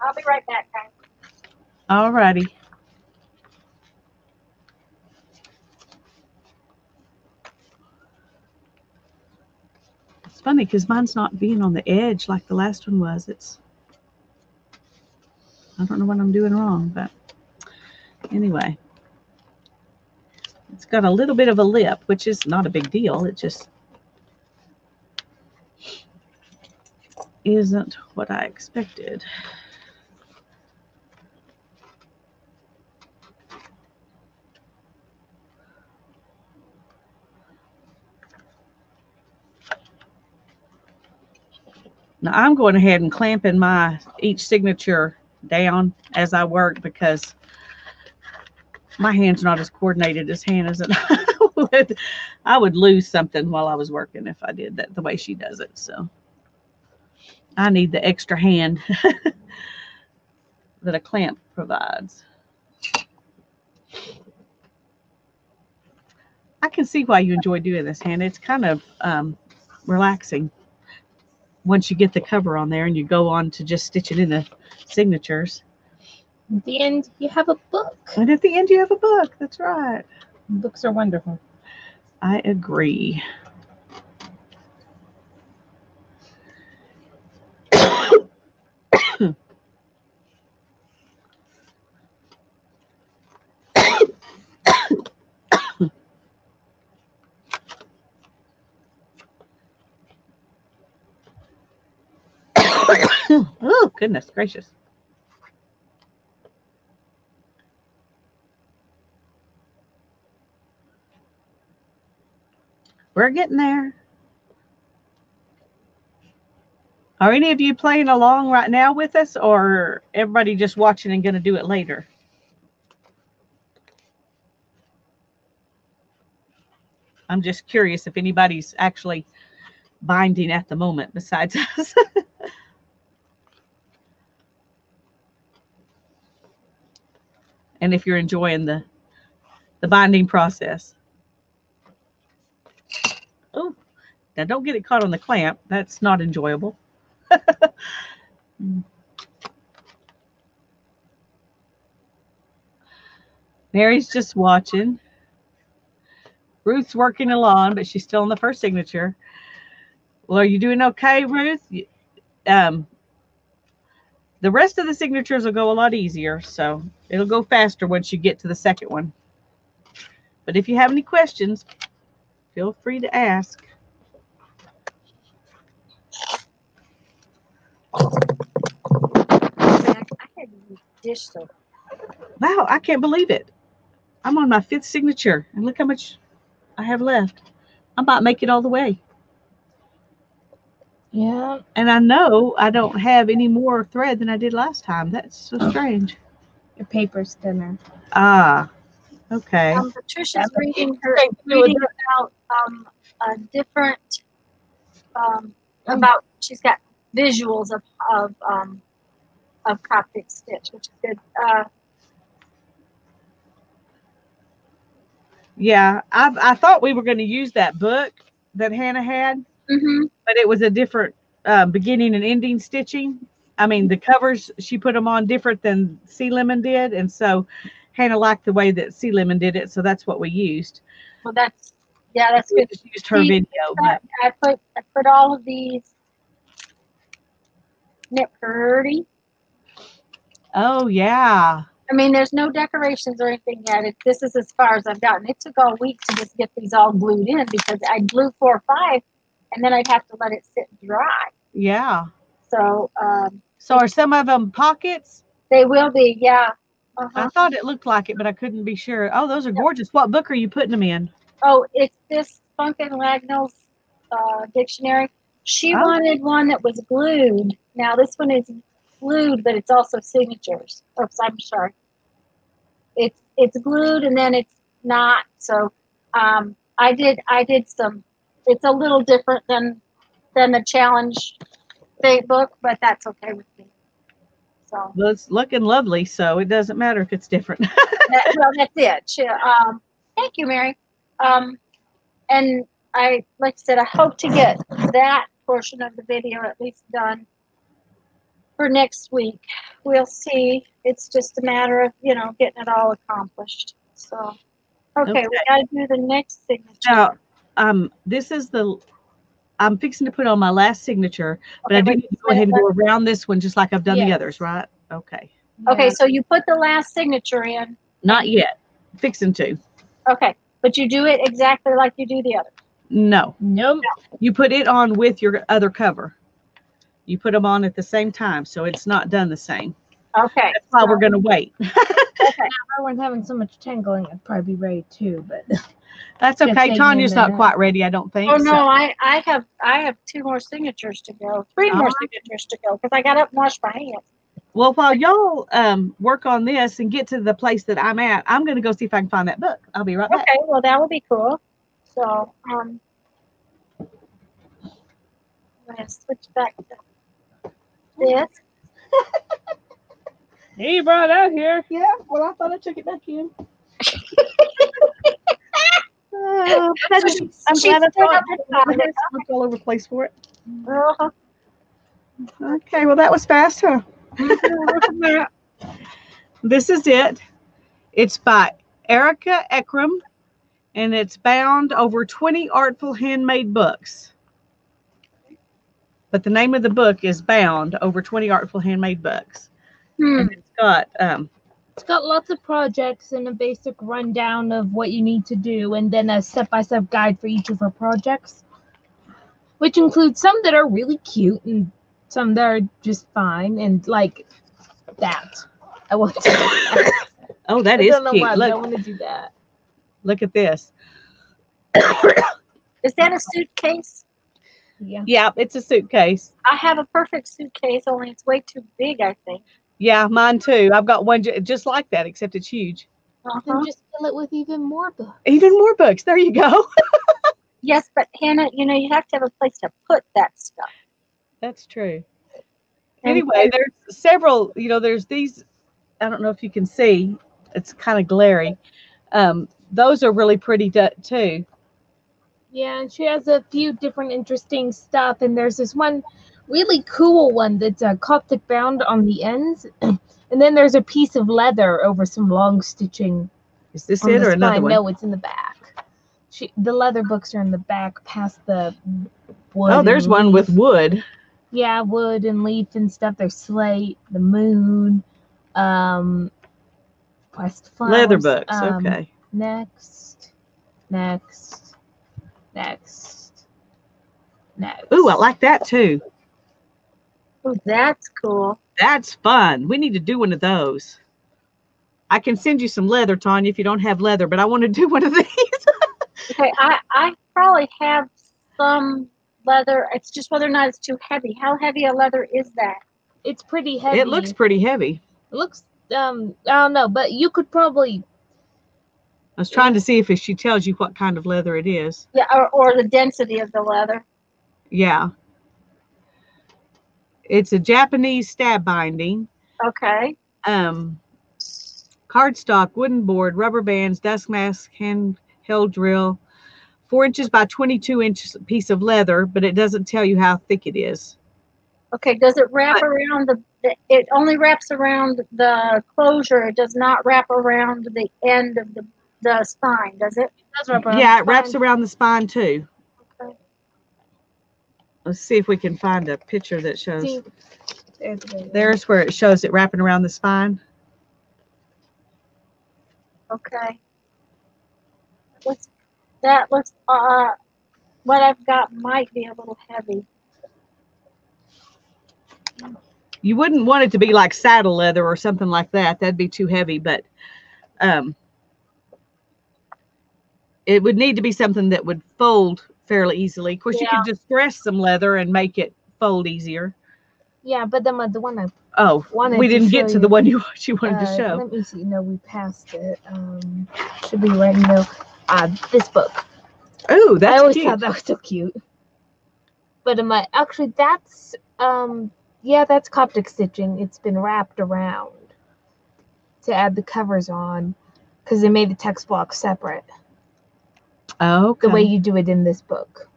S2: I'll be right back, guys.
S3: All righty. It's funny because mine's not being on the edge like the last one was. It's, I don't know what I'm doing wrong, but anyway. It's got a little bit of a lip, which is not a big deal. It just isn't what I expected. Now I'm going ahead and clamping my each signature down as I work because my hand's not as coordinated as Hannah's and I would I would lose something while I was working if I did that the way she does it. So I need the extra hand that a clamp provides. I can see why you enjoy doing this, Hannah. It's kind of um, relaxing once you get the cover on there and you go on to just stitching in the signatures.
S1: At the end, you have a book.
S3: And at the end, you have a book. That's right.
S1: Books are wonderful.
S3: I agree. oh, goodness gracious. We're getting there. Are any of you playing along right now with us, or everybody just watching and going to do it later? I'm just curious if anybody's actually binding at the moment besides us. and if you're enjoying the the binding process. Oh, now don't get it caught on the clamp. That's not enjoyable. Mary's just watching. Ruth's working along, but she's still in the first signature. Well, are you doing okay, Ruth? Um, The rest of the signatures will go a lot easier, so it'll go faster once you get to the second one. But if you have any questions, feel free to ask.
S2: I had to use dish soap.
S3: Wow, I can't believe it. I'm on my fifth signature, and look how much I have left. I might make it all the way.
S1: Yeah.
S3: And I know I don't have any more thread than I did last time. That's so strange.
S1: Your paper's thinner.
S3: Ah, okay.
S2: Um, Patricia's reading her reading about um, a different um, about she's got visuals of of um, of Coptic stitch, which is good. Uh,
S3: Yeah, I I thought we were going to use that book that Hannah had,
S2: hmm
S3: but it was a different uh, beginning and ending stitching. I mean, the covers she put them on different than Sea Lemon did, and so Hannah liked the way that Sea Lemon did it, so that's what we used.
S2: Well, that's yeah, that's
S3: We
S2: good.
S3: just used her
S2: See,
S3: video, but
S2: I put I put all of these knit pretty.
S3: Oh yeah,
S2: I mean, there's no decorations or anything yet. It, this is as far as I've gotten. It took all week to just get these all glued in because I glue four or five, and then I'd have to let it sit dry.
S3: yeah.
S2: So um,
S3: So are some of them pockets?
S2: they will be, yeah. Uh-huh.
S3: I thought it looked like it, but I couldn't be sure. Oh, those are gorgeous. What book are you putting them in?
S2: Oh, it's this Funk and Wagnalls uh, dictionary. She
S3: Oh.
S2: wanted one that was glued. Now this one is glued, but it's also signatures. Oops, I'm sorry. It's it's glued and then it's not. So um, I did I did some. It's a little different than than the challenge big book, but that's okay with me. So
S3: Well, it's looking lovely, so it doesn't matter if it's different.
S2: that, well, that's it. She, um, thank you, Mary. Um, and I, like I said, I hope to get that portion of the video at least done for next week. We'll see. It's just a matter of, you know, getting it all accomplished. So, okay,
S3: Okay.
S2: we got to do the next signature.
S3: now, um, this is the. I'm fixing to put on my last signature, but I do need to go ahead and go around this one just like I've done the others, right? Okay.
S2: Okay, so you put the last signature in.
S3: Not yet. Fixing to.
S2: Okay, but you do it exactly like you do the other.
S3: No,
S1: Nope.
S3: you put it on with your other cover. You put them on at the same time, so it's not done the same.
S2: Okay.
S3: That's why we're going to wait.
S2: okay.
S1: If I weren't having so much tangling, I'd probably be ready too. But
S3: That's okay.
S1: hang
S3: Tanya's not quite ready, I don't think.
S2: Oh
S3: so-
S2: no, I, I have I have two more signatures to go, three more
S3: Alright.
S2: signatures to go because I got up and washed my hands.
S3: Well, while y'all um, work on this and get to the place that I'm at, I'm going to go see if I can find that book. I'll be right back.
S2: Okay, well that would be cool. So um, I'm gonna switch back to this.
S1: he brought out here.
S3: Yeah, well, I thought I took it back in. Uh, that's-
S2: she-
S3: I'm glad I thought
S2: up and found it.
S3: I looked all over the place for it.
S2: Uh-huh.
S3: Okay, well, that was fast, huh? This is it. It's by Erica Ekrem, and it's bound over 20 artful handmade books. But the name of the book is Bound Over 20 Artful Handmade Books.
S2: Hmm.
S3: And it's got, um,
S1: It's got lots of projects and a basic rundown of what you need to do, and then a step by step guide for each of her projects, which includes some that are really cute and some that are just fine, and like that. I want to. I
S3: oh, that is
S1: don't know
S3: cute.
S1: why, but I want to do that.
S3: look at this.
S2: Is that a suitcase?
S1: Yeah.
S3: Yeah, it's a suitcase.
S2: I have a perfect suitcase, only it's way too big. I think.
S3: Yeah, mine too. I've got one just like that, except it's huge.
S2: Uh-huh.
S1: Then just fill it with even more books.
S3: Even more books. There you go.
S2: Yes, but Hannah, you know you have to have a place to put that stuff.
S3: That's true. Anyway, there's several, you know, there's these, I don't know if you can see, it's kind of glary. Um, those are really pretty too.
S1: Yeah, and she has a few different interesting stuff, and there's this one really cool one that's uh, Coptic bound on the ends, and then there's a piece of leather over some long stitching
S3: Is this it or another one?
S1: No, it's in the back. She, the leather books are in the back, past the wood.
S3: Oh, there's one with wood.
S1: Yeah, wood and leaf and stuff. There's slate, the moon, um, pressed flowers.
S3: Leather books.
S1: um,
S3: okay.
S1: Next, next, next, next.
S3: Ooh, I like that too.
S2: Oh, that's cool.
S3: That's fun. We need to do one of those. I can send you some leather, Tanya, if you don't have leather, but I want to do one of these.
S2: Okay, I, I probably have some leather. It's just whether or not it's too heavy. How heavy a leather is that?
S1: It's pretty heavy.
S3: it looks pretty heavy.
S1: It looks. Um, I don't know, but you could probably.
S3: I was trying to see if she tells you what kind of leather it is.
S2: Yeah, or, or the density of the leather.
S3: Yeah. It's a Japanese stab binding.
S2: Okay.
S3: Um, cardstock, wooden board, rubber bands, dust mask, handheld drill, four inches by 22 inches piece of leather, but it doesn't tell you how thick it is.
S2: Okay. Does it wrap around the, the? It only wraps around the closure. It does not wrap around the end of the the spine, does it?
S1: That's rubber on
S3: yeah, it wraps around the spine too.
S2: Okay.
S3: Let's see if we can find a picture that shows.
S1: See, there's
S3: There's where it shows it wrapping around the spine.
S2: Okay. What's that looks uh what I've got might be a little heavy.
S3: You wouldn't want it to be like saddle leather or something like that. That'd be too heavy, but um, it would need to be something that would fold fairly easily. Of course, you
S2: Yeah.
S3: could just press some leather and make it fold easier.
S1: Yeah, but then the one I
S3: Oh, we didn't get
S1: show
S3: to the one you you wanted
S1: uh,
S3: to show.
S1: Let me see. No, we passed it. Um, should be right now. Uh, this book.
S3: Oh,
S1: I always
S3: cute.
S1: thought that was so cute. But um, uh, actually, that's um, yeah, that's Coptic stitching. It's been wrapped around to add the covers on, because they made the text block separate,
S3: okay.
S1: the way you do it in this book.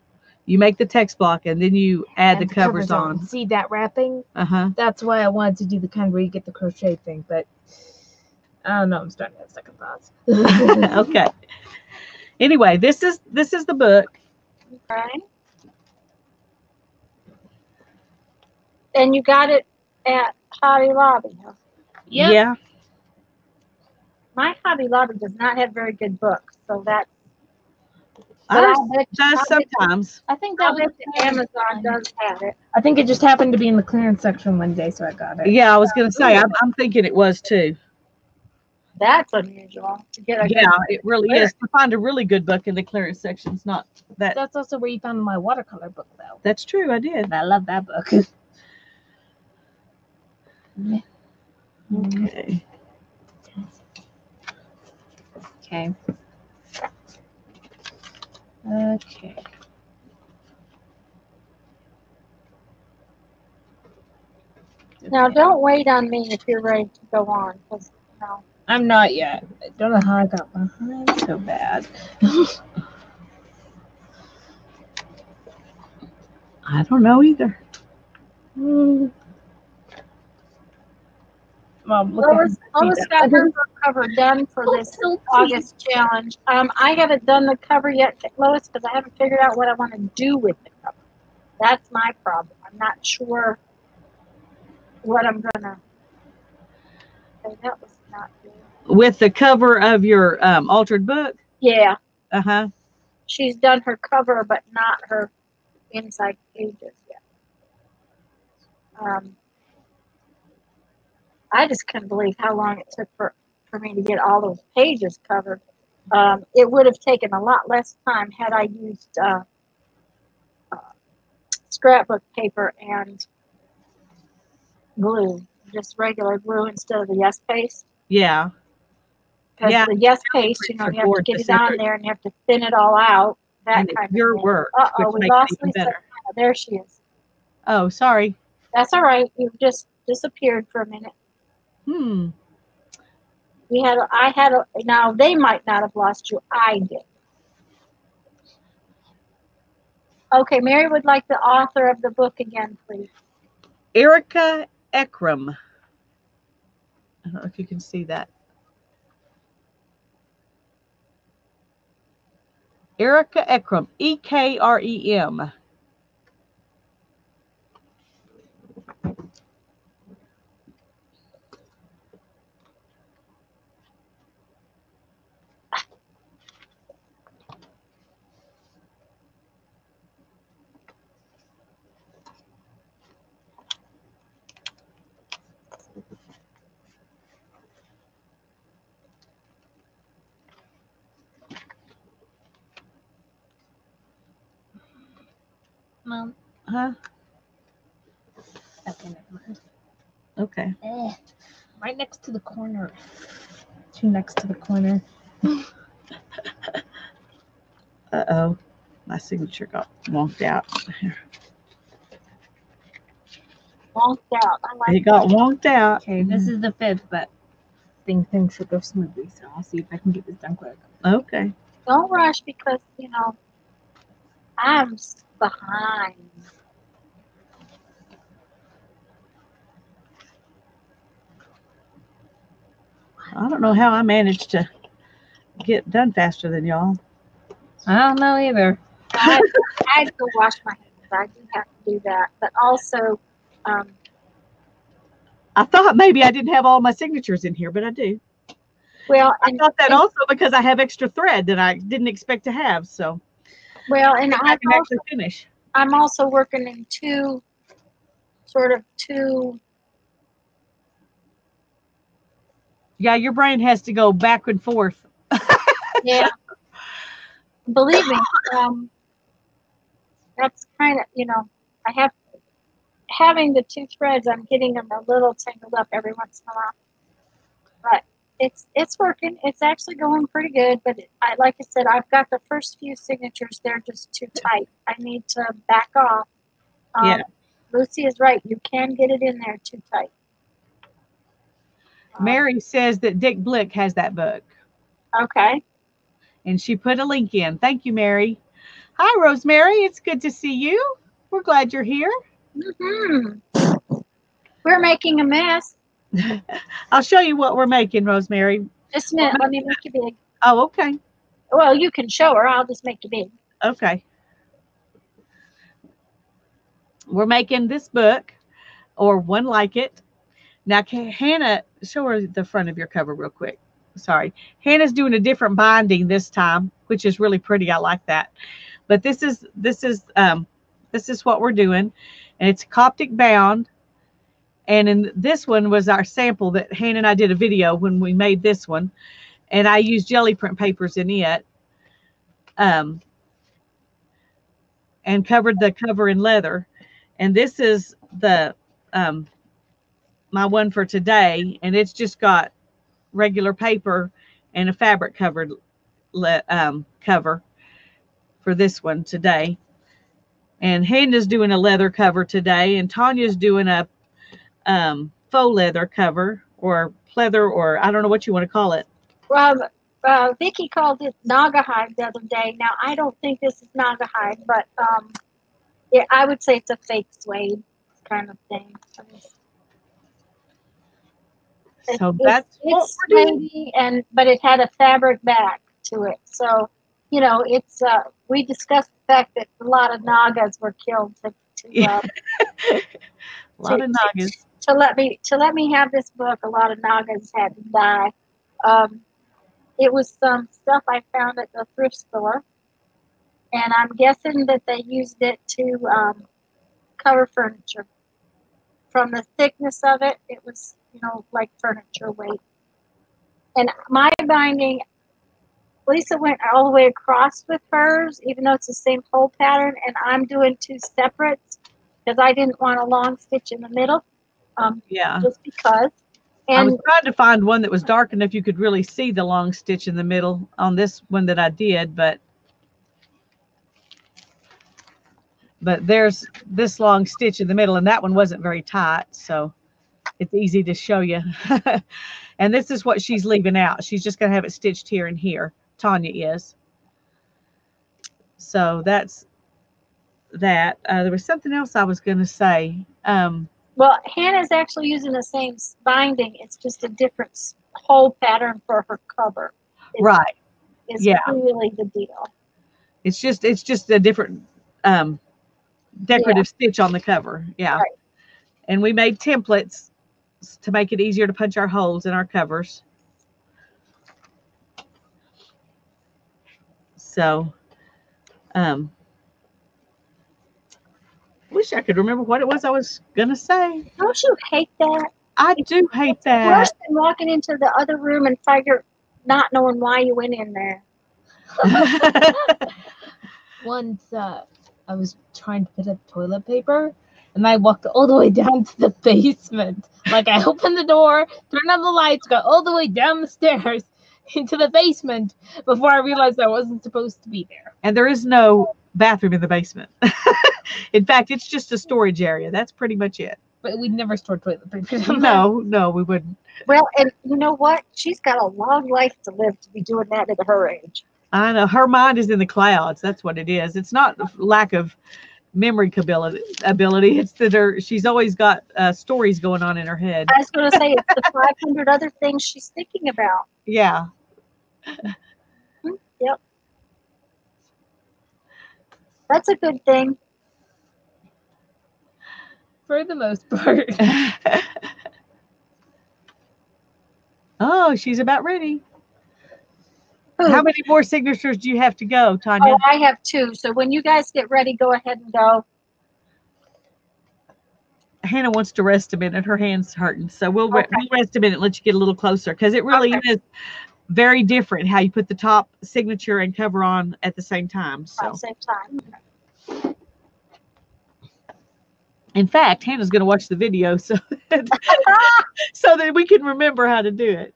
S3: you make the text block and then you add the, covers, on.
S1: See that wrapping?
S3: Uh huh.
S1: That's why I wanted to do the kind where you get the crochet thing, but I don't know. I'm starting to have second thoughts.
S3: okay. Anyway, this is this is the book.
S2: Okay. And you got it at Hobby Lobby. huh?
S1: Yep.
S3: Yeah.
S2: My Hobby Lobby does not have very good books, so that. But
S3: Ours
S2: I'll bet,
S3: does
S2: I'll
S3: sometimes.
S1: I think that was
S2: Amazon does have it.
S1: I think it just happened to be in the clearance section one day, so I got it.
S3: Yeah, I was gonna say. I'm, I'm thinking it was too.
S2: That's unusual to get a
S3: Yeah, it really is. To find a really good book in the clearance section's not that.
S1: That's also where you found my watercolor book, though.
S3: That's true. I did.
S1: And I love that book.
S3: Okay.
S1: Okay. Okay.
S2: Now, don't wait on me if you're ready to go on, because no.
S1: I'm not yet. I don't know how I got behind so bad.
S3: I don't know either.
S1: Hmm. Mom, look at
S2: Lois,
S1: his
S2: got her cover done for
S1: Oh,
S2: this
S1: so.
S2: August challenge. Um, I haven't done the cover yet, Lois, because I haven't figured out what I want to do with the cover. That's my problem. I'm not sure what I'm gonna. Okay, that was not good.
S3: With the cover of your um, altered book.
S2: Yeah,
S3: Uh huh.
S2: she's done her cover, but not her inside pages yet. Um, I just couldn't believe how long it took for, for me to get all those pages covered. Um, it would have taken a lot less time had I used uh, uh, scrapbook paper and glue, just regular glue instead of the yes paste.
S3: Yeah.
S2: Because
S3: Yeah.
S2: the yes paste, you know, you have to get it on there and you have to thin it all out. That
S3: and
S2: kind
S3: your
S2: thing.
S3: work,
S2: Uh-oh, we lost Lisa. There she is.
S3: Oh, sorry.
S2: That's all right. You've just disappeared for a minute.
S3: Hmm.
S2: We had, I had, a, now they might not have lost you. I did. Okay, Mary would like the author of the book again, please.
S3: Erica Ekrem. I don't know if you can see that. Erica Ekrem, E K R E M.
S1: Mom.
S3: Huh?
S1: Okay, never mind.
S3: Okay.
S1: Eh, right next to the corner. Two next to the corner.
S3: Uh oh. My signature got wonked out.
S2: Wonked out. I
S3: It
S2: like
S3: got wonked out.
S1: Okay, this is the fifth, but I think things should go smoothly, so I'll see if I can get this done quick.
S3: Okay.
S2: Don't rush because you know I'm behind.
S3: I don't know how I managed to get done faster than y'all.
S1: I don't know either.
S2: I, I had to go wash my hands. I do have to do that, but also, um,
S3: I thought maybe I didn't have all my signatures in here, but I do.
S2: well,
S3: I
S2: and
S3: thought that
S2: and-
S3: also because I have extra thread that I didn't expect to have, so
S2: well, and
S3: I
S2: I
S3: can actually finish.
S2: I'm also working in two, sort of two.
S3: Yeah, your brain has to go back and forth.
S2: Yeah. Believe me, um, that's kind of you know I have having the two threads. I'm getting them a little tangled up every once in a while, but it's it's working. It's actually going pretty good. But I like I said, I've got the first few signatures. They're just too tight. I need to back off. Um,
S3: Yeah.
S2: Lucy is right. You can get it in there too tight. Um,
S3: Mary says that Dick Blick has that book,
S2: Okay.
S3: and she put a link in. Thank you, Mary. Hi, Rosemary. It's good to see you. We're glad you're here.
S2: Mm-hmm. We're making a mess.
S3: I'll show you what we're making, Rosemary.
S2: Just a minute. Let me make you big.
S3: Oh, okay.
S2: Well, you can show her. I'll just make you big.
S3: Okay. We're making this book or one like it. Now, can Hannah, show her the front of your cover real quick. Sorry. Hannah's doing a different binding this time, which is really pretty. I like that. But this is this is um this is what we're doing. And it's Coptic bound. And in this one was our sample that Hannah and I did a video when we made this one. And I used jelly print papers in it. Um, and covered the cover in leather. And this is the um, my one for today, and it's just got regular paper and a fabric covered um, cover for this one today. And Hannah's doing a leather cover today, and Tanya's doing a um, faux leather cover or pleather, or I don't know what you want to call it.
S2: Well, uh, Vicky called it Naugahyde the other day. Now, I don't think this is Naugahyde, but um, yeah, I would say it's a fake suede kind of thing.
S3: So that's what
S2: it's
S3: we're doing.
S2: suede, and but it had a fabric back to it. So, you know, it's uh, we discussed the fact that a lot of Naugas were killed to to, uh,
S3: A lot of
S2: to-
S3: Naugas.
S2: To let me to let me have this book. A lot of Naugas had to die. Um, it was some stuff I found at the thrift store, and I'm guessing that they used it to um, cover furniture. From the thickness of it, it was you know like furniture weight. And my binding, Lisa went all the way across with hers, even though it's the same whole pattern, and I'm doing two separates because I didn't want a long stitch in the middle um,
S3: Yeah.
S2: just because.
S3: I was trying to find one that was dark enough you could really see the long stitch in the middle on this one that I did, but but there's this long stitch in the middle and that one wasn't very tight, so it's easy to show you. and this is what she's leaving out. She's just gonna have it stitched here and here. Tanya is. So that's that. Uh, there was something else I was gonna say. Um,
S2: well, Hannah's actually using the same binding. It's just a different whole pattern for her cover. Is,
S3: right.
S2: Is
S3: yeah.
S2: really the deal.
S3: It's just it's just a different um decorative stitch on the cover. Yeah.
S2: Right.
S3: And we made templates to make it easier to punch our holes in our covers. So um wish I could remember what it was I was gonna say.
S2: Don't you hate that?
S3: I do hate
S2: Worse
S3: that.
S2: than walking into the other room and figure not knowing why you went in there.
S1: Once uh, I was trying to put up toilet paper, and I walked all the way down to the basement. Like I opened the door, turned on the lights, got all the way down the stairs into the basement before I realized I wasn't supposed to be there.
S3: And there is no bathroom in the basement. in fact, it's just a storage area. That's pretty much it.
S1: But we'd never stored toilet paper.
S3: No, no, we wouldn't.
S2: Well, and you know what? She's got a long life to live to be doing that at her age.
S3: I know her mind is in the clouds. That's what it is. It's not the lack of memory ability. Ability. It's that her, she's always got uh, stories going on in her head.
S2: I was going to say it's the 500 other things she's thinking about.
S3: Yeah.
S2: That's a good thing.
S1: For the most part.
S3: oh, she's about ready.
S2: Who?
S3: How many more signatures do you have to go, Tanya?
S2: Oh, I have two. So when you guys get ready, go ahead and go.
S3: Hannah wants to rest a minute. Her hand's hurting. So we'll, re- we'll rest a minute, let you get a little closer because it really
S2: Okay.
S3: is very different how you put the top signature and cover on at the same time.
S2: At the same time.
S3: in fact, Hannah's going to watch the video so that, so that we can remember how to do it.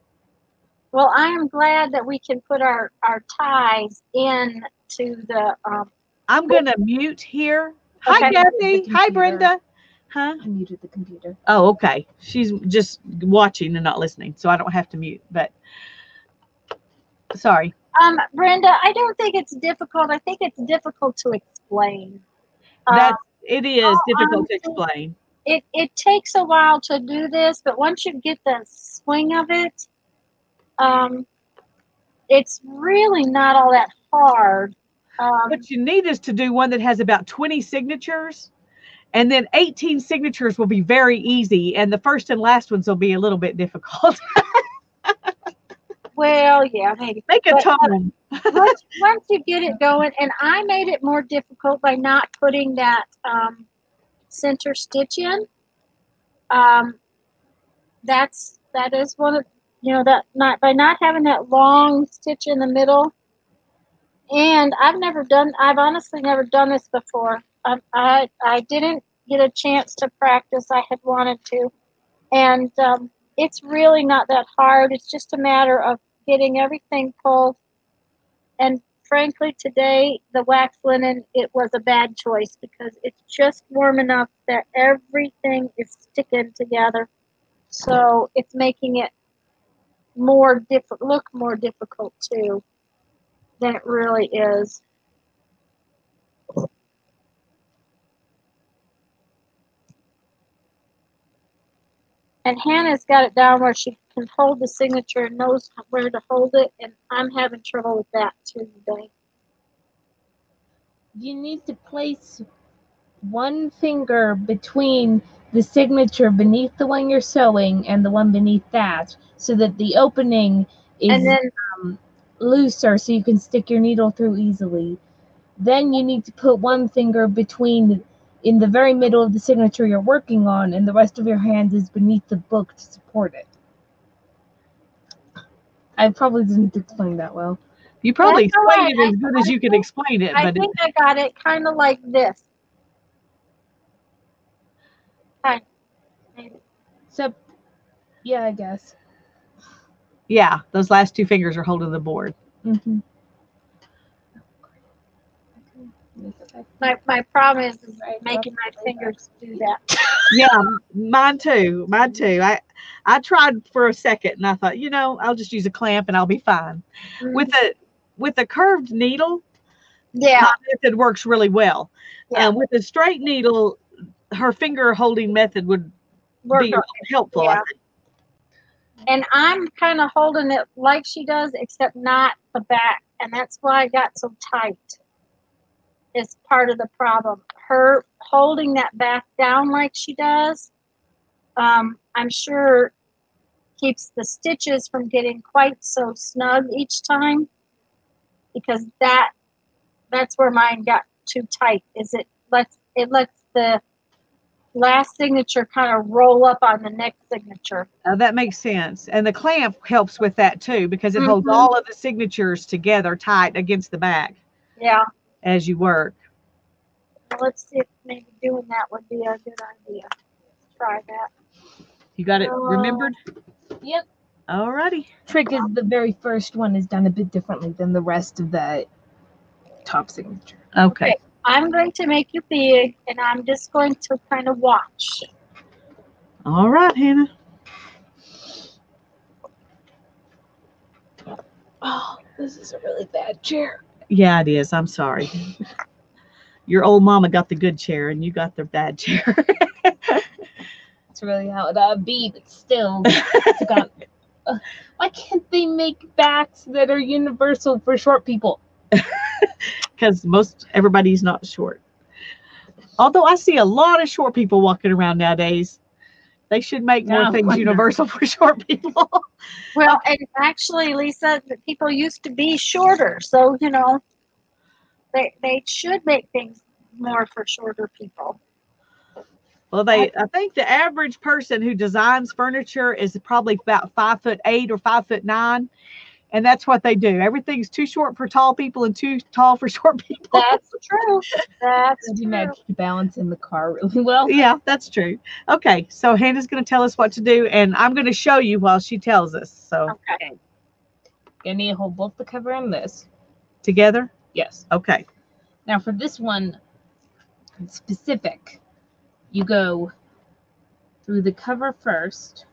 S2: Well, I am glad that we can put our, our ties in to the, um,
S3: I'm going to mute here. Hi,
S2: Okay.
S3: Kathy. Hi, Brenda. Huh?
S1: I muted the computer.
S3: Oh, okay. She's just watching and not listening, so I don't have to mute. But sorry.
S2: um, Brenda, I don't think it's difficult. I think it's difficult to explain. Uh,
S3: That it is
S2: oh,
S3: difficult to explain.
S2: it, it takes a while to do this, but once you get the swing of it, um, it's really not all that hard. Um,
S3: What you need is to do one that has about 20 signatures, and then 18 signatures will be very easy, and the first and last ones will be a little bit difficult.
S2: well, yeah, maybe.
S3: Make a
S2: But, uh, once, once you get it going, and I made it more difficult by not putting that um, center stitch in. Um, that's that is one of you know that not by not having that long stitch in the middle. And I've never done. I've honestly never done this before. I I, I didn't get a chance to practice. I had wanted to, and um, it's really not that hard. It's just a matter of getting everything pulled. And frankly today the wax linen it was a bad choice because it's just warm enough that everything is sticking together. So it's making it more different look more difficult too than it really is. And Hannah's got it down where she can hold the signature and knows where to hold it, and I'm having trouble with that too today.
S1: You need to place one finger between the signature beneath the one you're sewing and the one beneath that so that the opening is
S2: And then
S1: um, looser so you can stick your needle through easily. Then you need to put one finger between in the very middle of the signature you're working on and the rest of your hand is beneath the book to support it. I probably didn't explain that well.
S3: You probably
S2: That's
S3: explained
S2: right.
S3: it as good as
S2: I
S3: you could
S2: think-
S3: explain it,
S2: I
S3: but it,
S2: think I got it kind of like this. Maybe.
S1: So, yeah, I guess.
S3: yeah, those last two fingers are holding the board.
S1: Mm-hmm.
S2: My my problem is, is making my fingers do that.
S3: Yeah, mine too. Mine too. I I tried for a second and I thought, you know, I'll just use a clamp and I'll be fine. Mm-hmm. With a with a curved needle,
S2: yeah,
S3: my method works really well.
S2: Yeah.
S3: And with a straight needle, her finger holding method would
S2: work
S3: be helpful. I
S2: Yeah.
S3: think.
S2: and I'm kind of holding it like she does, except not the back, and that's why I got so tight. Is part of the problem. Her holding that back down like she does, um, I'm sure keeps the stitches from getting quite so snug each time, because that that's where mine got too tight. Is it lets it lets the last signature kind of roll up on the next signature.
S3: Uh, that makes sense. And the clamp helps with that too because it holds
S2: Mhm.
S3: all of the signatures together tight against the back
S2: Yeah.
S3: As you work.
S2: Well, let's see if maybe doing that would be a good idea. Try that.
S3: You got it
S2: Uh,
S3: remembered?
S1: Yep.
S3: Alrighty.
S1: Trick is the very first one is done a bit differently than the rest of the top signature.
S3: Okay.
S2: I'm going to make you big, and I'm just going to kind of watch.
S3: All right, Hannah.
S1: Oh, this is a really bad chair.
S3: Yeah, it is. I'm sorry. Your old mama got the good chair and you got the bad chair.
S1: It's really how it ought to be, but still, got. Uh, why can't they make backs that are universal for short people?
S3: Because most everybody's not short. Although I see a lot of short people walking around nowadays. They should make more
S1: No
S3: things universal for short people.
S2: Well, and actually, Lisa, the people used to be shorter, so you know, they they should make things more for shorter people.
S3: Well, they I think the average person who designs furniture is probably about five foot eight or five foot nine. And that's what they do. Everything's too short for tall people and too tall for short people.
S2: That's true. That's
S1: You
S2: true.
S1: make you balance in the car really well.
S3: yeah, that's true. Okay, so Hannah's going to tell us what to do, and I'm going to show you while she tells us. So
S2: Okay.
S1: You need to hold both the cover and this.
S3: together,
S1: Yes.
S3: okay.
S1: Now for this one, specific, you go through the cover first.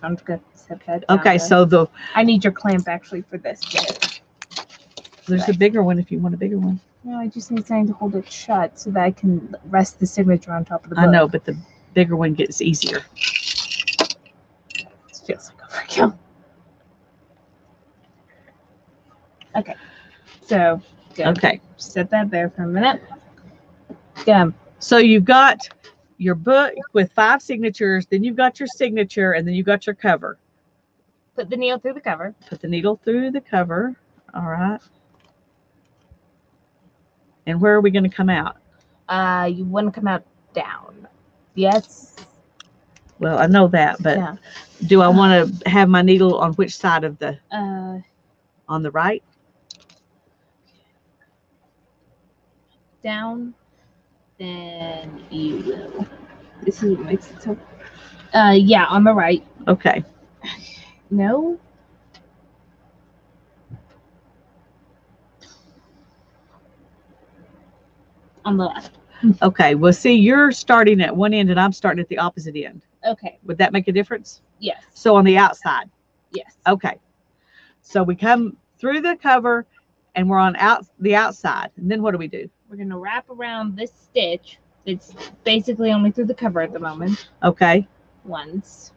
S1: So I'm just gonna set that. down
S3: Okay, so the
S1: I need your clamp actually for this. Too.
S3: there's a bigger one if you want a bigger one.
S1: No, I just need something to hold it shut so that I can rest the signature on top of the book.
S3: I know, but the bigger one gets easier.
S1: This feels like overkill. Okay, so good.
S3: Okay,
S1: set that there for a minute. Yeah,
S3: so you've got your book with five signatures, then you've got your signature, and then you've got your cover.
S1: put the needle through the cover.
S3: Put the needle through the cover. All right. And where are we going to come out?
S1: Uh, you want to come out down. Yes.
S3: Well, I know that, but
S1: Yeah.
S3: do I want to have my needle on which side of the
S1: Uh,
S3: on the right?
S1: down. Then you will. This is what makes it so. Uh, yeah, on the right.
S3: Okay.
S1: No. On the left.
S3: Okay. Well, see, you're starting at one end and I'm starting at the opposite end.
S1: Okay.
S3: Would that make a difference?
S1: Yes.
S3: So on the outside.
S1: Yes.
S3: Okay. So we come through the cover and we're on out the outside. And then what do we do?
S1: We're gonna wrap around this stitch. It's basically only through the cover at the moment.
S3: Okay.
S1: Once.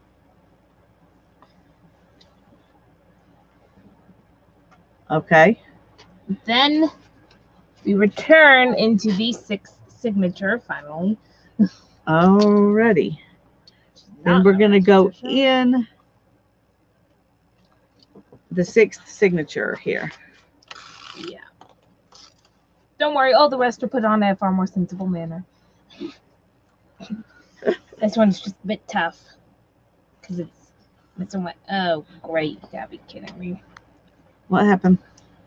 S3: Okay.
S1: Then we return into the sixth signature finally.
S3: Alrighty.
S1: Not
S3: we're going to go in the sixth signature here.
S1: Yeah. Don't worry, all the rest are put on in a far more sensible manner. this one's just a bit tough. Because it's my oh great, you gotta be kidding me.
S3: What happened?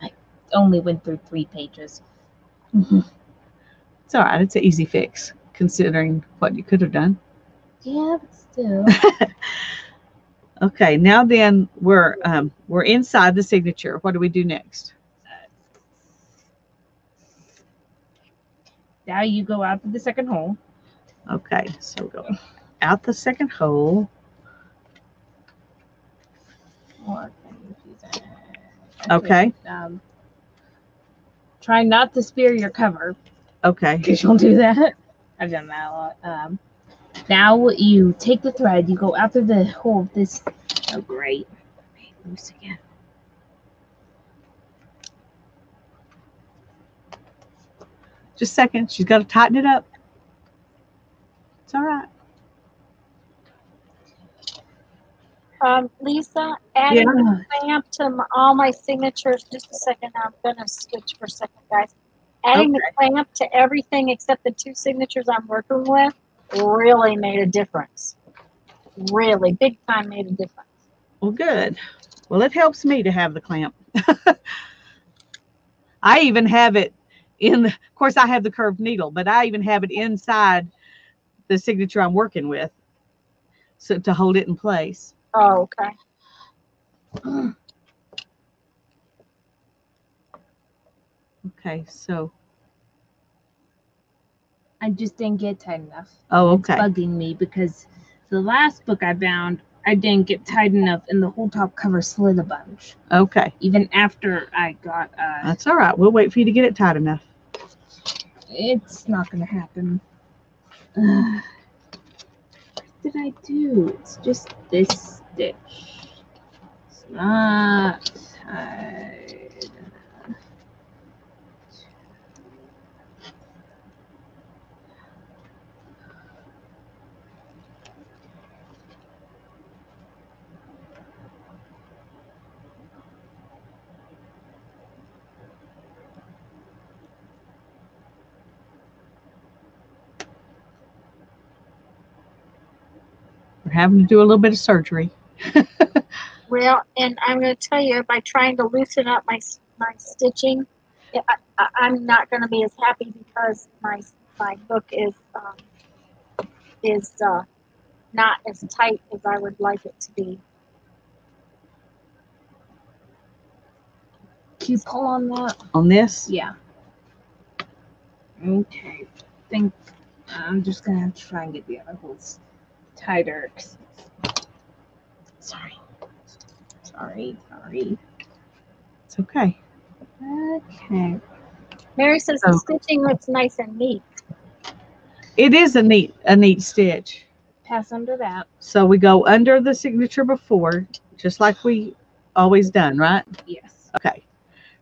S1: I only went through three pages.
S3: It's all right. It's an easy fix considering what you could have done.
S1: Yeah, but still.
S3: Okay. Now then we're um, we're inside the signature. What do we do next?
S1: Now you go out to the second hole.
S3: Okay. So go out the second hole.
S1: Or can you use it?
S3: Okay.
S1: Um, try not to spear your cover.
S3: Okay.
S1: because you'll do that. I've done that a lot. Um, now you take the thread, you go after the hole of this. Oh, great. Loose again.
S3: Just a second. She's got to tighten it up. It's all right.
S2: Um, Lisa, adding the clamp to all my signatures. Just a second. I'm gonna switch for a second, guys. Adding the clamp to everything except the two signatures I'm working with really made a difference. Really, big time made a difference.
S3: Well, good. Well, it helps me to have the clamp. I even have it in the, of course I have the curved needle, but I even have it inside the signature I'm working with. So to hold it in place.
S2: Oh, okay.
S3: Okay, so
S1: I just didn't get tight enough.
S3: oh
S1: It's
S3: okay.
S1: bugging me because the last book I bound, I didn't get tight enough, and the whole top cover slid a bunch.
S3: Okay.
S1: Even after I got, uh,
S3: That's all right. We'll wait for you to get it tight enough.
S1: It's not gonna happen. What did I do? It's just this stitch. It's not tied.
S3: Having to do a little bit of surgery.
S2: Well, and I'm going to tell you, by trying to loosen up my my stitching, I, I, I'm not going to be as happy because my my book is um, is uh, not as tight as I would like it to be.
S1: Can you pull on that?
S3: On this?
S1: Yeah. Okay. I Think I'm just gonna have to try and get the other holes tighter. 'cause- Sorry. Sorry. Sorry.
S3: It's okay.
S1: Okay.
S2: Mary says
S3: Oh.
S2: the stitching looks nice and neat.
S3: It is a neat a neat stitch.
S1: Pass under that.
S3: So we go under the signature before, just like we always done, right?
S1: Yes.
S3: Okay.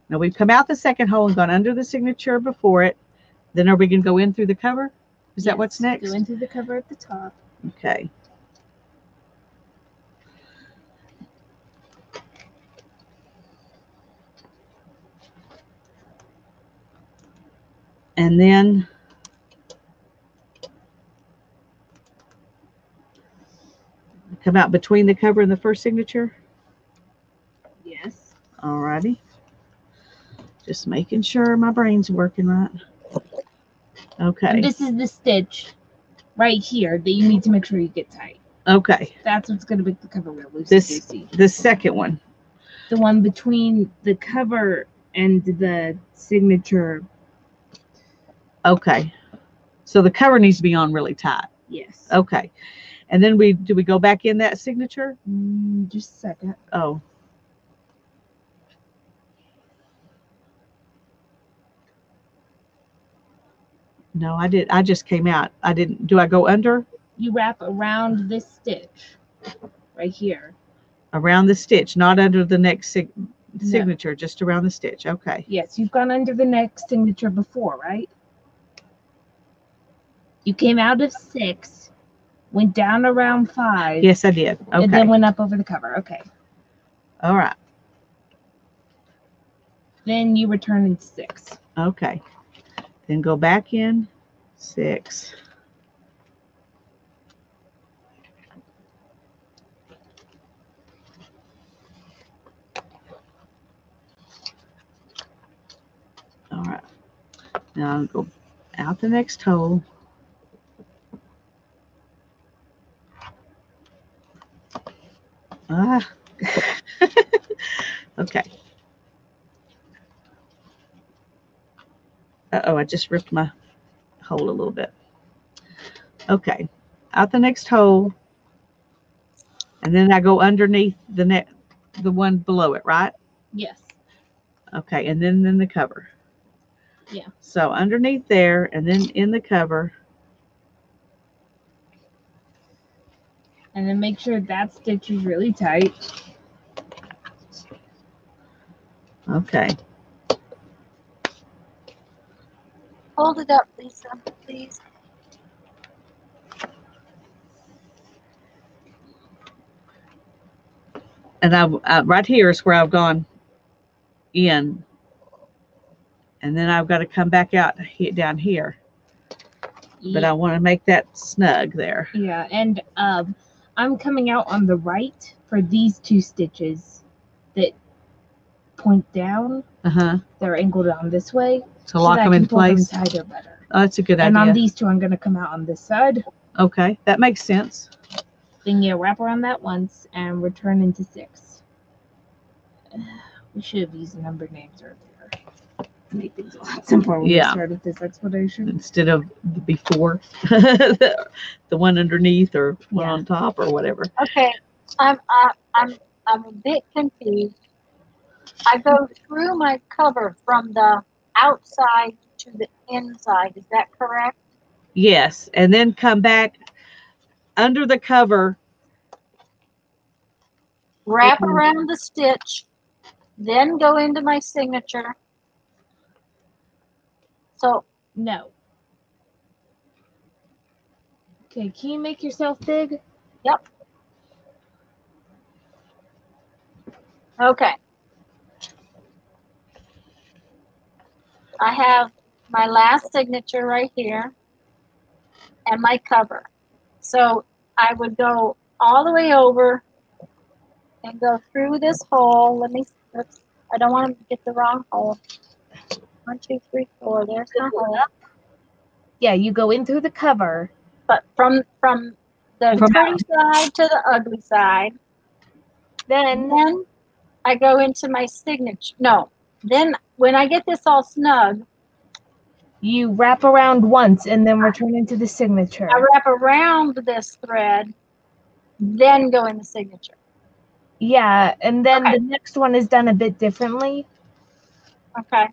S3: Now we've come out the second hole and gone under the signature before it. Then are we gonna go in through the cover? Is that what's next?
S1: Go into the cover at the top.
S3: Okay. And then come out between the cover and the first signature.
S1: Yes.
S3: All righty. Just making sure my brain's working right. Okay.
S1: And this is the stitch right here that you need to make sure you get tight.
S3: Okay.
S1: That's what's gonna make the cover real loose.
S3: This-
S1: This
S3: The second one.
S1: the one between the cover and the signature.
S3: Okay. So the cover needs to be on really tight.
S1: Yes.
S3: Okay. And then we do we go back in that signature?
S1: Mm, just a second.
S3: Oh. No, I did. I just came out. I didn't. Do I go under
S1: You wrap around this stitch right here.
S3: around the stitch, not under the next sig-
S1: No.
S3: signature, just around the stitch? Okay.
S1: Yes, you've gone under the next signature before, right? You came out of six, went down around five,
S3: Yes, I did. Okay.
S1: And then went up over the cover. Okay.
S3: All right.
S1: Then you return in six.
S3: Okay. Then go back in six. All right. Now I'll go out the next hole. Ah. okay. Uh-oh, I just ripped my hole a little bit. Okay, out the next hole. And then I go underneath the net, the one below it, right?
S1: Yes.
S3: Okay, and then in the cover.
S1: Yeah.
S3: So underneath there and then in the cover.
S1: And then make sure that stitch is really tight.
S3: Okay.
S2: Hold it up, Lisa, please.
S3: And I, I right here is where I've gone in. And then I've got to come back out he- down here. But I want to make that snug there.
S1: Yeah, and um, I'm coming out on the right for these two stitches that point down.
S3: Uh huh.
S1: They're angled on this way.
S3: To lock
S1: that I
S3: them in
S1: can pull them
S3: place.
S1: tighter better.
S3: Oh, that's a good idea.
S1: And on these two, I'm going to come out on this side.
S3: Okay, that makes sense.
S1: Then you wrap around that once and return into six. We should have used number names earlier. Make things a lot simpler when
S3: Yeah.
S1: we started this explanation.
S3: Instead of the before, the, the one underneath or one
S1: Yeah.
S3: on top or whatever.
S2: Okay, I'm uh, I'm I'm a bit confused. I go through my cover from the outside to the inside. Is that correct?
S3: Yes, and then come back under the cover.
S2: Wrap
S3: Mhm.
S2: around the stitch, then go into my signature. So
S1: No. Okay, can you make yourself big? Yep.
S2: Okay. I have my last signature right here and my cover. So I would go all the way over and go through this hole. Let me, let's, I don't want to get the wrong hole. One, two, three, four. There's the hole.
S1: Yeah, you go in through the cover.
S2: But from from the
S3: From-
S2: pretty side to the ugly side.
S1: Then
S2: Then I go into my signature. No. Then when I get this all snug,
S1: you wrap around once and then return into the signature.
S2: I wrap around this thread, then go in the signature.
S1: Yeah, and then
S2: Okay.
S1: the next one is done a bit differently.
S2: Okay.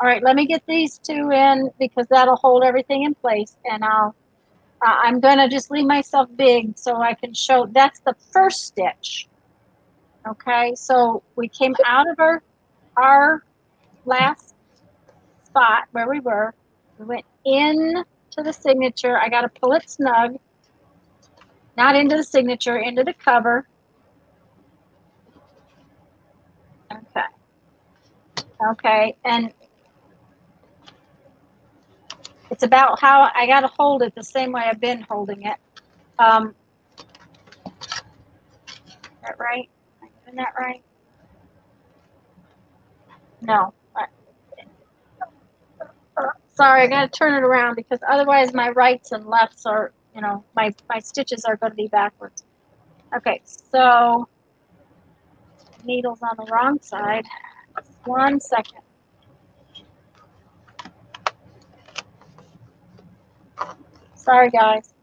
S2: All right, let me get these two in because that'll hold everything in place and I'll uh, I'm going to just leave myself big so I can show that's the first stitch. Okay? So we came out of our our last spot where we were. We went in to the signature. I got to pull it snug. Not into the signature, into the cover. Okay. Okay, and it's about how I got to hold it the same way I've been holding it. Um, that right? Am I doing that right? No. I- Sorry, I got to turn it around because otherwise my rights and lefts are, you know, my, my stitches are going to be backwards. Okay, so needle's on the wrong side. One second. Sorry, guys.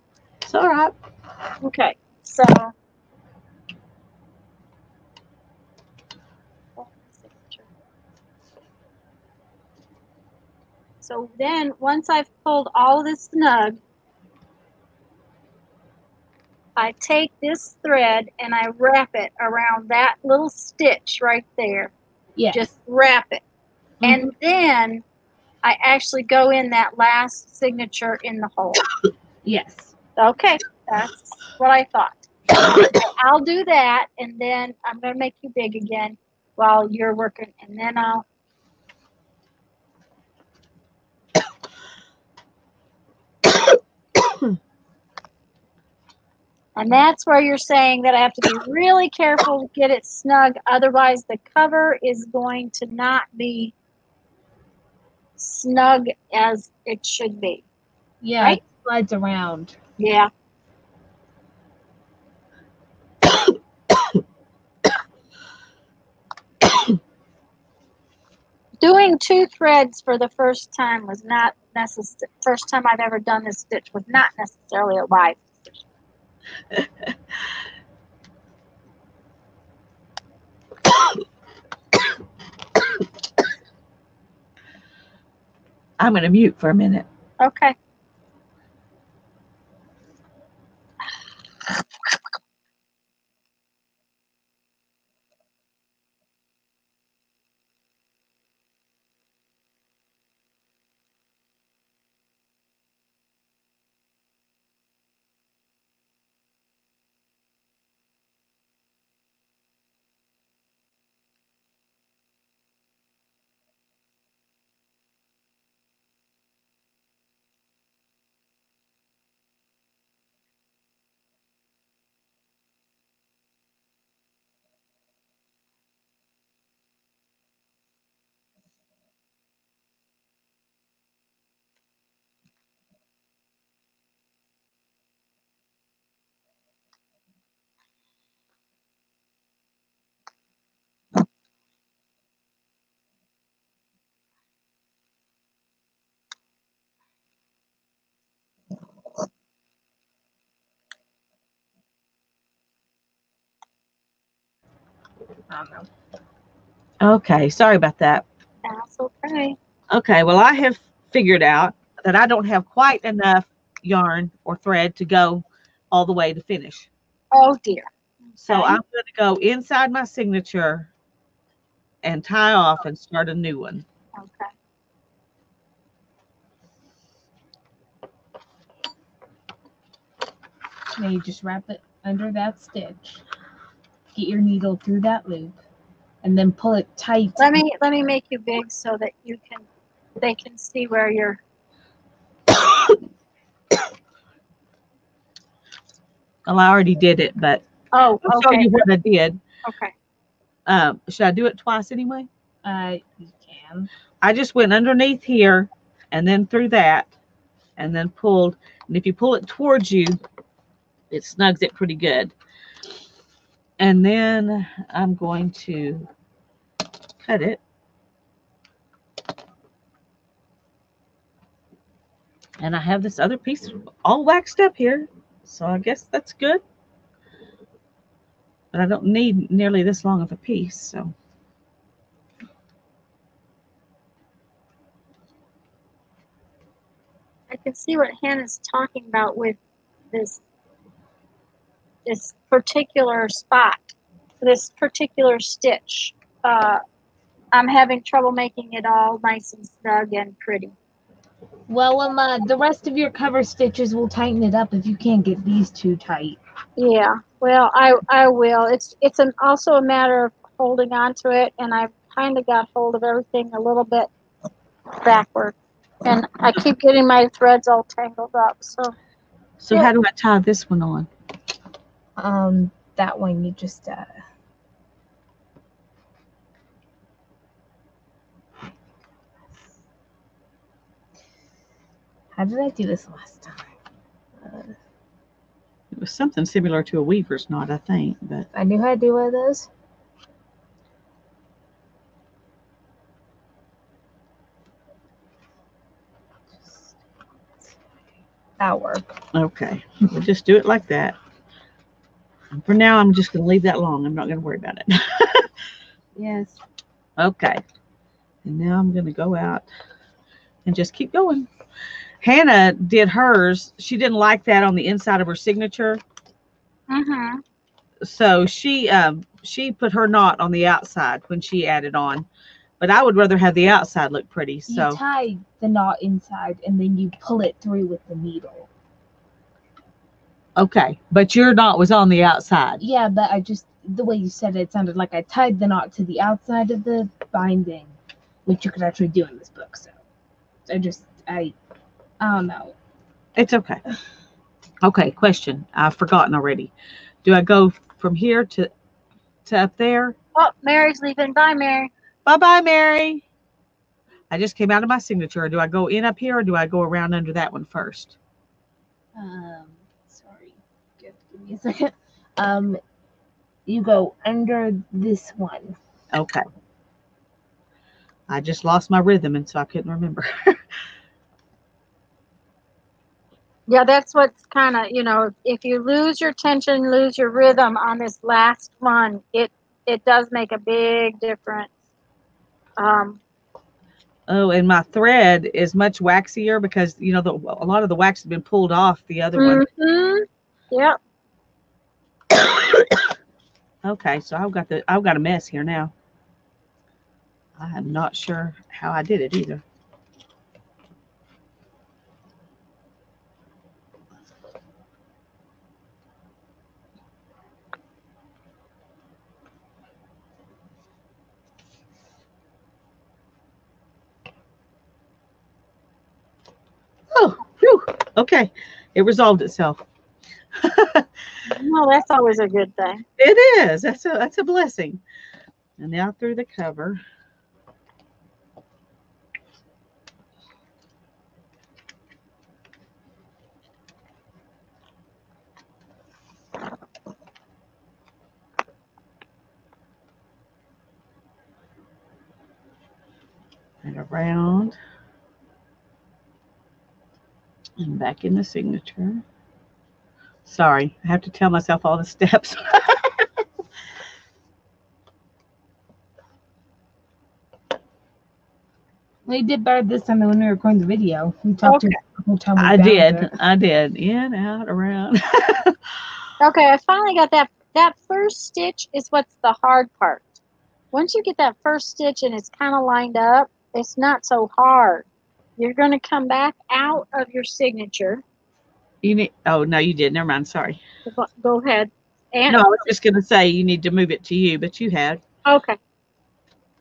S3: It's all right.
S2: Okay, so. So then, once I've pulled all this snug, I take this thread and I wrap it around that little stitch right there.
S1: Yeah.
S2: Just wrap it. Mm-hmm. And then I actually go in that last signature in the hole.
S1: yes.
S2: Okay, that's what I thought. I'll do that, and then I'm going to make you big again while you're working, and then I'll. And that's where you're saying that I have to be really careful to get it snug, otherwise the cover is going to not be snug as it should be.
S1: Yeah,
S2: Right?
S1: it slides around.
S2: Yeah. Doing two threads for the first time was not necessary. First time I've ever done this stitch was not necessarily a wise.
S3: I'm going to mute for a minute.
S2: Okay.
S1: I don't know.
S3: Okay, sorry about that.
S2: That's okay.
S3: Okay, well, I have figured out that I don't have quite enough yarn or thread to go all the way to finish.
S2: Oh dear.
S3: So
S2: Okay.
S3: I'm going to go inside my signature and tie off and start a new one.
S2: Okay.
S1: Now you just wrap it under that stitch. Get your needle through that loop, and then pull it tight.
S2: Let me let me make you big so that you can they can see where you're
S3: Well, I already did it, but
S2: oh
S3: I'll show you what I did.
S2: Okay.
S3: Um, should I do it twice anyway?
S1: Uh, you can.
S3: I just went underneath here and then through that and then pulled. And if you pull it towards you, it snugs it pretty good. And then I'm going to cut it. And I have this other piece all waxed up here. So I guess that's good. But I don't need nearly this long of a piece. So
S2: I can see what Hannah's talking about with this this particular spot, this particular stitch. Uh, I'm having trouble making it all nice and snug and pretty.
S1: Well, um, uh, the rest of your cover stitches will tighten it up if you can't get these too tight.
S2: Yeah, well, I I will. It's it's an also a matter of holding on to it, and I've kind of got hold of everything a little bit backward, and I keep getting my threads all tangled up. So
S3: so
S2: Yeah.
S3: how do I tie this one on?
S1: Um, that one you just uh. How did I do this last time? Uh,
S3: It was something similar to a weaver's knot, I think, but
S1: I knew how to do one of those. That'll work.
S3: okay. We'll just do it like that. For now, I'm just going to leave that long. I'm not going to worry about it.
S1: Yes.
S3: okay. And now I'm going to go out and just keep going. Hannah did hers. She didn't like that on the inside of her signature.
S2: mm-hmm.
S3: So she um she put her knot on the outside when she added on. But I would rather have the outside look pretty. So
S1: You tie the knot inside and then you pull it through with the needle.
S3: Okay. But your knot was on the outside.
S1: Yeah, but I just the way you said it, it sounded like I tied the knot to the outside of the binding, which you could actually do in this book. So I just I I don't know.
S3: It's okay. Okay, question. I've forgotten already. Do I go from here to to up there?
S2: Oh, Mary's leaving. Bye, Mary.
S3: Bye bye, Mary. I just came out of my signature. Do I go in up here or do I go around under that one first?
S1: Um, sorry, give, give me a second. Um, you go under this one.
S3: Okay. I just lost my rhythm and so I couldn't remember.
S2: Yeah, that's what's kind of you know. If you lose your tension, lose your rhythm on this last one, it it does make a big difference. Um,
S3: Oh, and my thread is much waxier because you know the, a lot of the wax has been pulled off the other one.
S2: mhm. Yep.
S3: Okay, so I've got the I've got a mess here now. I am not sure how I did it either. Oh, phew. okay. It resolved itself.
S2: Well, that's always a good thing.
S3: It is. That's a that's a blessing. And now through the cover. And around. And back in the signature. Sorry, I have to tell myself all the steps.
S1: we did better this time than when we were recording the video. We talked
S2: okay.
S1: to time
S3: I did.
S1: It.
S3: I did. In, out, around.
S2: okay, I finally got that. That first stitch is what's the hard part. Once you get that first stitch and it's kind of lined up, it's not so hard. You're going to come back out of your signature
S3: you need. Oh no, you did. Never mind. Sorry.
S2: Go- ahead. And
S3: No, I was just gonna say you need to move it to you, but you had.
S2: okay,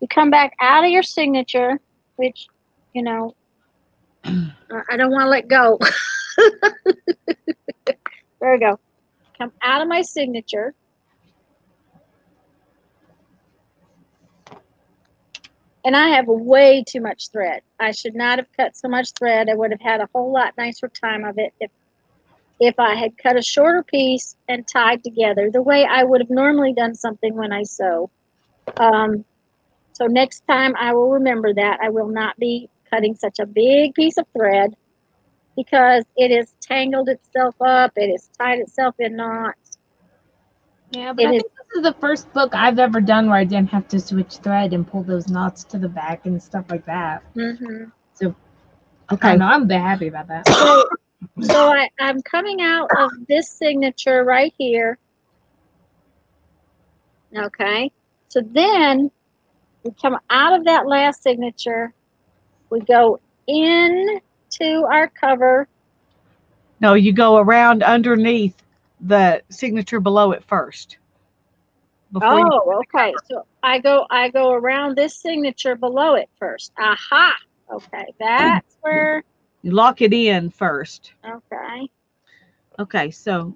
S2: you come back out of your signature, which you know I I don't want to let go. there we go. Come out of my signature. And I have way too much thread. I should not have cut so much thread. I would have had a whole lot nicer time of it if if I had cut a shorter piece and tied together the way I would have normally done something when I sew. Um, so next time I will remember that. I will not be cutting such a big piece of thread because it has tangled itself up. It has tied itself in knots.
S1: Yeah, but
S2: It
S1: I
S2: is-
S1: think this is the first book I've ever done where I didn't have to switch thread and pull those knots to the back and stuff like that.
S2: hmm
S1: I
S3: Okay.
S1: know I'm happy about that.
S2: So, so I, I'm coming out of this signature right here. Okay. So then we come out of that last signature. We go into our cover.
S3: No, you go around underneath the signature below it first.
S2: Oh, okay. So I go I go around this signature below it first. Aha. Okay. That's where
S3: you lock it in first.
S2: okay.
S3: Okay, so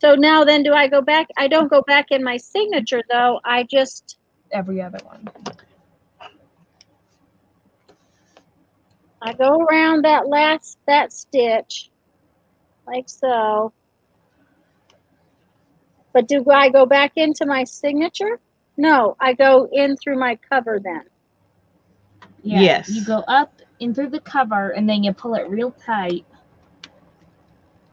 S2: So now then do I go back? I don't go back in my signature though. I just
S1: Every other one.
S2: I go around that last that stitch like so. But do I go back into my signature? No, I go in through my cover then.
S1: Yeah,
S3: Yes.
S1: You go up in through the cover and then you pull it real tight.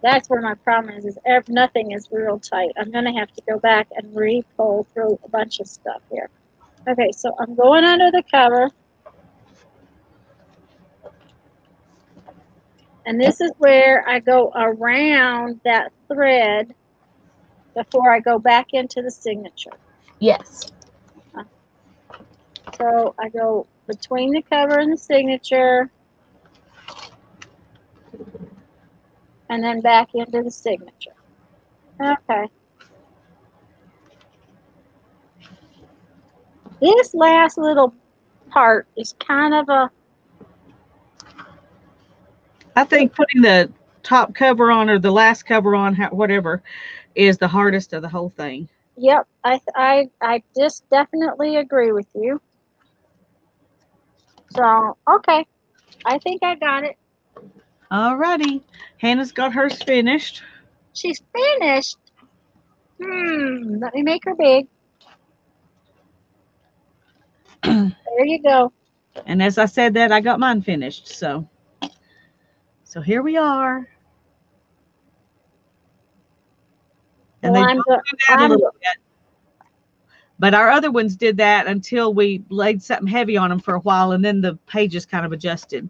S2: That's where my problem is. Is nothing is real tight. I'm gonna have to go back and re-pull through a bunch of stuff here. Okay, so I'm going under the cover, and this is where I go around that thread before I go back into the signature.
S1: Yes.
S2: So I go between the cover and the signature, and then back into the signature. Okay. This last little part is kind of a,
S3: I think putting the top cover on or the last cover on, whatever, is the hardest of the whole thing.
S2: yep, I, I, I just definitely agree with you. So, okay. I think I got it.
S3: Alrighty, Hannah's got hers finished.
S2: She's finished. Hmm, let me make her big. there you go.
S3: And as I said that, I got mine finished. So, so here we are. And
S2: Well,
S3: they
S2: I'm go- I'm.
S3: But our other ones did that until we laid something heavy on them for a while, and then the pages kind of adjusted.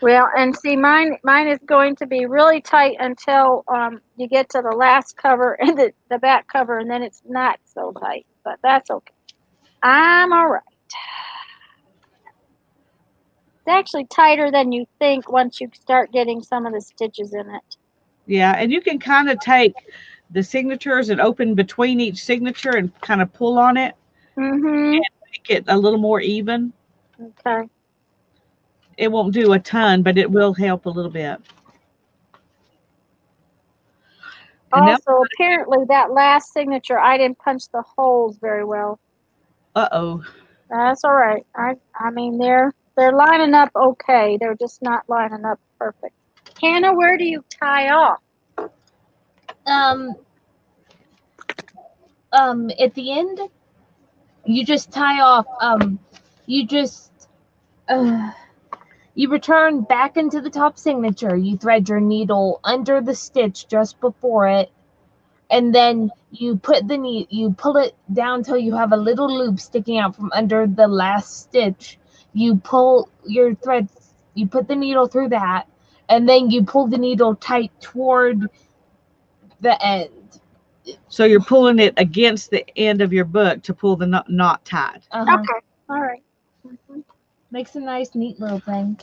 S2: Well, and see, mine mine is going to be really tight until um, you get to the last cover and the, the back cover, and then it's not so tight. But that's okay. I'm all right. It's actually tighter than you think once you start getting some of the stitches in it.
S3: Yeah, and you can kind of take the signatures and open between each signature and kind of pull on it,
S2: Mm-hmm.
S3: make it a little more even.
S2: Okay.
S3: It won't do a ton, but it will help a little bit. And
S2: Also, apparently that last signature, I didn't punch the holes very well.
S3: Uh oh.
S2: That's all right. I I mean they're they're lining up okay. They're just not lining up perfect. Hannah, where do you tie off?
S1: Um. Um. At the end, you just tie off. Um. You just. Uh, you return back into the top signature. You thread your needle under the stitch just before it, and then you put the knee, you pull it down till you have a little loop sticking out from under the last stitch. You pull your thread, you put the needle through that, and then you pull the needle tight toward the end.
S3: So you're pulling it against the end of your book to pull the knot, knot tied.
S1: Uh-huh.
S2: Okay, all right. Mhm.
S1: Makes a nice, neat little thing.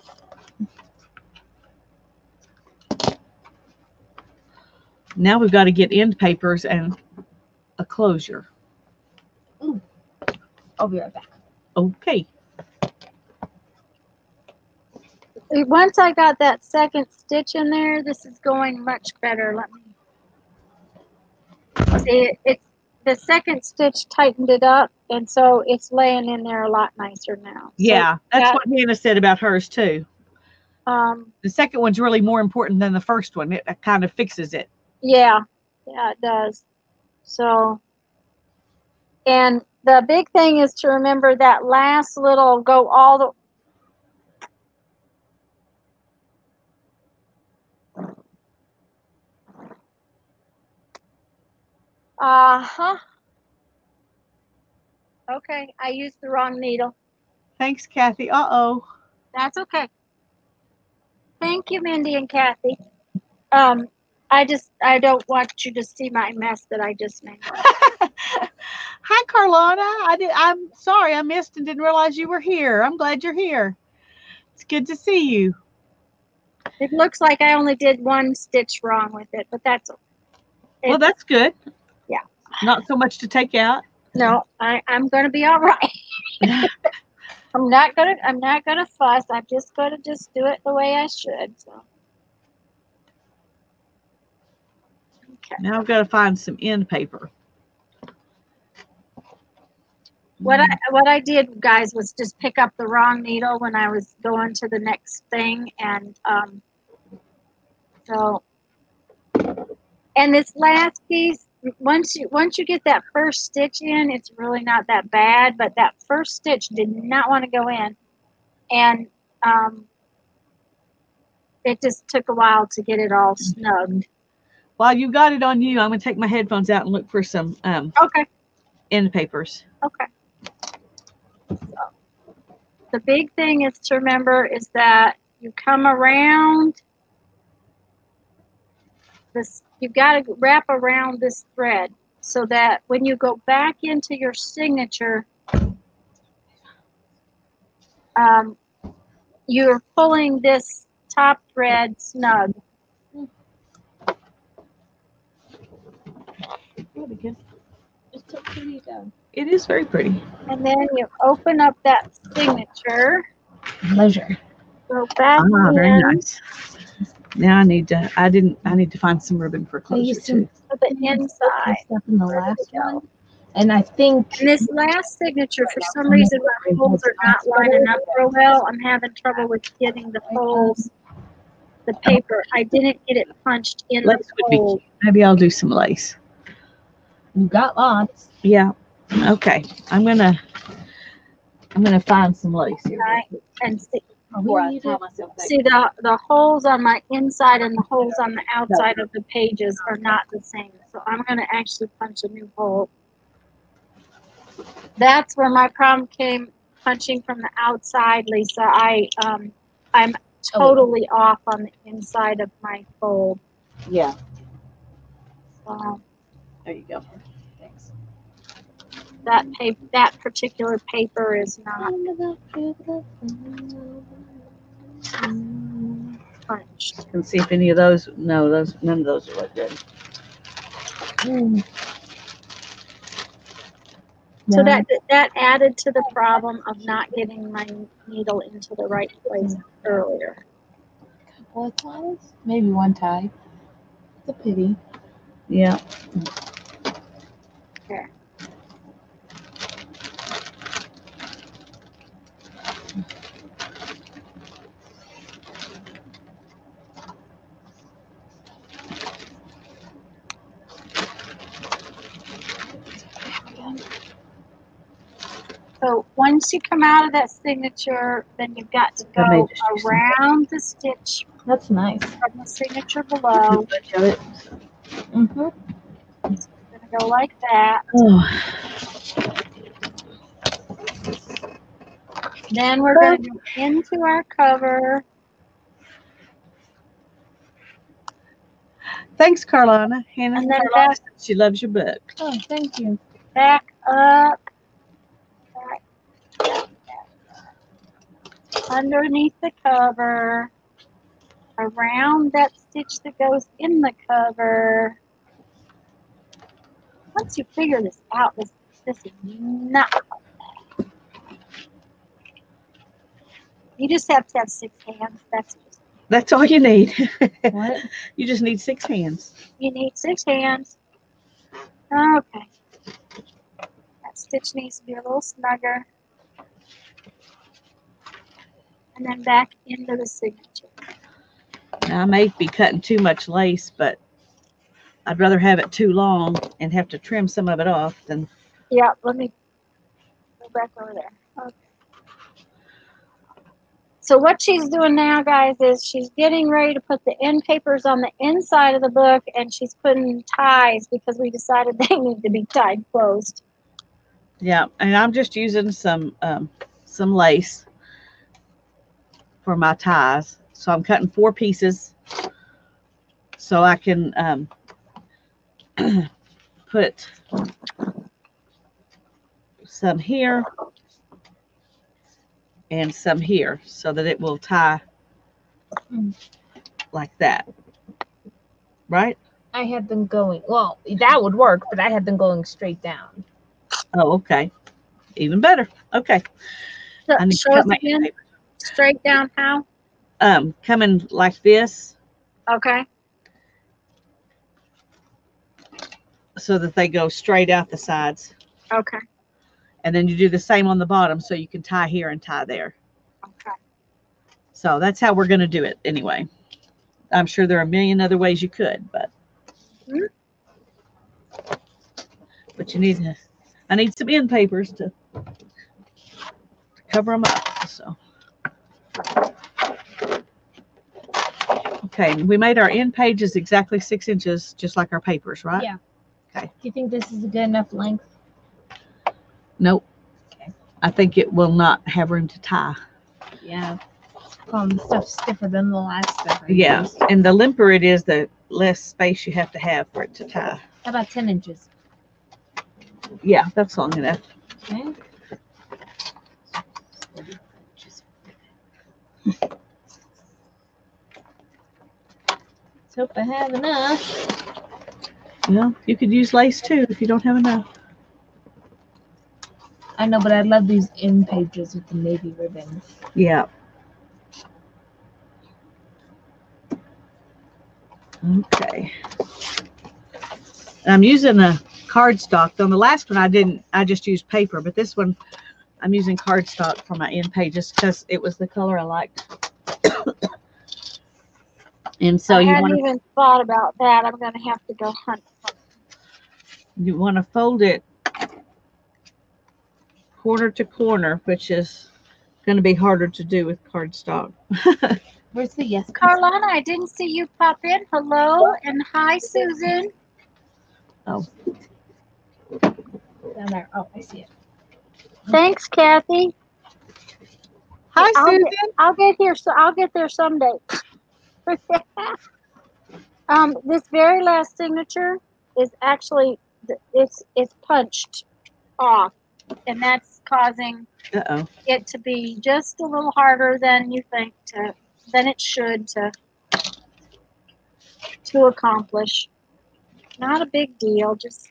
S3: Now we've got to get end papers and a closure. Ooh.
S1: I'll be right back.
S3: Okay.
S2: Once I got that second stitch in there, this is going much better. Let me see. It's the second stitch tightened it up, and so it's laying in there a lot nicer now. So,
S3: Yeah, that's
S2: that-
S3: what Hannah said about hers too.
S2: um,
S3: The second one's really more important than the first one. It kind of fixes it.
S2: Yeah, yeah, it does. So, and the big thing is to remember that last little go all the. Uh huh. Okay, I used the wrong needle.
S3: Thanks, Kathy. Uh oh.
S2: That's okay. Thank you, Mindy and Kathy. Um, I just I don't want you to see my mess that I just made.
S3: Hi, Carlotta. I did. I'm sorry I missed and didn't realize you were here. I'm glad you're here. It's good to see you.
S2: It looks like I only did one stitch wrong with it, but that's
S3: Well, that's good. Not so much to take out.
S2: no. I I'm gonna be all right. I'm not gonna I'm not gonna fuss. I'm just gonna just do it the way I should. So. Okay.
S3: Now I've got to find some end paper.
S2: What I what I did, guys, was just pick up the wrong needle when I was going to the next thing, and um, so and this last piece, once you once you get that first stitch in, it's really not that bad. But that first stitch did not want to go in, and um, it just took a while to get it all snugged.
S3: While you got it on you, I'm going to take my headphones out and look for some um,
S2: Okay.
S3: end papers.
S2: Okay. So, the big thing is to remember is that you come around this, you've got to wrap around this thread so that when you go back into your signature, um, you're pulling this top thread snug.
S1: It's so pretty though.
S3: It is very pretty.
S2: And then you open up that signature,
S1: Pleasure.
S2: go back
S3: Ah, very
S2: in
S3: nice. Now I need to. I didn't. I need to find some ribbon for
S1: I
S3: closure
S1: used
S3: too.
S2: to the inside.
S1: Stuff in the last one. And I think
S2: And this last signature, for some reason, my folds are not lining up real well. I'm having trouble with getting the folds, the paper. I didn't get it punched in the
S3: Lace would be
S2: fold.
S3: Maybe I'll do some lace.
S1: you got lots.
S3: Yeah. Okay. I'm gonna. I'm gonna find some lace here.
S2: Right. And see,
S3: Before I
S1: it.
S3: myself back.
S2: see the, the holes on my inside and the holes on the outside of the pages are not the same. So I'm gonna actually punch a new hole. That's where my problem came punching from the outside, Lisa. I, um, I'm
S1: Oh.
S2: totally off on the inside of my fold.
S3: Yeah.
S2: So
S3: There you go. Thanks.
S2: that paper, that particular paper is not punched.
S3: And see if any of those. No, those. None of those look good.
S1: Mm.
S2: So
S1: No.
S2: that that added to the problem of not getting my needle into the right place earlier.
S1: A couple of ties, maybe one tie. It's a pity.
S3: Yeah.
S2: So once you come out of that signature, then you've got to go around the stitch
S1: That's nice.
S2: from the signature below.
S3: Of it.
S1: Mm-hmm.
S2: go like that.
S3: Oh,
S2: Then we're going to go into our cover.
S3: thanks, Carlana. Hannah,
S2: And then
S3: Carlana
S2: back-
S3: she loves your book.
S1: Oh, thank you.
S2: back up, back, back, back. Underneath the cover, around that stitch that goes in the cover. Once you figure this out, this this is not. like that. You just have to have six hands. That's just
S3: That's all you need.
S1: What?
S3: you just need six hands.
S2: you need six hands. Okay. That stitch needs to be a little snugger. And then back into the signature.
S3: Now, I may be cutting too much lace, but I'd rather have it too long and have to trim some of it off than
S2: Yeah, let me go back over there. Okay. So what she's doing now, guys, is she's getting ready to put the end papers on the inside of the book, and she's putting ties because we decided they need to be tied closed.
S3: yeah. And I'm just using some um, some lace for my ties. So I'm cutting four pieces so I can um, put some here and some here so that it will tie like that. Right?
S1: I had them going. Well, that would work, but I had them going straight down.
S3: Oh, okay. Even better. Okay.
S2: So,
S3: I need to cut my
S2: again,
S3: paper.
S2: Straight down how?
S3: Um, coming like this
S2: Okay.
S3: so that they go straight out the sides.
S2: Okay.
S3: And then you do the same on the bottom so you can tie here and tie there.
S2: Okay.
S3: So that's how we're going to do it anyway. I'm sure there are a million other ways you could, but
S2: Mhm.
S3: but you need to. I need some end papers to, to cover them up. So okay, we made our end pages exactly six inches, just like our papers, right?
S1: Yeah.
S3: Okay.
S1: Do you think this is a good enough length?
S3: Nope.
S1: Okay.
S3: I think it will not have room to tie.
S1: Yeah. Um, stuff's stiffer than the last stuff. I
S3: Yeah,
S1: used.
S3: and the limper it is, the less space you have to have for it to tie.
S1: How about 10 inches?
S3: Yeah, that's long enough.
S1: Okay. Let's hope I have enough.
S3: Yeah, you could use lace too if you don't have enough.
S1: I know, but I love these end pages with the navy ribbon.
S3: Yeah. Okay. I'm using a cardstock. On the last one, I didn't. I just used paper, but this one, I'm using cardstock for my end pages because it was the color I liked. and so
S2: I
S3: you
S2: hadn't even thought about that. I'm going to have to go hunt.
S3: you want to fold it corner to corner, which is going to be harder to do with cardstock.
S1: Where's the yes?
S2: Carlana, I didn't see you pop in. Hello and hi, Susan. Oh.
S1: Down there. Oh, I see it.
S2: Thanks, Kathy.
S3: Hi,
S2: I'll
S3: Susan.
S2: get, I'll get here. So I'll get there someday. um, this very last signature is actually it's it's punched off, and that's causing
S3: Uh oh.
S2: it to be just a little harder than you think to than it should to to accomplish. Not a big deal. Just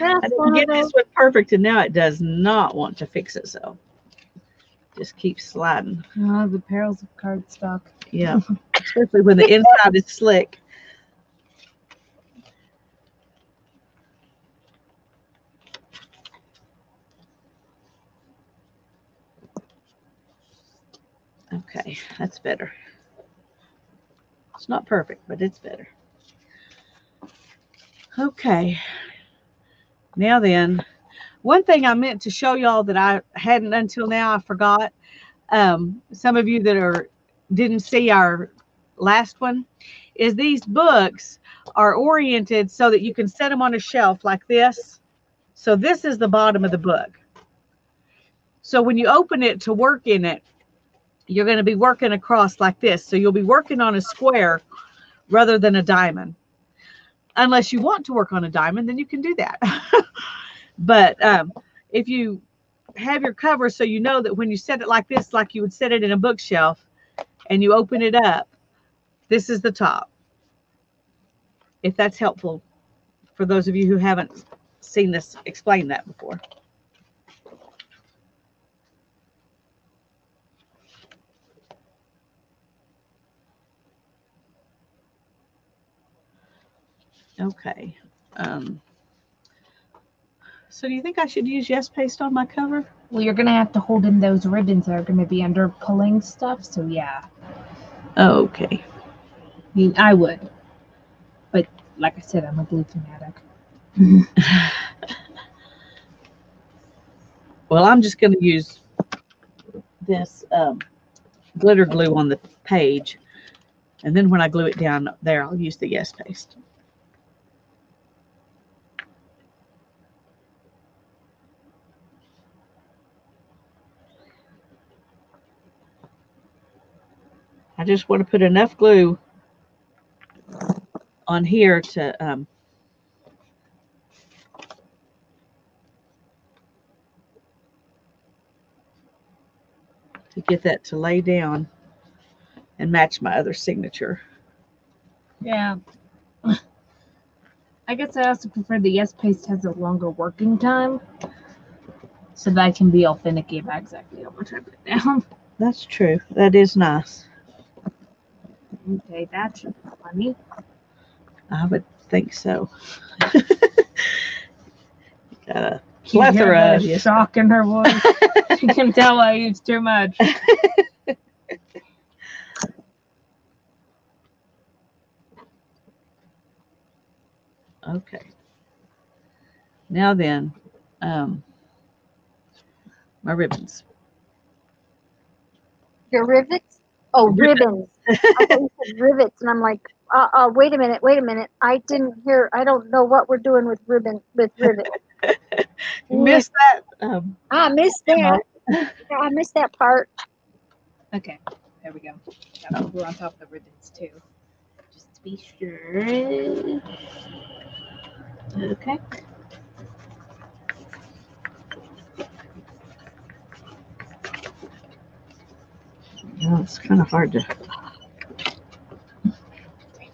S3: I didn't get this one perfect, and now it does not want to fix itself. Just keeps sliding.
S1: Oh, the perils of cardstock.
S3: Yeah, especially when the inside is slick. Okay, that's better. It's not perfect, but it's better. Okay. Now then, one thing I meant to show y'all that I hadn't until now, I forgot. Um, some of you that are didn't see our last one is these books are oriented so that you can set them on a shelf like this. So this is the bottom of the book. So when you open it to work in it, you're going to be working across like this. So you'll be working on a square rather than a diamond. Unless you want to work on a diamond, then you can do that. but um, if you have your cover so you know that when you set it like this, like you would set it in a bookshelf, and you open it up, this is the top. If that's helpful for those of you who haven't seen this explain that before. Okay. Um, so do you think I should use Yes Paste on my cover?
S1: Well, you're gonna have to hold in those ribbons that are gonna be under pulling stuff. So yeah,
S3: okay.
S1: I mean, I would. But like I said, I'm a glue fanatic.
S3: Well, I'm just going to use this um, glitter glue on the page. And then when I glue it down there, I'll use the Yes Paste. I just want to put enough glue on here to um, to get that to lay down and match my other signature.
S1: Yeah. I guess I also prefer the Yes Paste has a longer working time. So that I can be all finicky about exactly how much I put down.
S3: That's true. That is nice.
S1: Okay, that's funny.
S3: I would think so. Got a
S1: Can you hear
S3: plethora of
S1: the
S3: yes.
S1: shock in her voice. you can tell I used too much.
S3: Okay. Now then, um, my ribbons.
S2: Your rivets? Oh,
S3: Ribbon.
S2: ribbons. I thought you said rivets, and I'm like, uh, uh, wait a minute, wait a minute. I didn't hear. I don't know what we're doing with ribbon with rivets.
S3: Missed that? Um,
S2: I missed that. Yeah, I missed that part.
S1: Okay, there we go. Now We're on top of the ribbons too. Just to be sure. Okay.
S3: no, it's kind of hard to.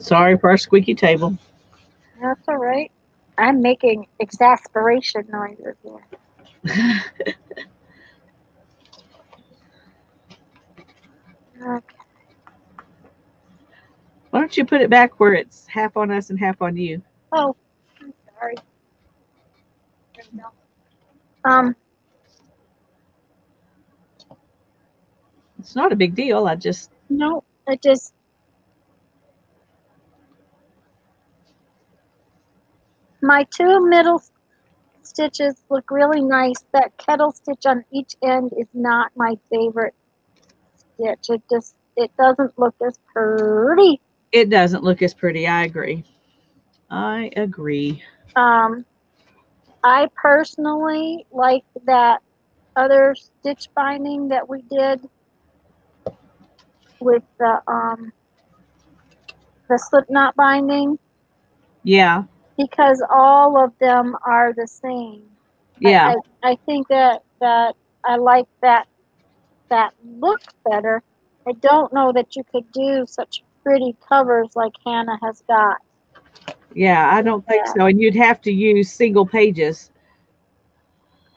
S3: Sorry for our squeaky table.
S2: That's all right. I'm making exasperation noises here. Okay.
S3: Why don't you put it back where it's half on us and half on you?
S2: Oh, I'm sorry. There we go. Um,
S3: It's not a big deal. I just
S2: no, I just. My two middle stitches look really nice. That kettle stitch on each end is not my favorite stitch. It just, it doesn't look as pretty.
S3: it doesn't look as pretty. I agree. I agree.
S2: Um, I personally like that other stitch binding that we did with the um, the slip knot binding
S3: Yeah.
S2: Because all of them are the same.
S3: Yeah.
S2: I, I think that that I like that that look better. I don't know that you could do such pretty covers like Hannah has got.
S3: Yeah. I don't think
S2: Yeah.
S3: so. And you'd have to use single pages.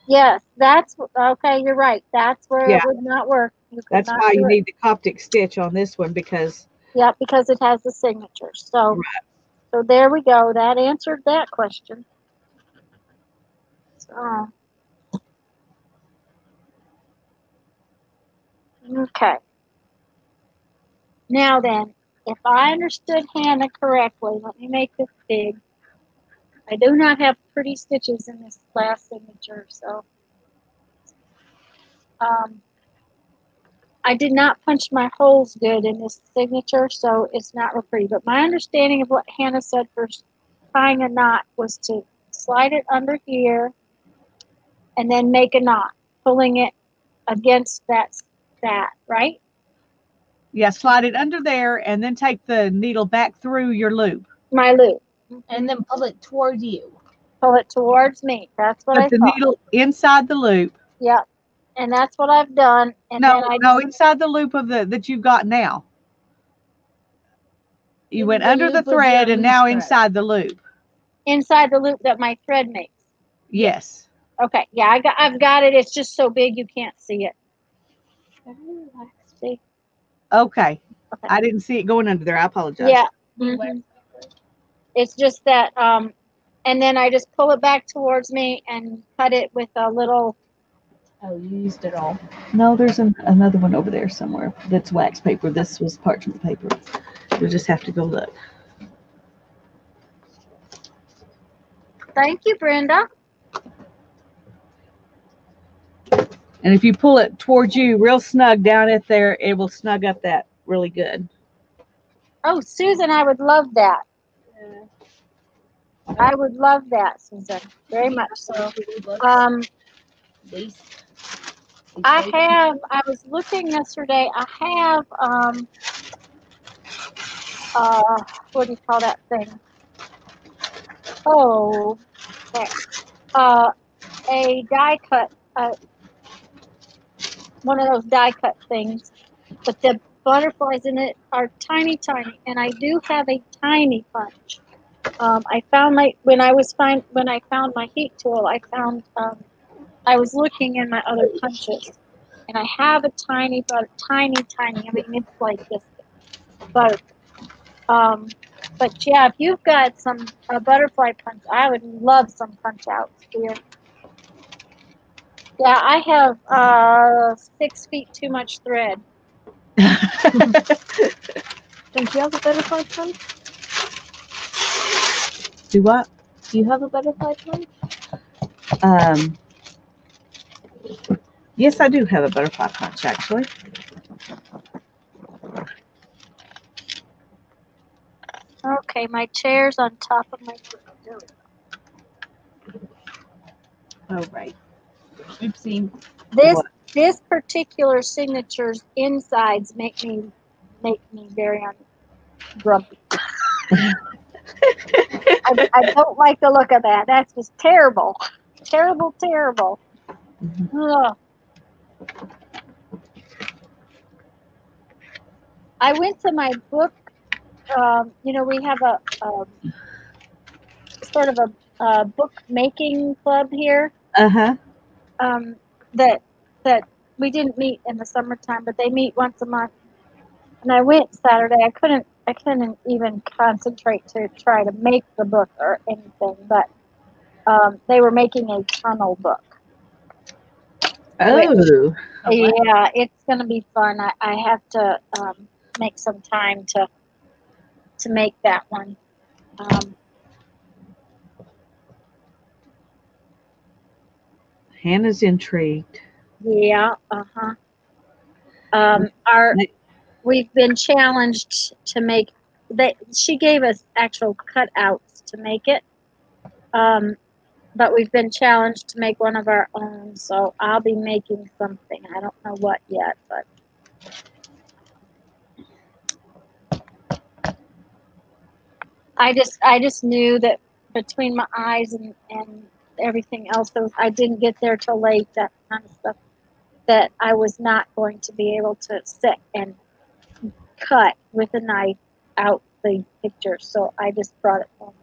S2: Yes, that's okay. You're right. That's where
S3: Yeah.
S2: it would not work.
S3: That's
S2: not
S3: why you
S2: it.
S3: need the Coptic stitch on this one because
S2: Yeah, because it has the signature. So, so there we go. That answered that question. So, okay. Now then, if I understood Hannah correctly, let me make this big. I do not have pretty stitches in this last signature, so. Um, I did not punch my holes good in this signature, so it's not real pretty. But my understanding of what Hannah said for tying a knot was to slide it under here and then make a knot, pulling it against that that, right?
S3: Yeah, slide it under there and then take the needle back through your loop.
S2: My loop.
S1: and then pull it toward you.
S2: Pull it towards me. That's what I
S3: Put the
S2: thought.
S3: needle inside the loop.
S2: Yep. And that's what I've done. And
S3: no, no, inside the loop of the that you've got now. You went
S1: the
S3: under the
S1: loop of your
S3: thread and now
S1: thread.
S3: inside the loop.
S2: inside the loop that my thread makes.
S3: Yes.
S2: Okay. Yeah, I got I've got it. It's just so big you can't see it. See?
S3: Okay.
S2: Okay.
S3: I didn't see it going under there. I apologize.
S2: Yeah. Mhm. It's just that um and then I just pull it back towards me and cut it with a little
S1: Oh, you used it all.
S4: No, there's an, another one over there somewhere that's wax paper. This was parchment paper. You'll just have to go look.
S2: thank you, Brenda.
S3: And if you pull it towards you real snug down at there, it will snug up that really good.
S2: Oh, Susan, I would love that. I would love that, Susan. Very much so. Um I have, I was looking yesterday, I have, um, uh, what do you call that thing? Oh, there. Uh, a die cut, uh, one of those die cut things, but the butterflies in it are tiny, tiny, and I do have a tiny punch. Um, I found my, when I was find, when I found my heat tool, I found, um, I was looking in my other punches, and I have a tiny, but tiny, tiny. I mean, it's like this, but, um, but yeah, if you've got some a butterfly punch, I would love some punch outs here. Yeah, I have uh six feet too much thread.
S1: Don't you have a butterfly punch?
S4: Do what?
S1: Do you have a butterfly punch?
S4: Um, yes, I do have a butterfly punch actually.
S2: Okay, my chair's on top of my. There we go.
S4: Oh, right.
S1: Oopsie.
S2: This
S4: What?
S2: this particular signature's insides make me make me very un- grumpy. I, I don't like the look of that. That's just terrible, terrible, terrible. Ugh. I went to my book. Um, you know, we have a, a sort of a, a book making club here
S3: Uh huh.
S2: um, that that we didn't meet in the summertime, but they meet once a month. And I went Saturday. I couldn't I couldn't even concentrate to try to make the book or anything, but um, they were making a tunnel book.
S3: Oh.
S2: Yeah, it's going to be fun. I, I have to um, make some time to to make that one. Um,
S3: Hannah's intrigued.
S2: Yeah, uh-huh. Um, our, we've been challenged to make, that. she gave us actual cutouts to make it. Um, but we've been challenged to make one of our own, so I'll be making something. I don't know what yet, but. I just, I just knew that between my eyes and, and everything else, was- I didn't get there till late, that kind of stuff that I was not going to be able to sit and cut with a knife out the picture. So I just brought it home.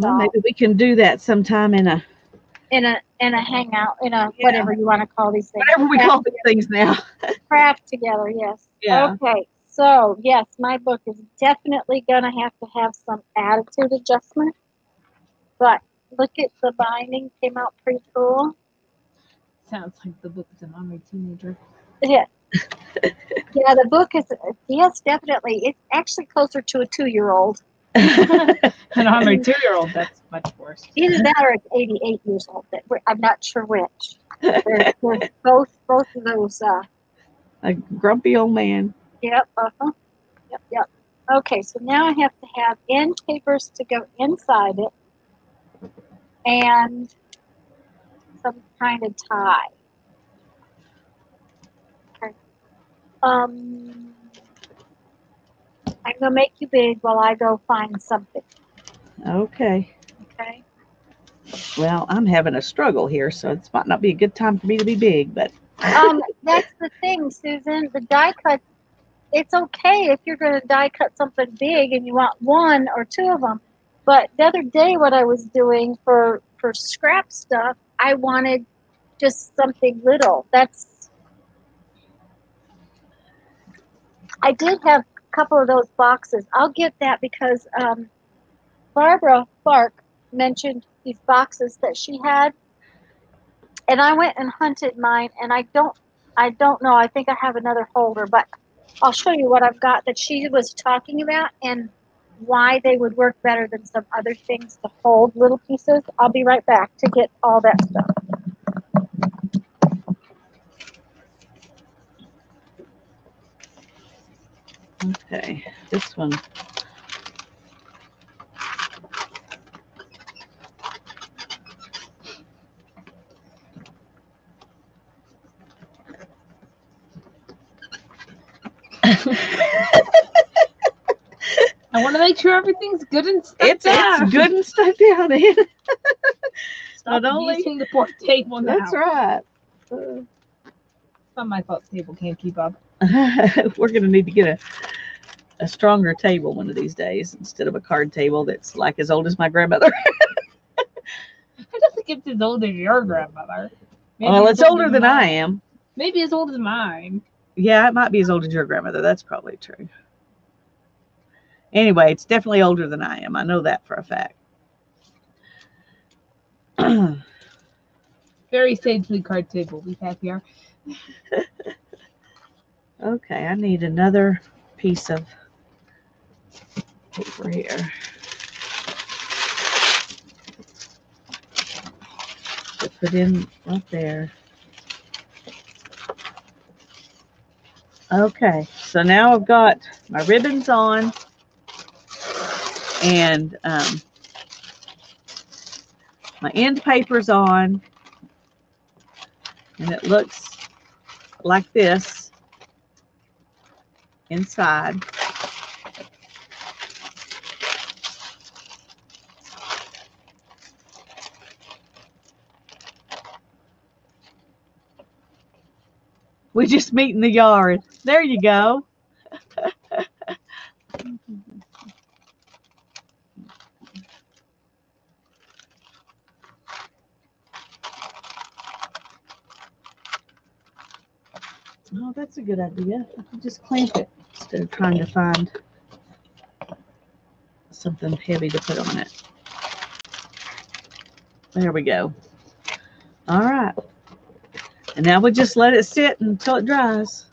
S3: Well, maybe we can do that sometime in a
S2: In a in a hangout, in a
S3: Yeah.
S2: whatever you want to call these things.
S3: whatever we call these things now.
S2: Craft together, yes.
S3: Yeah.
S2: Okay. So yes, my book is definitely gonna have to have some attitude adjustment. But look at the binding, came out pretty cool.
S1: Sounds like the book is an honorary teenager.
S2: Yeah. yeah, the book is yes, definitely. It's actually closer to a two-year-old.
S1: And I'm a two-year-old. That's much worse.
S2: Either that or it's 88 years old. That we're- I'm not sure which. There's, there's both both of those. Uh,
S3: A grumpy old man.
S2: yep. Uh-huh. Yep. Yep. Okay. So now I have to have end papers to go inside it, and some kind of tie. Okay. Um. I'm gonna make you big while I go find something.
S3: Okay.
S2: Okay.
S3: Well, I'm having a struggle here, so it might not be a good time for me to be big, but
S2: um, that's the thing, Susan. The die cut, it's okay if you're going to die cut something big and you want one or two of them. But the other day, what I was doing for for scrap stuff, I wanted just something little. That's. I did have couple of those boxes. I'll get that because um, Barbara Clark mentioned these boxes that she had and I went and hunted mine, and I don't, I don't know. I think I have another holder, but I'll show you what I've got that she was talking about and why they would work better than some other things to hold little pieces. I'll be right back to get all that stuff.
S3: Okay. This one.
S1: I want to make sure everything's good and stuck
S3: It's
S1: down.
S3: it's good and stuck down.
S1: Stop
S3: not only-
S1: using the port table now.
S3: That's right.
S1: It's not my fault. Table can't keep up.
S3: We're gonna need to get a a stronger table one of these days instead of a card table that's like as old as my grandmother.
S1: I don't think it's as old as your grandmother. Maybe
S3: well, it's
S1: old
S3: older
S1: as
S3: than I am.
S1: Maybe as old as mine.
S3: Yeah, it might be as old as your grandmother. That's probably true. Anyway, it's definitely older than I am. I know that for a fact.
S1: Very sagely card table we have here.
S3: okay, I need another piece of paper here. Put in right there. Okay, so now I've got my ribbons on and um, my end papers on and it looks like this inside. We just meet in the yard. There you go. Oh, that's a good idea. I could just clamp it instead of trying to find something heavy to put on it. There we go. All right. And now we just let it sit until it dries.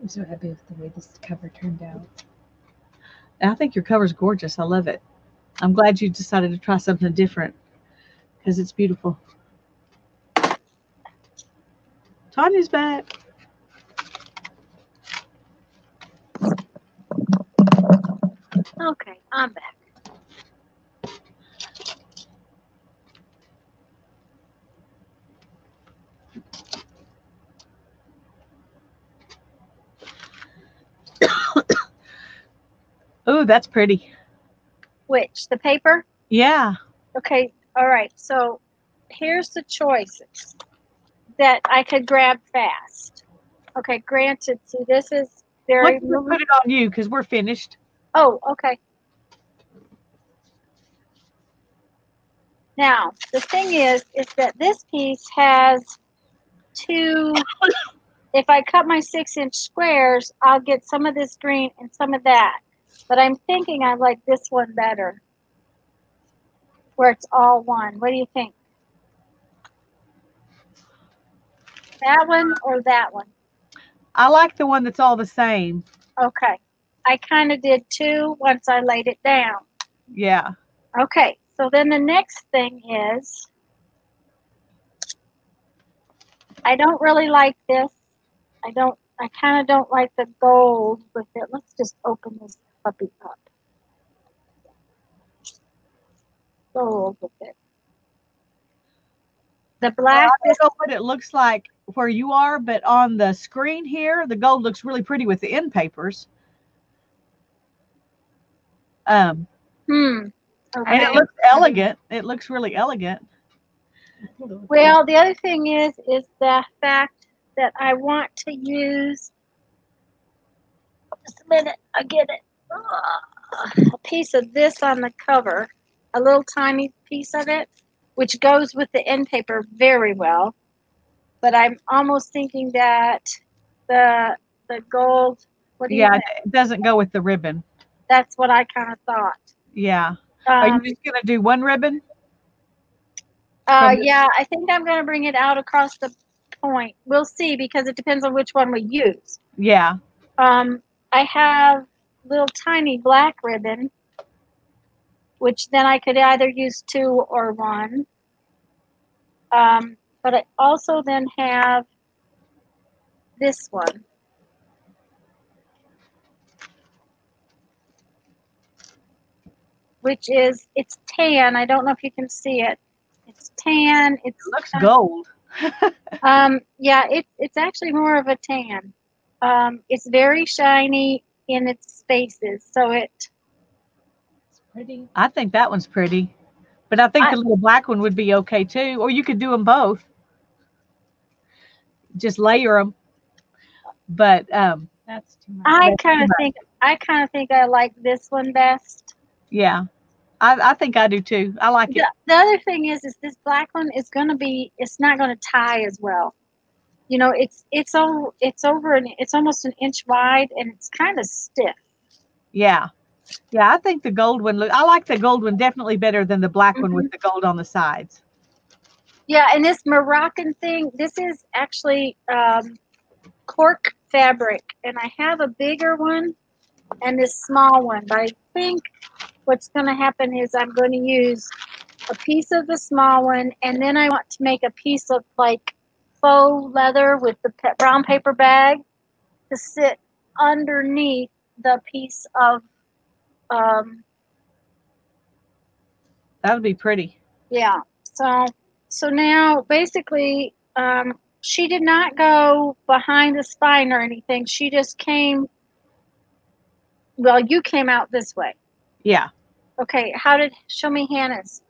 S1: I'm so happy with the way this cover turned out.
S3: I think your cover's gorgeous. I love it. I'm glad you decided to try something different because it's beautiful. Tanya's back.
S2: Okay, I'm back.
S3: Oh, that's pretty.
S2: Which the paper?
S3: Yeah.
S2: Okay, all right. So here's the choices that I could grab fast. Okay, granted, see, this is very.
S3: Let's put it on you because we're finished.
S2: Oh, okay. Now, the thing is, is that this piece has two, if I cut my six inch squares, I'll get some of this green and some of that. But I'm thinking I like this one better, where it's all one. What do you think? That one or that one?
S3: I like the one that's all the same.
S2: Okay. I kind of did too once I laid it down.
S3: Yeah.
S2: Okay. So then the next thing is I don't really like this. I don't I kind of don't like the gold with it. Let's just open this puppy up. Gold with it. The
S3: Well,
S2: black
S3: I don't know what it looks like where you are, but on the screen here, the gold looks really pretty with the end papers. Um,
S2: hmm.
S3: and it looks elegant. It looks really elegant.
S2: Well, the other thing is, is the fact that I want to use. Just a minute, I get it. Ugh. A piece of this on the cover, a little tiny piece of it, which goes with the end paper very well. But I'm almost thinking that the the gold. What do you
S3: Yeah,
S2: think?
S3: it doesn't go with the ribbon.
S2: That's what I kind of thought.
S3: Yeah. Are
S2: Um,
S3: you just gonna do one ribbon?
S2: Uh, yeah, I think I'm going to bring it out across the point. We'll see because it depends on which one we use.
S3: Yeah.
S2: Um, I have little tiny black ribbon, which then I could either use two or one. Um, but I also then have this one. Which is, it's tan. I don't know if you can see it. It's tan. It's
S3: It looks gold.
S2: um, yeah, it, it's actually more of a tan. Um, it's very shiny in its spaces, so it.
S1: It's pretty.
S3: I think that one's pretty. But I think
S2: I-
S3: the little black one would be okay too. Or you could do them both. Just layer them. But um,
S1: That's too much.
S2: I kind of think I kind of think I like this one best.
S3: yeah, I, I think I do too. I like it.
S2: The, the other thing is, is this black one is going to be. It's not going to tie as well. You know, it's it's all it's over and it's almost an inch wide and it's kind of stiff.
S3: Yeah. Yeah, I think the gold one I like the gold one definitely better than the black one with the gold on the sides.
S2: Yeah, and this Moroccan thing, this is actually um, cork fabric, and I have a bigger one and this small one. But I think what's going to happen is I'm going to use a piece of the small one, and then I want to make a piece of like faux leather with the pe- brown paper bag to sit underneath the piece of um,
S3: That would be pretty.
S2: yeah. So so now basically um she did not go behind the spine or anything. She just came well, you came out this way.
S3: Yeah.
S2: Okay, how did show me Hannah's?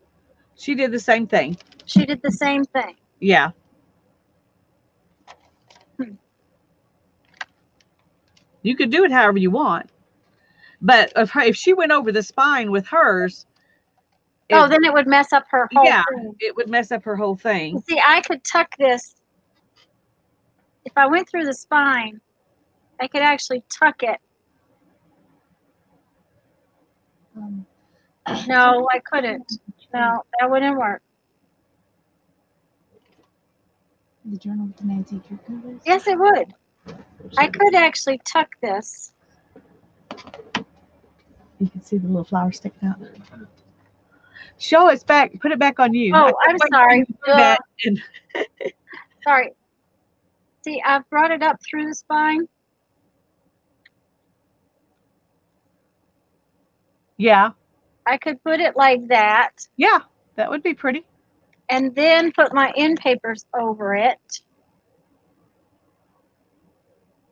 S3: She did the same thing.
S2: She did the same thing.
S3: Yeah. You could do it however you want. But if her, if she went over the spine with hers,
S2: oh,
S3: it-
S2: then it would mess up her whole
S3: yeah,
S2: thing.
S3: it would mess up her whole thing.
S2: See, I could tuck this if I went through the spine, I could actually tuck it.
S1: Um,
S2: No, I couldn't. No, that wouldn't work.
S1: The journal with the Nancy Drew covers.
S2: Yes, it would. I could actually tuck this.
S3: You can see the little flower sticking out. Show it's back. Put it back on you.
S2: Oh,
S3: I kept
S2: I'm sorry.
S3: you to do that, and-
S2: Sorry. See, I've brought it up through the spine.
S3: yeah,
S2: I could put it like that
S3: yeah, that would be pretty.
S2: and then put my end papers over it.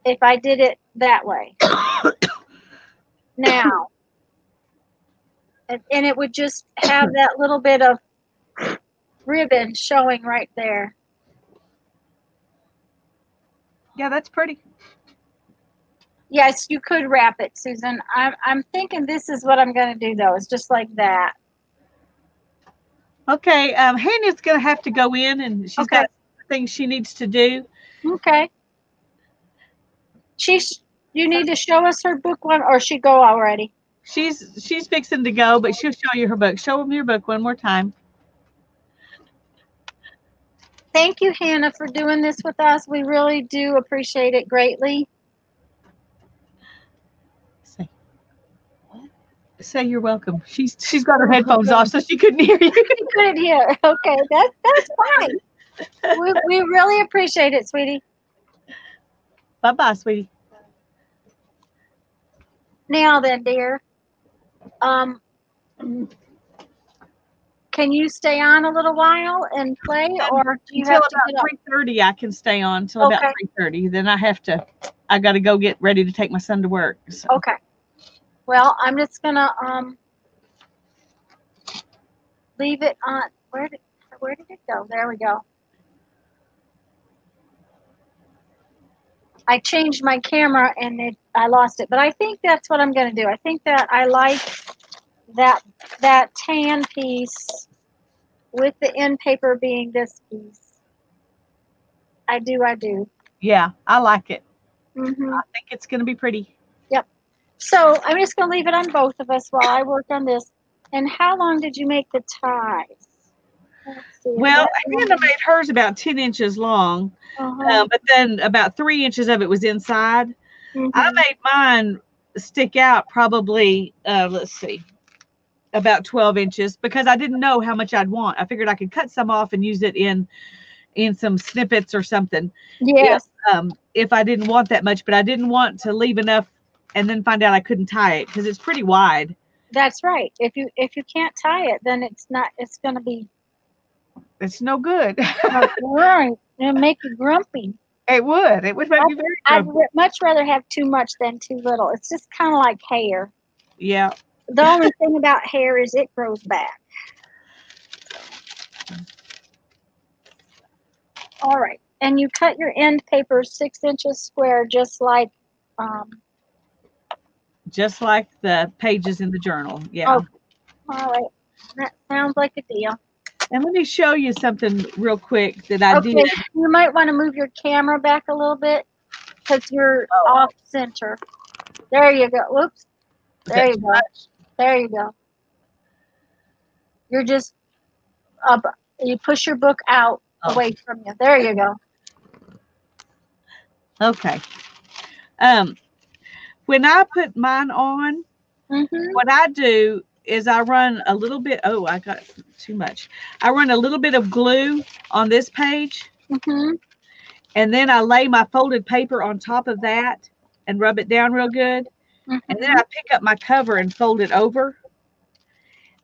S2: If I did it that way. now. And, and it would just have that little bit of ribbon showing right there.
S3: Yeah, that's pretty.
S2: Yes, you could wrap it, Susan. I'm I'm thinking this is what I'm gonna do though. It's just like that.
S3: Okay, um, Hannah's gonna have to go in, and she's
S2: Okay.
S3: got things she needs to do.
S2: Okay. She's you need to show us her book one or she go already.
S3: She's she's fixing to go, but she'll show you her book. Show them your book one more time.
S2: thank you, Hannah, for doing this with us. We really do appreciate it greatly.
S3: Say, say you're welcome. She's she's got her headphones off, so she couldn't hear you.
S2: You couldn't hear. Okay, that's that's fine. We, we really appreciate it, sweetie.
S3: Bye bye, sweetie.
S2: Now then, dear, um, can you stay on a little while and play, or do you
S3: Until
S2: have to
S3: about three thirty, I can stay on until about three thirty. Then I have to. I got to go get ready to take my son to work. So.
S2: Okay. Well, I'm just gonna um leave it on. Where did where did it go? There we go. I changed my camera and it, I lost it, but I think that's what I'm gonna do. I think that I like that that tan piece with the end paper being this piece. I do. I do.
S3: Yeah, I like it.
S2: hmm
S3: I think it's going to be pretty. Yep.
S2: So I'm just gonna leave it on both of us while I work on this. And how long did you make the ties?
S3: Well, Hannah made hers about ten inches long,
S2: one-
S3: uh, but then about three inches of it was inside.
S2: uh-huh,
S3: I made mine stick out probably, uh, let's see, about 12 inches because I didn't know how much I'd want. I figured I could cut some off and use it in in some snippets or something
S2: Yes,
S3: um, if I didn't want that much, but I didn't want to leave enough and then find out I couldn't tie it because it's pretty wide.
S2: that's right. If you if you can't tie it, then it's not. It's gonna be
S3: It's no good.
S2: right. It'll make you grumpy.
S3: it would. It would make you very
S2: I'd much rather have too much than too little. It's just kind of like hair.
S3: Yeah.
S2: The only thing about hair is it grows back. All right, and you cut your end paper six inches square, just like um,
S3: Just like the pages in the journal. Yeah.
S2: Oh. All right, that sounds like a deal.
S3: And let me show you something real quick that I
S2: okay,
S3: did.
S2: you might want to move your camera back a little bit because you're
S3: Oh.
S2: off center. There you go. Whoops. There you go. There you go. You're just up. You push your book out
S3: Oh.
S2: away from you. There you go.
S3: Okay. Um, when I put mine on,
S2: Mm-hmm.
S3: what I do is I run a little bit. Oh, I got too much. I run a little bit of glue on this page,
S2: Mm-hmm.
S3: and then I lay my folded paper on top of that and rub it down real good. And then I pick up my cover and fold it over.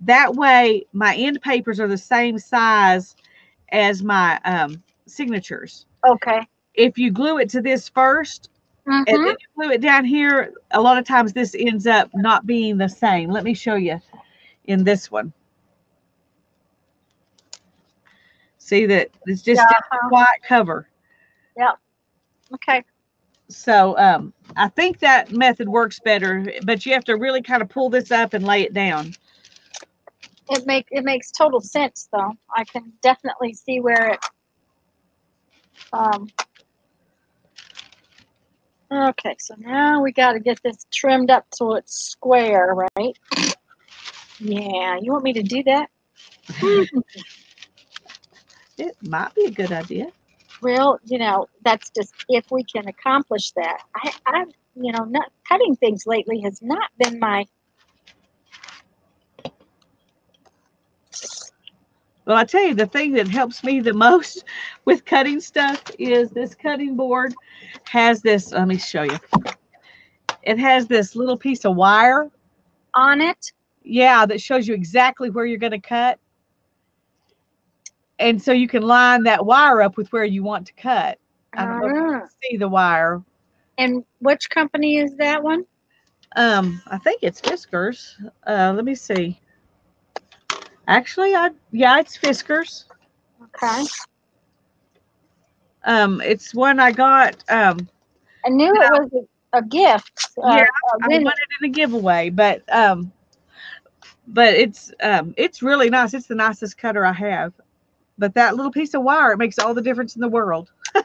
S3: That way, my end papers are the same size as my um, signatures.
S2: Okay.
S3: If you glue it to this first, and
S2: Mm-hmm.
S3: then you glue it down here, a lot of times this ends up not being the same. Let me show you in this one. See that it's just a white cover. Yeah.
S2: Okay.
S3: So um, I think that method works better, but you have to really kind of pull this up and lay it down.
S2: It make it makes total sense though. I can definitely see where it. Um. Okay, so now we got to get this trimmed up so it's square, right? Yeah, you want me to do that?
S3: It might be a good idea.
S2: Well, you know, that's just if we can accomplish that. I, I, you know, not cutting things lately has not been my.
S3: Well, I tell you, the thing that helps me the most with cutting stuff is this cutting board has this. Let me show you. It has this little piece of wire.
S2: on it.
S3: Yeah, that shows you exactly where you're going to cut. And so you can line that wire up with where you want to cut. I don't know if you
S2: Ah.
S3: can see the wire.
S2: And which company is that one?
S3: Um, I think it's Fiskars. Uh, let me see. Actually, I yeah, it's Fiskars.
S2: Okay.
S3: Um, it's one I got. Um,
S2: I knew it was a, a gift. uh,
S3: Yeah,
S2: a
S3: I won it in a giveaway, but um, but it's um, it's really nice. It's the nicest cutter I have. But that little piece of wire, it makes all the difference in the world.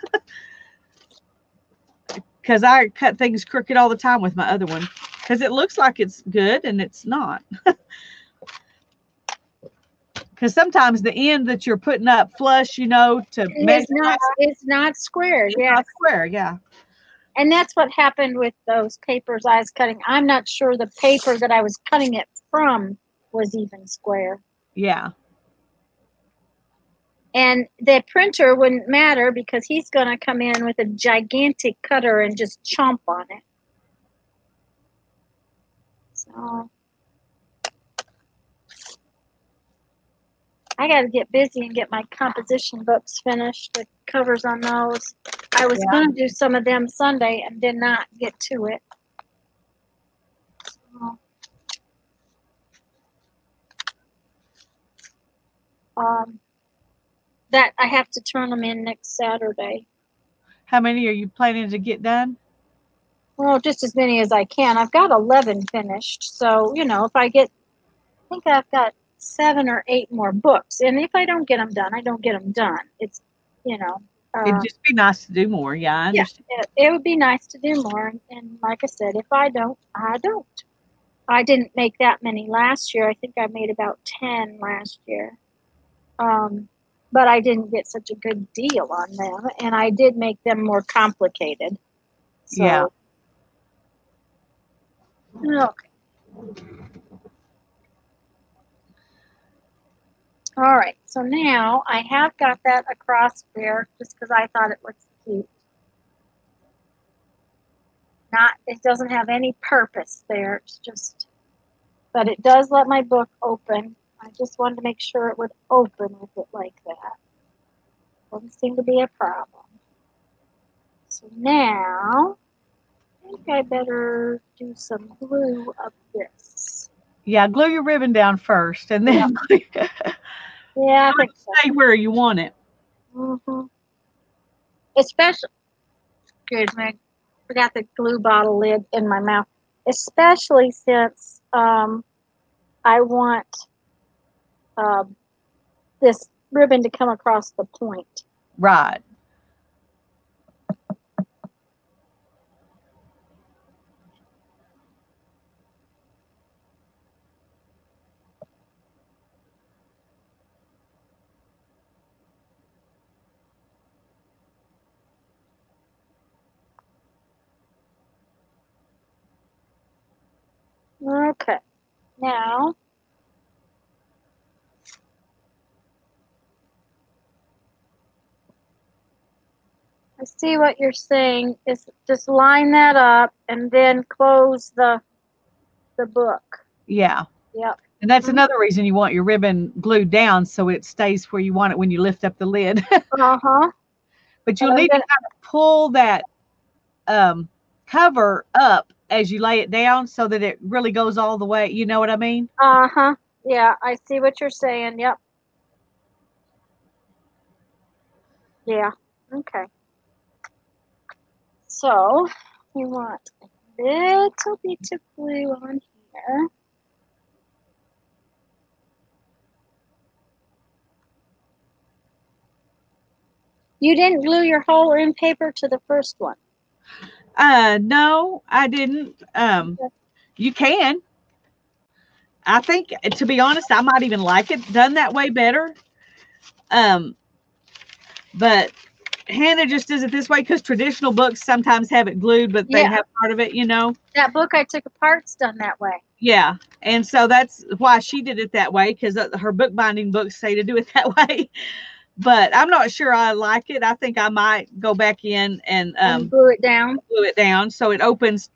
S3: Because I cut things crooked all the time with my other one. Because it looks like it's good and it's not. Because sometimes the end that you're putting up flush, you know, to
S2: It's not.
S3: out,
S2: It's not square. Yeah,
S3: not square. Yeah.
S2: and that's what happened with those papers I was cutting. I'm not sure the paper that I was cutting it from was even square.
S3: Yeah.
S2: And the printer wouldn't matter because he's going to come in with a gigantic cutter and just chomp on it. So I got to get busy and get my composition books finished, the covers on those. I was
S3: Yeah.
S2: going to do some of them Sunday and did not get to it. So, um, that I have to turn them in next Saturday.
S3: How many are you planning to get done?
S2: Well, just as many as I can. I've got 11 finished. So, you know, if I get, I think I've got seven or eight more books. And if I don't get them done, I don't get them done. It's, you know, uh,
S3: It'd just be nice to do more. Yeah, I
S2: yeah, it, it would be nice to do more. And, and like I said, if I don't, I don't. I didn't make that many last year. I think I made about 10 last year. Um, but I didn't get such a good deal on them. And I did make them more complicated. So,
S3: Yeah.
S2: Okay. All right, so now I have got that across there just because I thought it looks cute. Not, it doesn't have any purpose there. It's just, but it does let my book open. I just wanted to make sure it would open with it like that. Doesn't seem to be a problem. So now, I think I better do some glue of this.
S3: Yeah, glue your ribbon down first and then
S2: Yeah, I think so.
S3: stay where you want it.
S2: hmm Especially, excuse me, I forgot the glue bottle lid in my mouth. Especially since um, I want um, this ribbon to come across the point.
S3: Right.
S2: Okay, now I see what you're saying. Is just line that up and then close the the book.
S3: Yeah.
S2: Yep.
S3: And that's
S2: Mhm.
S3: another reason you want your ribbon glued down so it stays where you want it when you lift up the lid.
S2: Uh huh.
S3: but you'll
S2: And
S3: need to kind of pull that um, cover up as you lay it down so that it really goes all the way. You know what I mean?
S2: Uh huh. Yeah, I see what you're saying. Yep. Yeah. Okay. So we want a little bit of glue on here. You didn't glue your whole end paper to the first one.
S3: Uh, no, I didn't. Um, you can. I think, to be honest, I might even like it done that way better. Um, but Hannah just does it this way because traditional books sometimes have it glued, but they
S2: Yeah.
S3: have part of it, you know.
S2: That book I took apart's done that way.
S3: Yeah, and so that's why she did it that way because her bookbinding books say to do it that way. But I'm not sure I like it. I think I might go back in and
S2: and
S3: um,
S2: glue it down.
S3: glue it down so it opens.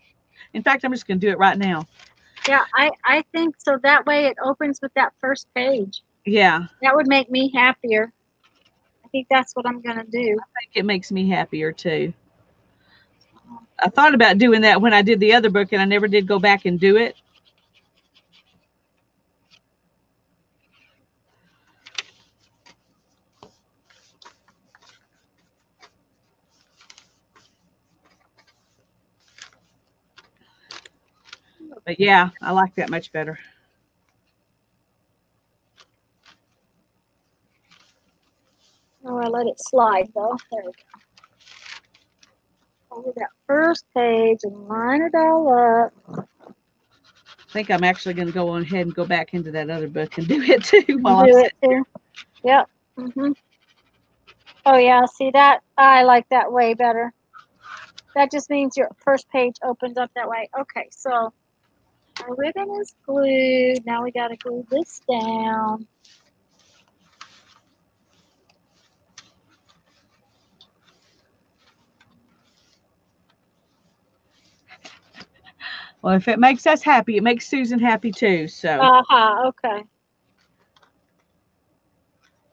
S3: In fact, I'm just going to do it right now.
S2: Yeah, I, I think so. That way it opens with that first page.
S3: Yeah,
S2: That would make me happier. I think that's what I'm gonna do.
S3: I think it makes me happier too. I thought about doing that when I did the other book, and I never did go back and do it. But yeah, I like that much better.
S2: Oh, I let it slide though. There we go. Over that first page and line it all up.
S3: I think I'm actually going to go on ahead and go back into that other book and do it too while I'm
S2: Do
S3: sitting
S2: it too. Yep. hmm Oh yeah, see that? I like that way better. That just means your first page opens up that way. Okay, so our ribbon is glued. Now we gotta glue this down.
S3: Well, if it makes us happy, it makes Susan happy too. So
S2: Uh-huh, okay.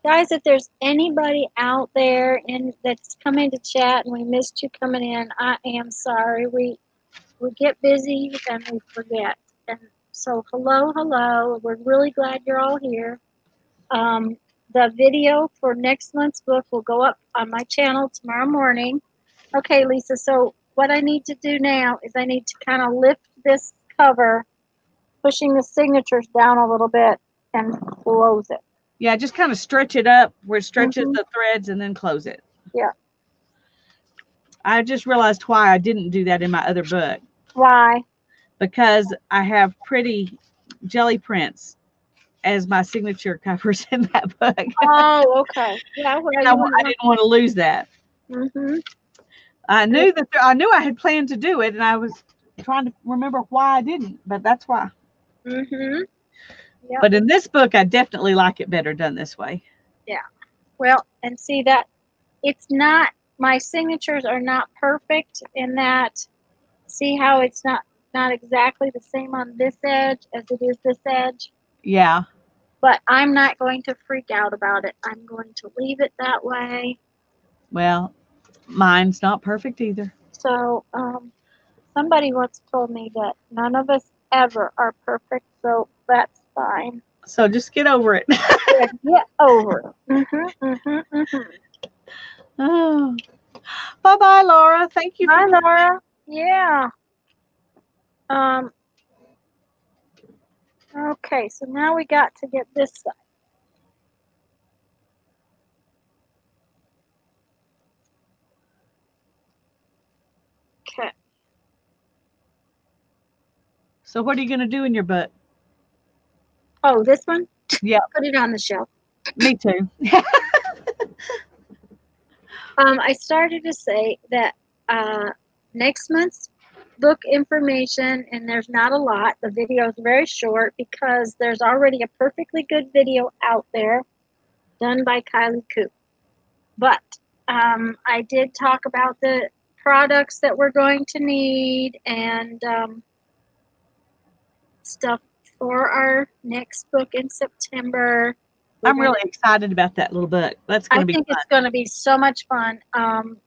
S2: Guys, if there's anybody out there in that's coming to chat and we missed you coming in, I am sorry. We we get busy and we forget. And so hello, hello. We're really glad you're all here. Um, the video for next month's book will go up on my channel tomorrow morning. Okay, Lisa, so what I need to do now is I need to kind of lift this cover, pushing the signatures down a little bit and close it.
S3: yeah, just kind of stretch it up where it stretches
S2: Mhm.
S3: the threads and then close it.
S2: Yeah.
S3: I just realized why I didn't do that in my other book
S2: Why?
S3: Because I have pretty jelly prints as my signature covers in that book.
S2: Oh, okay. Yeah, well,
S3: I, I didn't want to lose that.
S2: mm-hmm.
S3: I knew that I knew I had planned to do it, and I was trying to remember why I didn't, but that's why.
S2: Mm-hmm. Yep.
S3: But in this book, I definitely like it better done this way. Yeah.
S2: Well, and see that it's not my signatures are not perfect in that see how it's not not exactly the same on this edge as it is this edge.
S3: Yeah,
S2: But I'm not going to freak out about it. I'm going to leave it that way.
S3: well, mine's not perfect either.
S2: So, um, somebody once told me that none of us ever are perfect, so that's fine.
S3: So just get over it.
S2: Yeah, Get over it. hmm hmm hmm
S3: oh. Bye bye, Laura. Thank you. For
S2: Laura. Yeah. Um. Okay, so now we got to get this side. Okay.
S3: So what are you going to do in your butt?
S2: Oh, this one?
S3: Yeah.
S2: Put it on the shelf.
S3: Me too.
S2: Um, I started to say that uh, next month's book information, and there's not a lot. The video is very short because there's already a perfectly good video out there done by Kylie Coop. But um, I did talk about the products that we're going to need and um, stuff for our next book in September. We're
S3: I'm really excited about that little book. That's
S2: I
S3: going to be
S2: think
S3: fun.
S2: it's going to be so much fun. Um,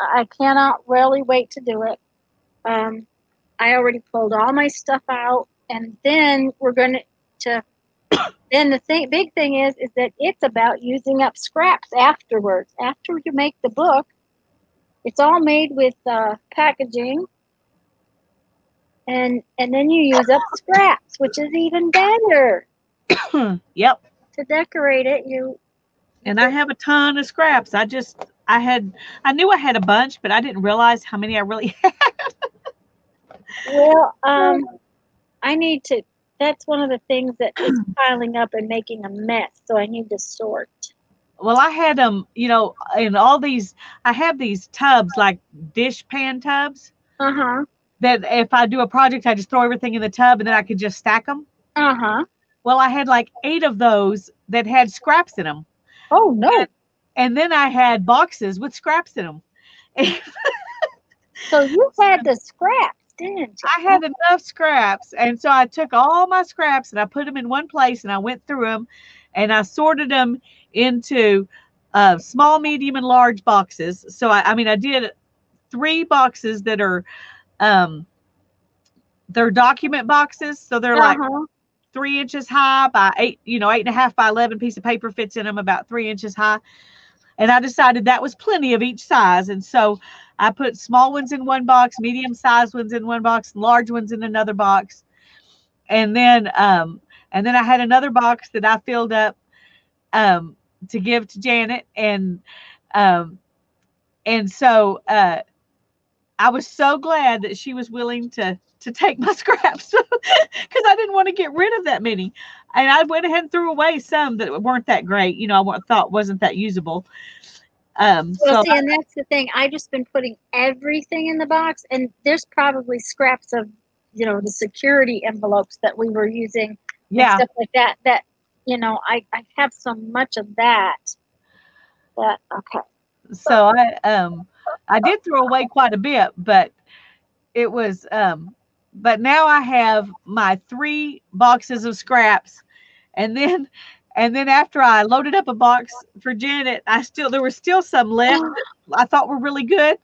S2: I cannot really wait to do it. Um, I already pulled all my stuff out, and then we're going to. Then the thing, big thing is, is that it's about using up scraps afterwards. After you make the book, it's all made with uh, packaging, and and then you use up scraps, which is even better.
S3: yep.
S2: To decorate it, you
S3: And I have a ton of scraps. I just, I had, I knew I had a bunch, but I didn't realize how many I really had.
S2: Well, um, I need to. That's one of the things that is piling up and making a mess. So I need to sort.
S3: Well, I had them, you know, in all these, I have these tubs, like dish pan tubs,
S2: Uh huh.
S3: that if I do a project, I just throw everything in the tub and then I could just stack them.
S2: Uh huh.
S3: Well, I had like eight of those that had scraps in them.
S2: Oh no!
S3: And then I had boxes with scraps in them.
S2: So you had the scraps, didn't?
S3: I had enough scraps. And so I took all my scraps and I put them in one place and I went through them and I sorted them into uh, small, medium, and large boxes. So I, I mean, I did three boxes that are, um, they're document boxes. So they're like
S2: Uh-huh.
S3: three inches high by eight, you know, eight and a half by 11 piece of paper fits in them about three inches high. And I decided that was plenty of each size. And so I put small ones in one box, medium sized ones in one box, large ones in another box. And then, um, and then I had another box that I filled up, um, to give to Janet. And, um, and so, uh, I was so glad that she was willing to to take my scraps because I didn't want to get rid of that many. And I went ahead and threw away some that weren't that great, you know, I thought wasn't that usable. Um,
S2: Well,
S3: so
S2: see, and that's the thing. I just been putting everything in the box, and there's probably scraps of, you know, the security envelopes that we were using and
S3: yeah,
S2: stuff like that. That you know, I I have so much of that. That okay.
S3: so I um I did throw away quite a bit, but it was um but now I have my three boxes of scraps and then and then after I loaded up a box for Janet, I still there were still some left I thought were really good.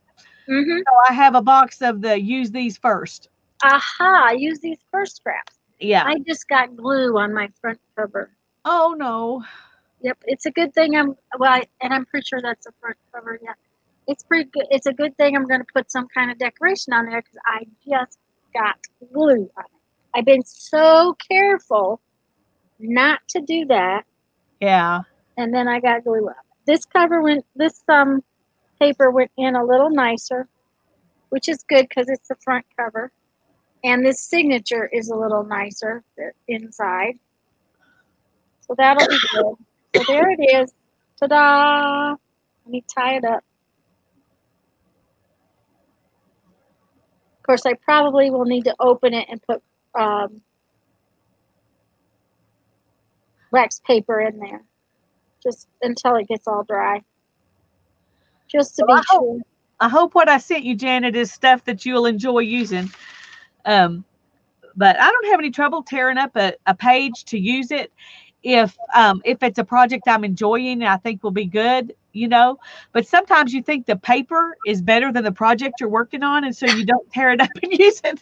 S2: Mm-hmm.
S3: So I have a box of the use these first.
S2: Aha! Use these first scraps.
S3: Yeah.
S2: I just got glue on my front cover.
S3: oh no.
S2: Yep, it's a good thing I'm well, I, and I'm pretty sure that's a front cover. Yeah, it's pretty good. It's a good thing I'm going to put some kind of decoration on there because I just got glue on it. I've been so careful not to do that,
S3: Yeah.
S2: and then I got glue up. This cover went. This um paper went in a little nicer, which is good because it's the front cover, and this signature is a little nicer inside. So that'll be good. So there it is. Ta-da! Let me tie it up. Of course, I probably will need to open it and put um, wax paper in there, just until it gets all dry. Just to
S3: Well, I
S2: be
S3: hope-
S2: sure.
S3: I hope what I sent you, Janet, is stuff that you'll enjoy using. Um, but I don't have any trouble tearing up a, a page to use it if um, if it's a project I'm enjoying I think will be good, you know. But sometimes you think the paper is better than the project you're working on, and so you don't tear it up and use it.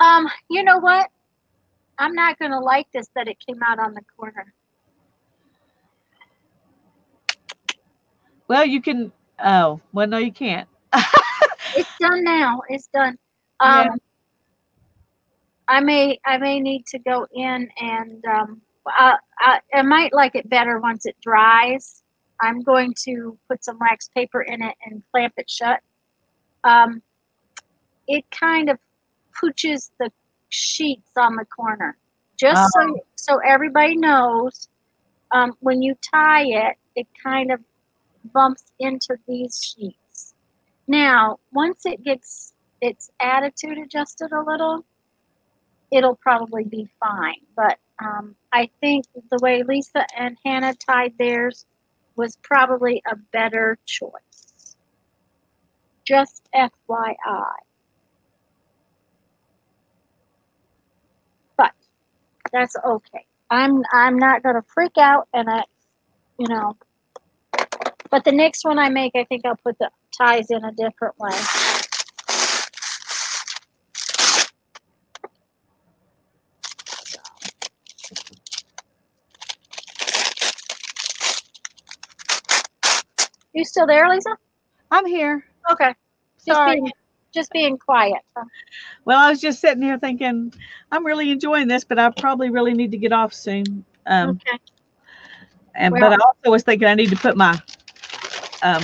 S2: Um, you know what? I'm not going to like this that it came out on the corner.
S3: well, you can. Oh, well, no, you can't.
S2: It's done now. It's done. Um,
S3: Yeah.
S2: I may I may need to go in and um, I, I, I might like it better once it dries. I'm going to put some wax paper in it and clamp it shut. Um, it kind of pooches the sheets on the corner. Just so so everybody knows, um, when you tie it, it kind of bumps into these sheets. Now, once it gets its attitude adjusted a little, it'll probably be fine. But um, I think the way Lisa and Hannah tied theirs was probably a better choice. Just FYI. But that's okay. I'm I'm not gonna freak out and I, you know. But the next one I make, I think I'll put the ties in a different way. You still there, Lisa?
S3: I'm here.
S2: Okay. Just
S3: Sorry.
S2: being just being quiet.
S3: Well, I was just sitting here thinking, I'm really enjoying this, but I probably really need to get off soon. Um,
S2: Okay.
S3: And
S2: Well-
S3: but I also was thinking I need to put my um,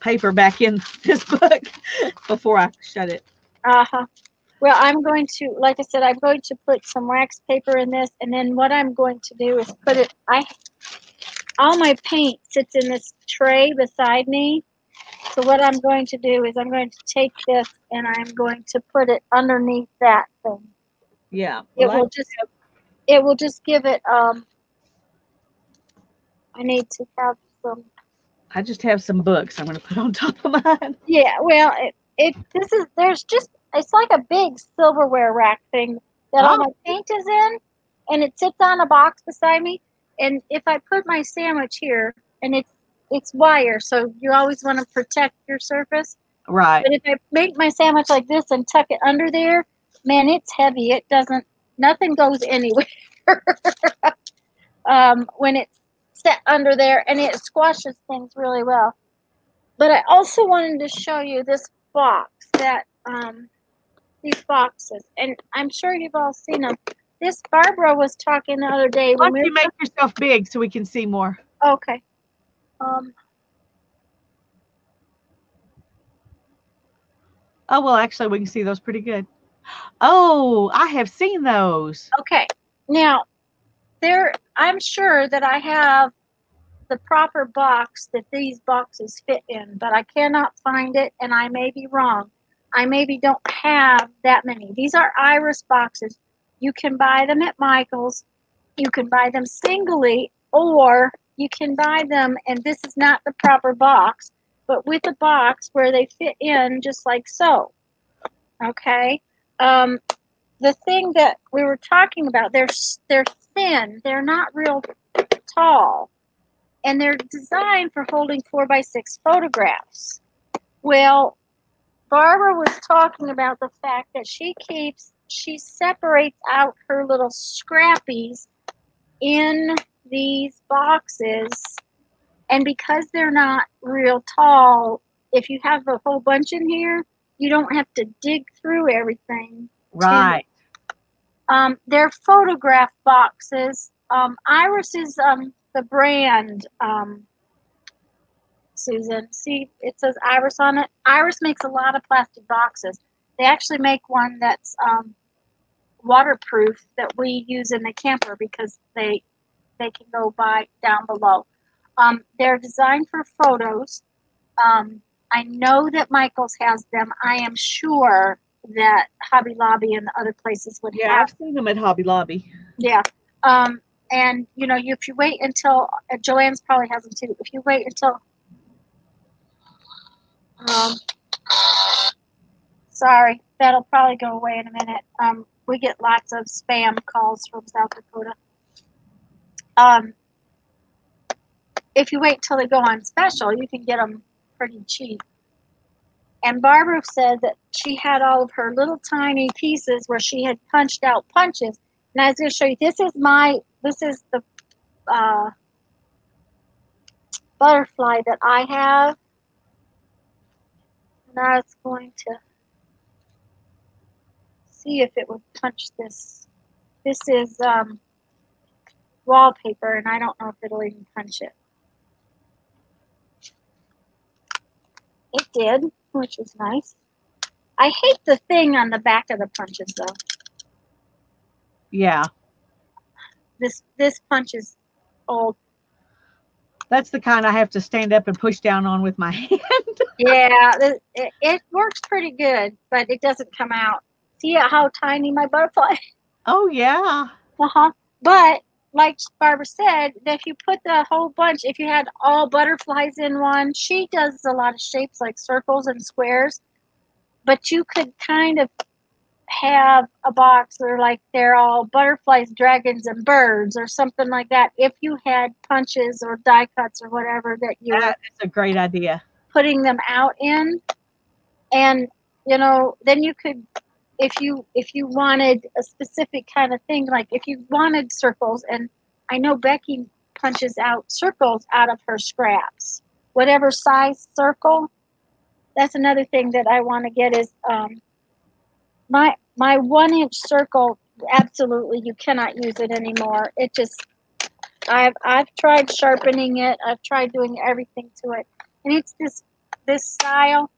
S3: paper back in this book before I shut it.
S2: Uh huh. Well, I'm going to, like I said, I'm going to put some wax paper in this, and then what I'm going to do is put it. I all my paint sits in this tray beside me. So what I'm going to do is I'm going to take this and I'm going to put it underneath that thing.
S3: Yeah.
S2: It
S3: Well, I-
S2: will just it will just give it um I need to have some
S3: I just have some books I'm going to put on top of mine.
S2: yeah, well it, it this is there's just it's like a big silverware rack thing that all
S3: Oh.
S2: my paint is in and it sits on a box beside me and if I put my sandwich here and it's it's wire so you always want to protect your surface.
S3: Right.
S2: but if I make my sandwich like this and tuck it under there man it's heavy. It doesn't nothing goes anywhere. Um, when it's set under there and it squashes things really well. But I also wanted to show you this box that um, these boxes and I'm sure you've all seen them this Barbara was talking the other day
S3: Why don't you make yourself big so we can see more?
S2: Okay. Um,
S3: Oh well, actually, we can see those pretty good. Oh, I have seen those.
S2: Okay. Now, there, I'm sure that I have the proper box that these boxes fit in, but I cannot find it, and I may be wrong. I maybe don't have that many. These are iris boxes. You can buy them at Michael's. You can buy them singly, or you can buy them, and this is not the proper box, but with a box where they fit in just like so. Okay. Um, the thing that we were talking about, they're they're thin. They're not real tall, and they're designed for holding four by six photographs. Well, Barbara was talking about the fact that she keeps she separates out her little scrappies in these boxes. And because they're not real tall if you have a whole bunch in here you don't have to dig through everything
S3: Right.
S2: um, they're photograph boxes. Um, iris is um, the brand um, susan. See it says iris on it. Iris makes a lot of plastic boxes. They actually make one that's um, waterproof that we use in the camper because they they can go by down below. Um, they're designed for photos. Um, I know that Michaels has them. I am sure that Hobby Lobby and other places would
S3: Yeah,
S2: have.
S3: I've seen them at Hobby Lobby.
S2: Yeah. Um, and you know, if you wait until uh, Joann's probably has them too. If you wait until, um, sorry, that'll probably go away in a minute. Um, we get lots of spam calls from South Dakota. Um, if you wait till they go on special, you can get them pretty cheap. And Barbara said that she had all of her little tiny pieces where she had punched out punches. And I was going to show you. This is my. This is the uh, butterfly that I have. And I was going to see if it would punch this. This is um, wallpaper, and I don't know if it'll even punch it. It did, which is nice. I hate the thing on the back of the punches, though.
S3: Yeah,
S2: This this punch is old.
S3: that's the kind I have to stand up and push down on with my hand.
S2: Yeah, it, it, it works pretty good, but it doesn't come out. See how tiny my butterfly
S3: oh yeah.
S2: Uh-huh. But like Barbara said, if you put the whole bunch, if you had all butterflies in one, she does a lot of shapes like circles and squares. But you could kind of have a box or like they're all butterflies, dragons, and birds or something like that. If you had punches or die cuts or whatever that you were
S3: That is a great idea.
S2: putting them out in and you know then you could if you if you wanted a specific kind of thing like if you wanted circles and i know becky punches out circles out of her scraps. Whatever size circle that's another thing that i want to get is um my my one inch circle absolutely you cannot use it anymore. It just i've i've tried sharpening it. I've tried doing everything to it. And it's this this style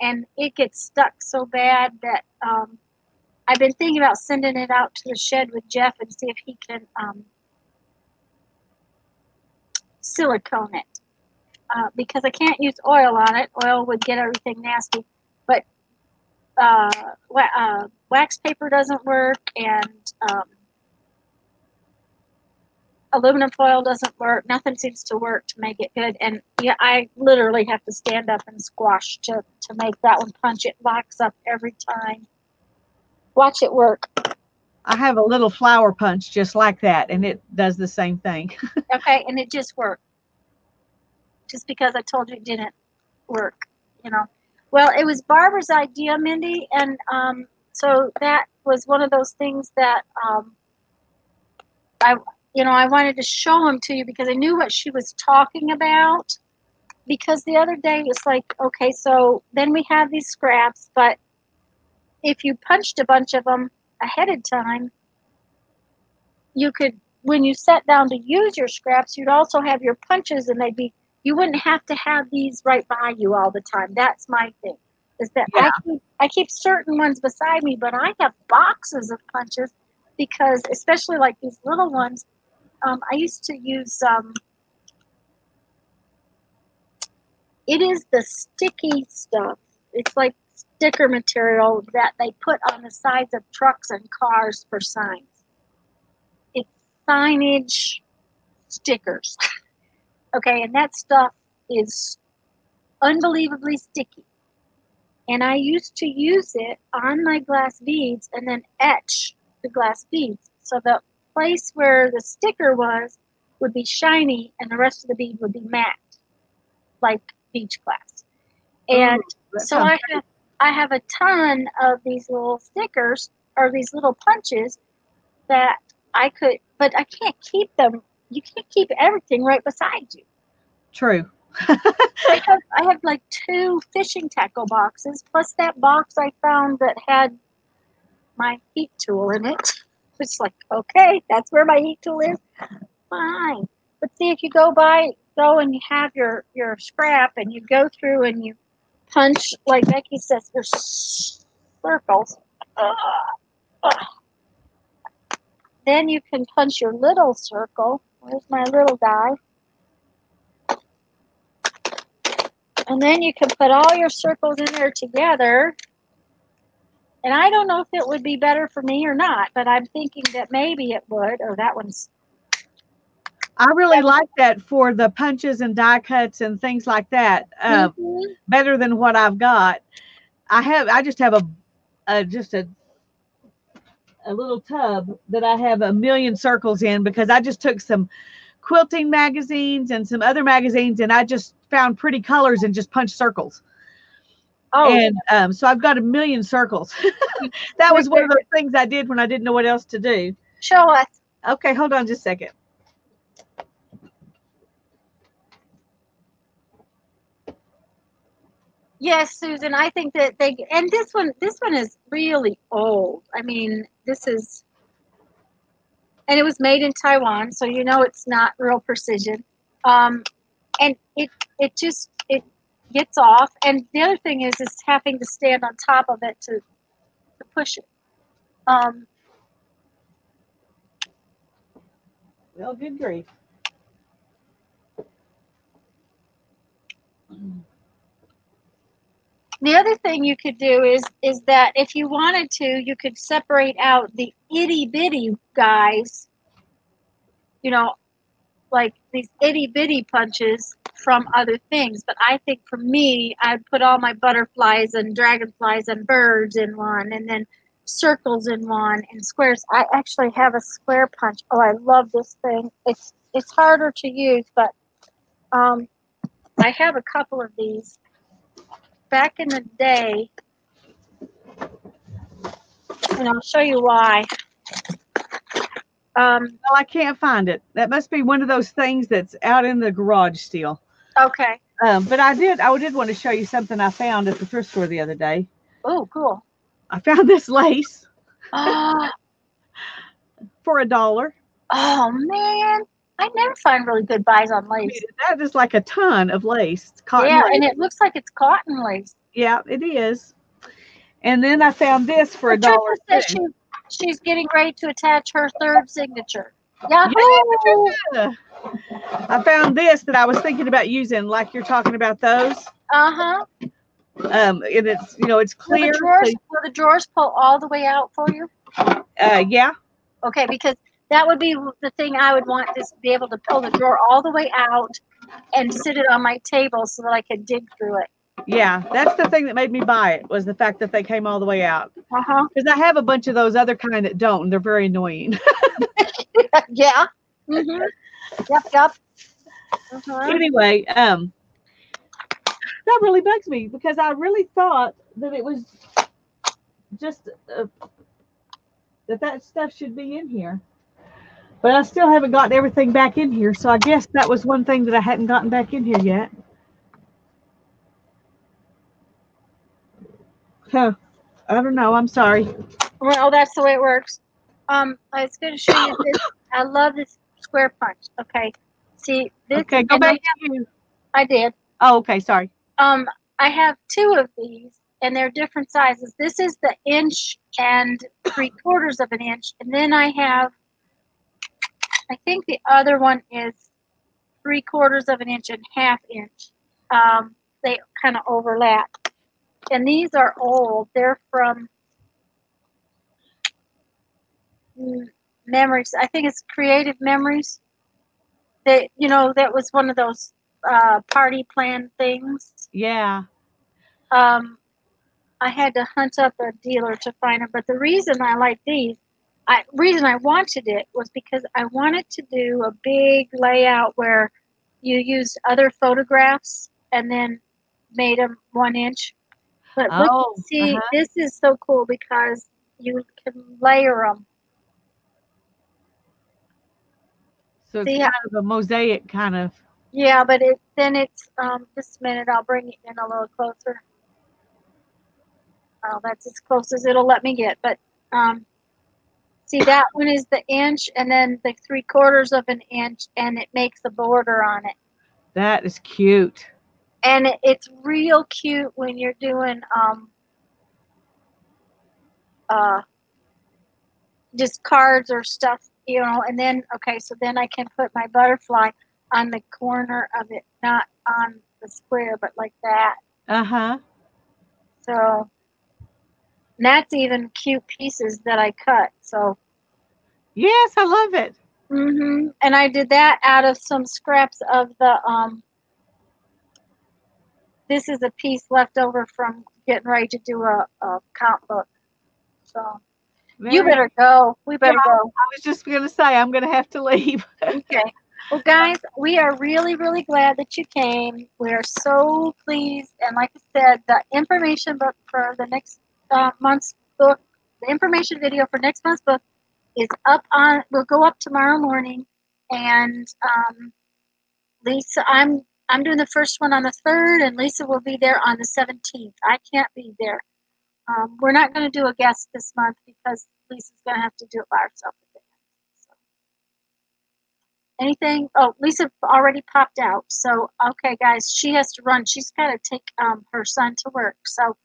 S2: and it gets stuck so bad that um, I've been thinking about sending it out to the shed with Jeff and see if he can um, silicone it uh, because I can't use oil on it. Oil would get everything nasty, but uh, wa- uh, wax paper doesn't work and um, aluminum foil doesn't work. Nothing seems to work to make it good. And yeah, I literally have to stand up and squash to, to make that one punch. It locks up every time. Watch it work.
S3: I have a little flower punch just like that, and it does the same thing.
S2: Okay, and it just worked. Just because I told you it didn't work, you know. Well, it was Barbara's idea, Mindy, and um, so that was one of those things that um, I, you know, I wanted to show them to you because I knew what she was talking about. Because the other day it's like, okay, so then we have these scraps, but if you punched a bunch of them ahead of time, you could when you sat down to use your scraps, you'd also have your punches and they'd be, you wouldn't have to have these right by you all the time. That's my thing. is that I keep I keep certain ones beside me, but I have boxes of punches because especially like these little ones, um, I used to use um, it is the sticky stuff. It's like sticker material that they put on the sides of trucks and cars for signs. It's signage stickers. okay, and that stuff is unbelievably sticky. And I used to use it on my glass beads and then etch the glass beads. So the place where the sticker was would be shiny and the rest of the bead would be matte, like beach glass. And
S3: That
S2: so I have I have a ton of these little stickers or these little punches that I could, but I can't keep them. You can't keep everything right beside you.
S3: true.
S2: I have I have like two fishing tackle boxes plus that box I found that had my heat tool in it. It's like okay, that's where my heat tool is. Fine, but see if you go by, go and you have your your scrap and you go through and you punch like Becky says your circles. Ugh, ugh. Then you can punch your little circle. Where's my little guy? And then you can put all your circles in there together. And I don't know if it would be better for me or not, but I'm thinking that maybe it would. Oh, that one's
S3: I really like that for the punches and die cuts and things like that. Uh,
S2: Mhm.
S3: better than what I've got. I have I just have a, a just a a little tub that I have a million circles in because I just took some quilting magazines and some other magazines and I just found pretty colors and just punched circles.
S2: oh,
S3: And um, so I've got a million circles. that was one of those things I did when I didn't know what else to do.
S2: show us.
S3: Okay, hold on just a second.
S2: Yes, Susan, I think that they and this one this one is really old. I mean, this is and it was made in Taiwan, so you know it's not real precision. Um, and it it just it gets off. And the other thing is is having to stand on top of it to to push it. Um,
S3: Well, good grief.
S2: The other thing you could do is is that if you wanted to, you could separate out the itty bitty guys, you know, like these itty bitty punches from other things. But I think for me, I'd put all my butterflies and dragonflies and birds in one, and then circles in one, and squares. I actually have a square punch. Oh, I love this thing. It's it's harder to use, but um, I have a couple of these back in the day, and I'll show you why. Um,
S3: Well, I can't find it. That must be one of those things that's out in the garage still.
S2: okay.
S3: Um, but I did, I did want to show you something I found at the thrift store the other day.
S2: Oh, cool.
S3: I found this lace
S2: Oh,
S3: for a dollar.
S2: oh man, I never find really good buys on
S3: I mean,
S2: lace.
S3: That is like a ton of lace, cotton
S2: Yeah,
S3: lace.
S2: and it looks like it's cotton lace.
S3: yeah, it is. And then I found this for a dollar.
S2: she, she's getting ready to attach her third signature. Yahoo!
S3: Yeah. I found this that I was thinking about using, like you're talking about those.
S2: Uh huh.
S3: Um, and it's you know it's
S2: Will
S3: clear.
S2: the drawers,
S3: so-
S2: will the drawers pull all the way out for you?
S3: uh, yeah,
S2: Okay, because that would be the thing I would want is to be able to pull the drawer all the way out and sit it on my table so that I could dig through it.
S3: yeah. That's the thing that made me buy it was the fact that they came all the way out.
S2: Uh huh.
S3: Because I have a bunch of those other kind that don't, and they're very annoying.
S2: yeah. Mm-hmm. Yep. Yep. Uh-huh.
S3: anyway, um, that really bugs me because I really thought that it was just uh, that that stuff should be in here, but I still haven't gotten everything back in here. So I guess that was one thing that I hadn't gotten back in here yet. Huh. I don't know. I'm sorry.
S2: Well, that's the way it works. Um, I was going to show you this. I love this square punch. Okay. See this.
S3: Okay, go
S2: I
S3: back to you.
S2: I did.
S3: Oh, okay. Sorry.
S2: Um, I have two of these, and they're different sizes. This is the inch and three quarters of an inch, and then I have, I think the other one is three quarters of an inch and half inch. Um, they kind of overlap, and these are old. They're from mm, memories. I think it's Creative Memories. That you know that was one of those uh, party plan things.
S3: Yeah.
S2: Um, I had to hunt up a dealer to find them. But the reason I like these, I reason I wanted it was because I wanted to do a big layout where you used other photographs and then made them one inch. But look,
S3: Oh,
S2: see,
S3: uh-huh.
S2: this is so cool because you can layer them.
S3: So it's
S2: See,
S3: kind of a mosaic kind of.
S2: Yeah, but it then it's um just a minute, I'll bring it in a little closer. Oh, that's as close as it'll let me get. But um see that one is the inch and then the three quarters of an inch and it makes a border on it.
S3: That is cute.
S2: And it, it's real cute when you're doing um uh just cards or stuff, you know, and then okay, so then I can put my butterfly on the corner of it, not on the square, but like that.
S3: Uh huh.
S2: So that's even cute pieces that I cut. So
S3: Yes, I love it.
S2: hmm and I did that out of some scraps of the um this is a piece left over from getting ready to do a, a count book. So you better go. We better
S3: Yeah.
S2: go.
S3: I was just going to say, I'm going to have to leave.
S2: Okay. Well, guys, we are really, really glad that you came. We are so pleased. And like I said, the information book for the next uh, month's book, the information video for next month's book is up on, will go up tomorrow morning. And um, Lisa, I'm I'm doing the first one on the 3rd, and Lisa will be there on the 17th. I can't be there. Um, we're not going to do a guest this month because Lisa's going to have to do it by herself at the end. So. Anything? Oh, Lisa already popped out. So, okay, guys, she has to run. She's got to take um, her son to work. So,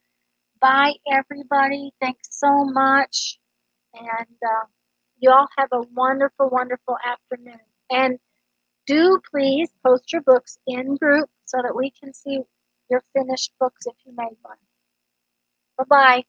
S2: bye, everybody. Thanks so much. And uh, you all have a wonderful, wonderful afternoon. And do please post your books in group so that we can see your finished books if you made one. Bye bye.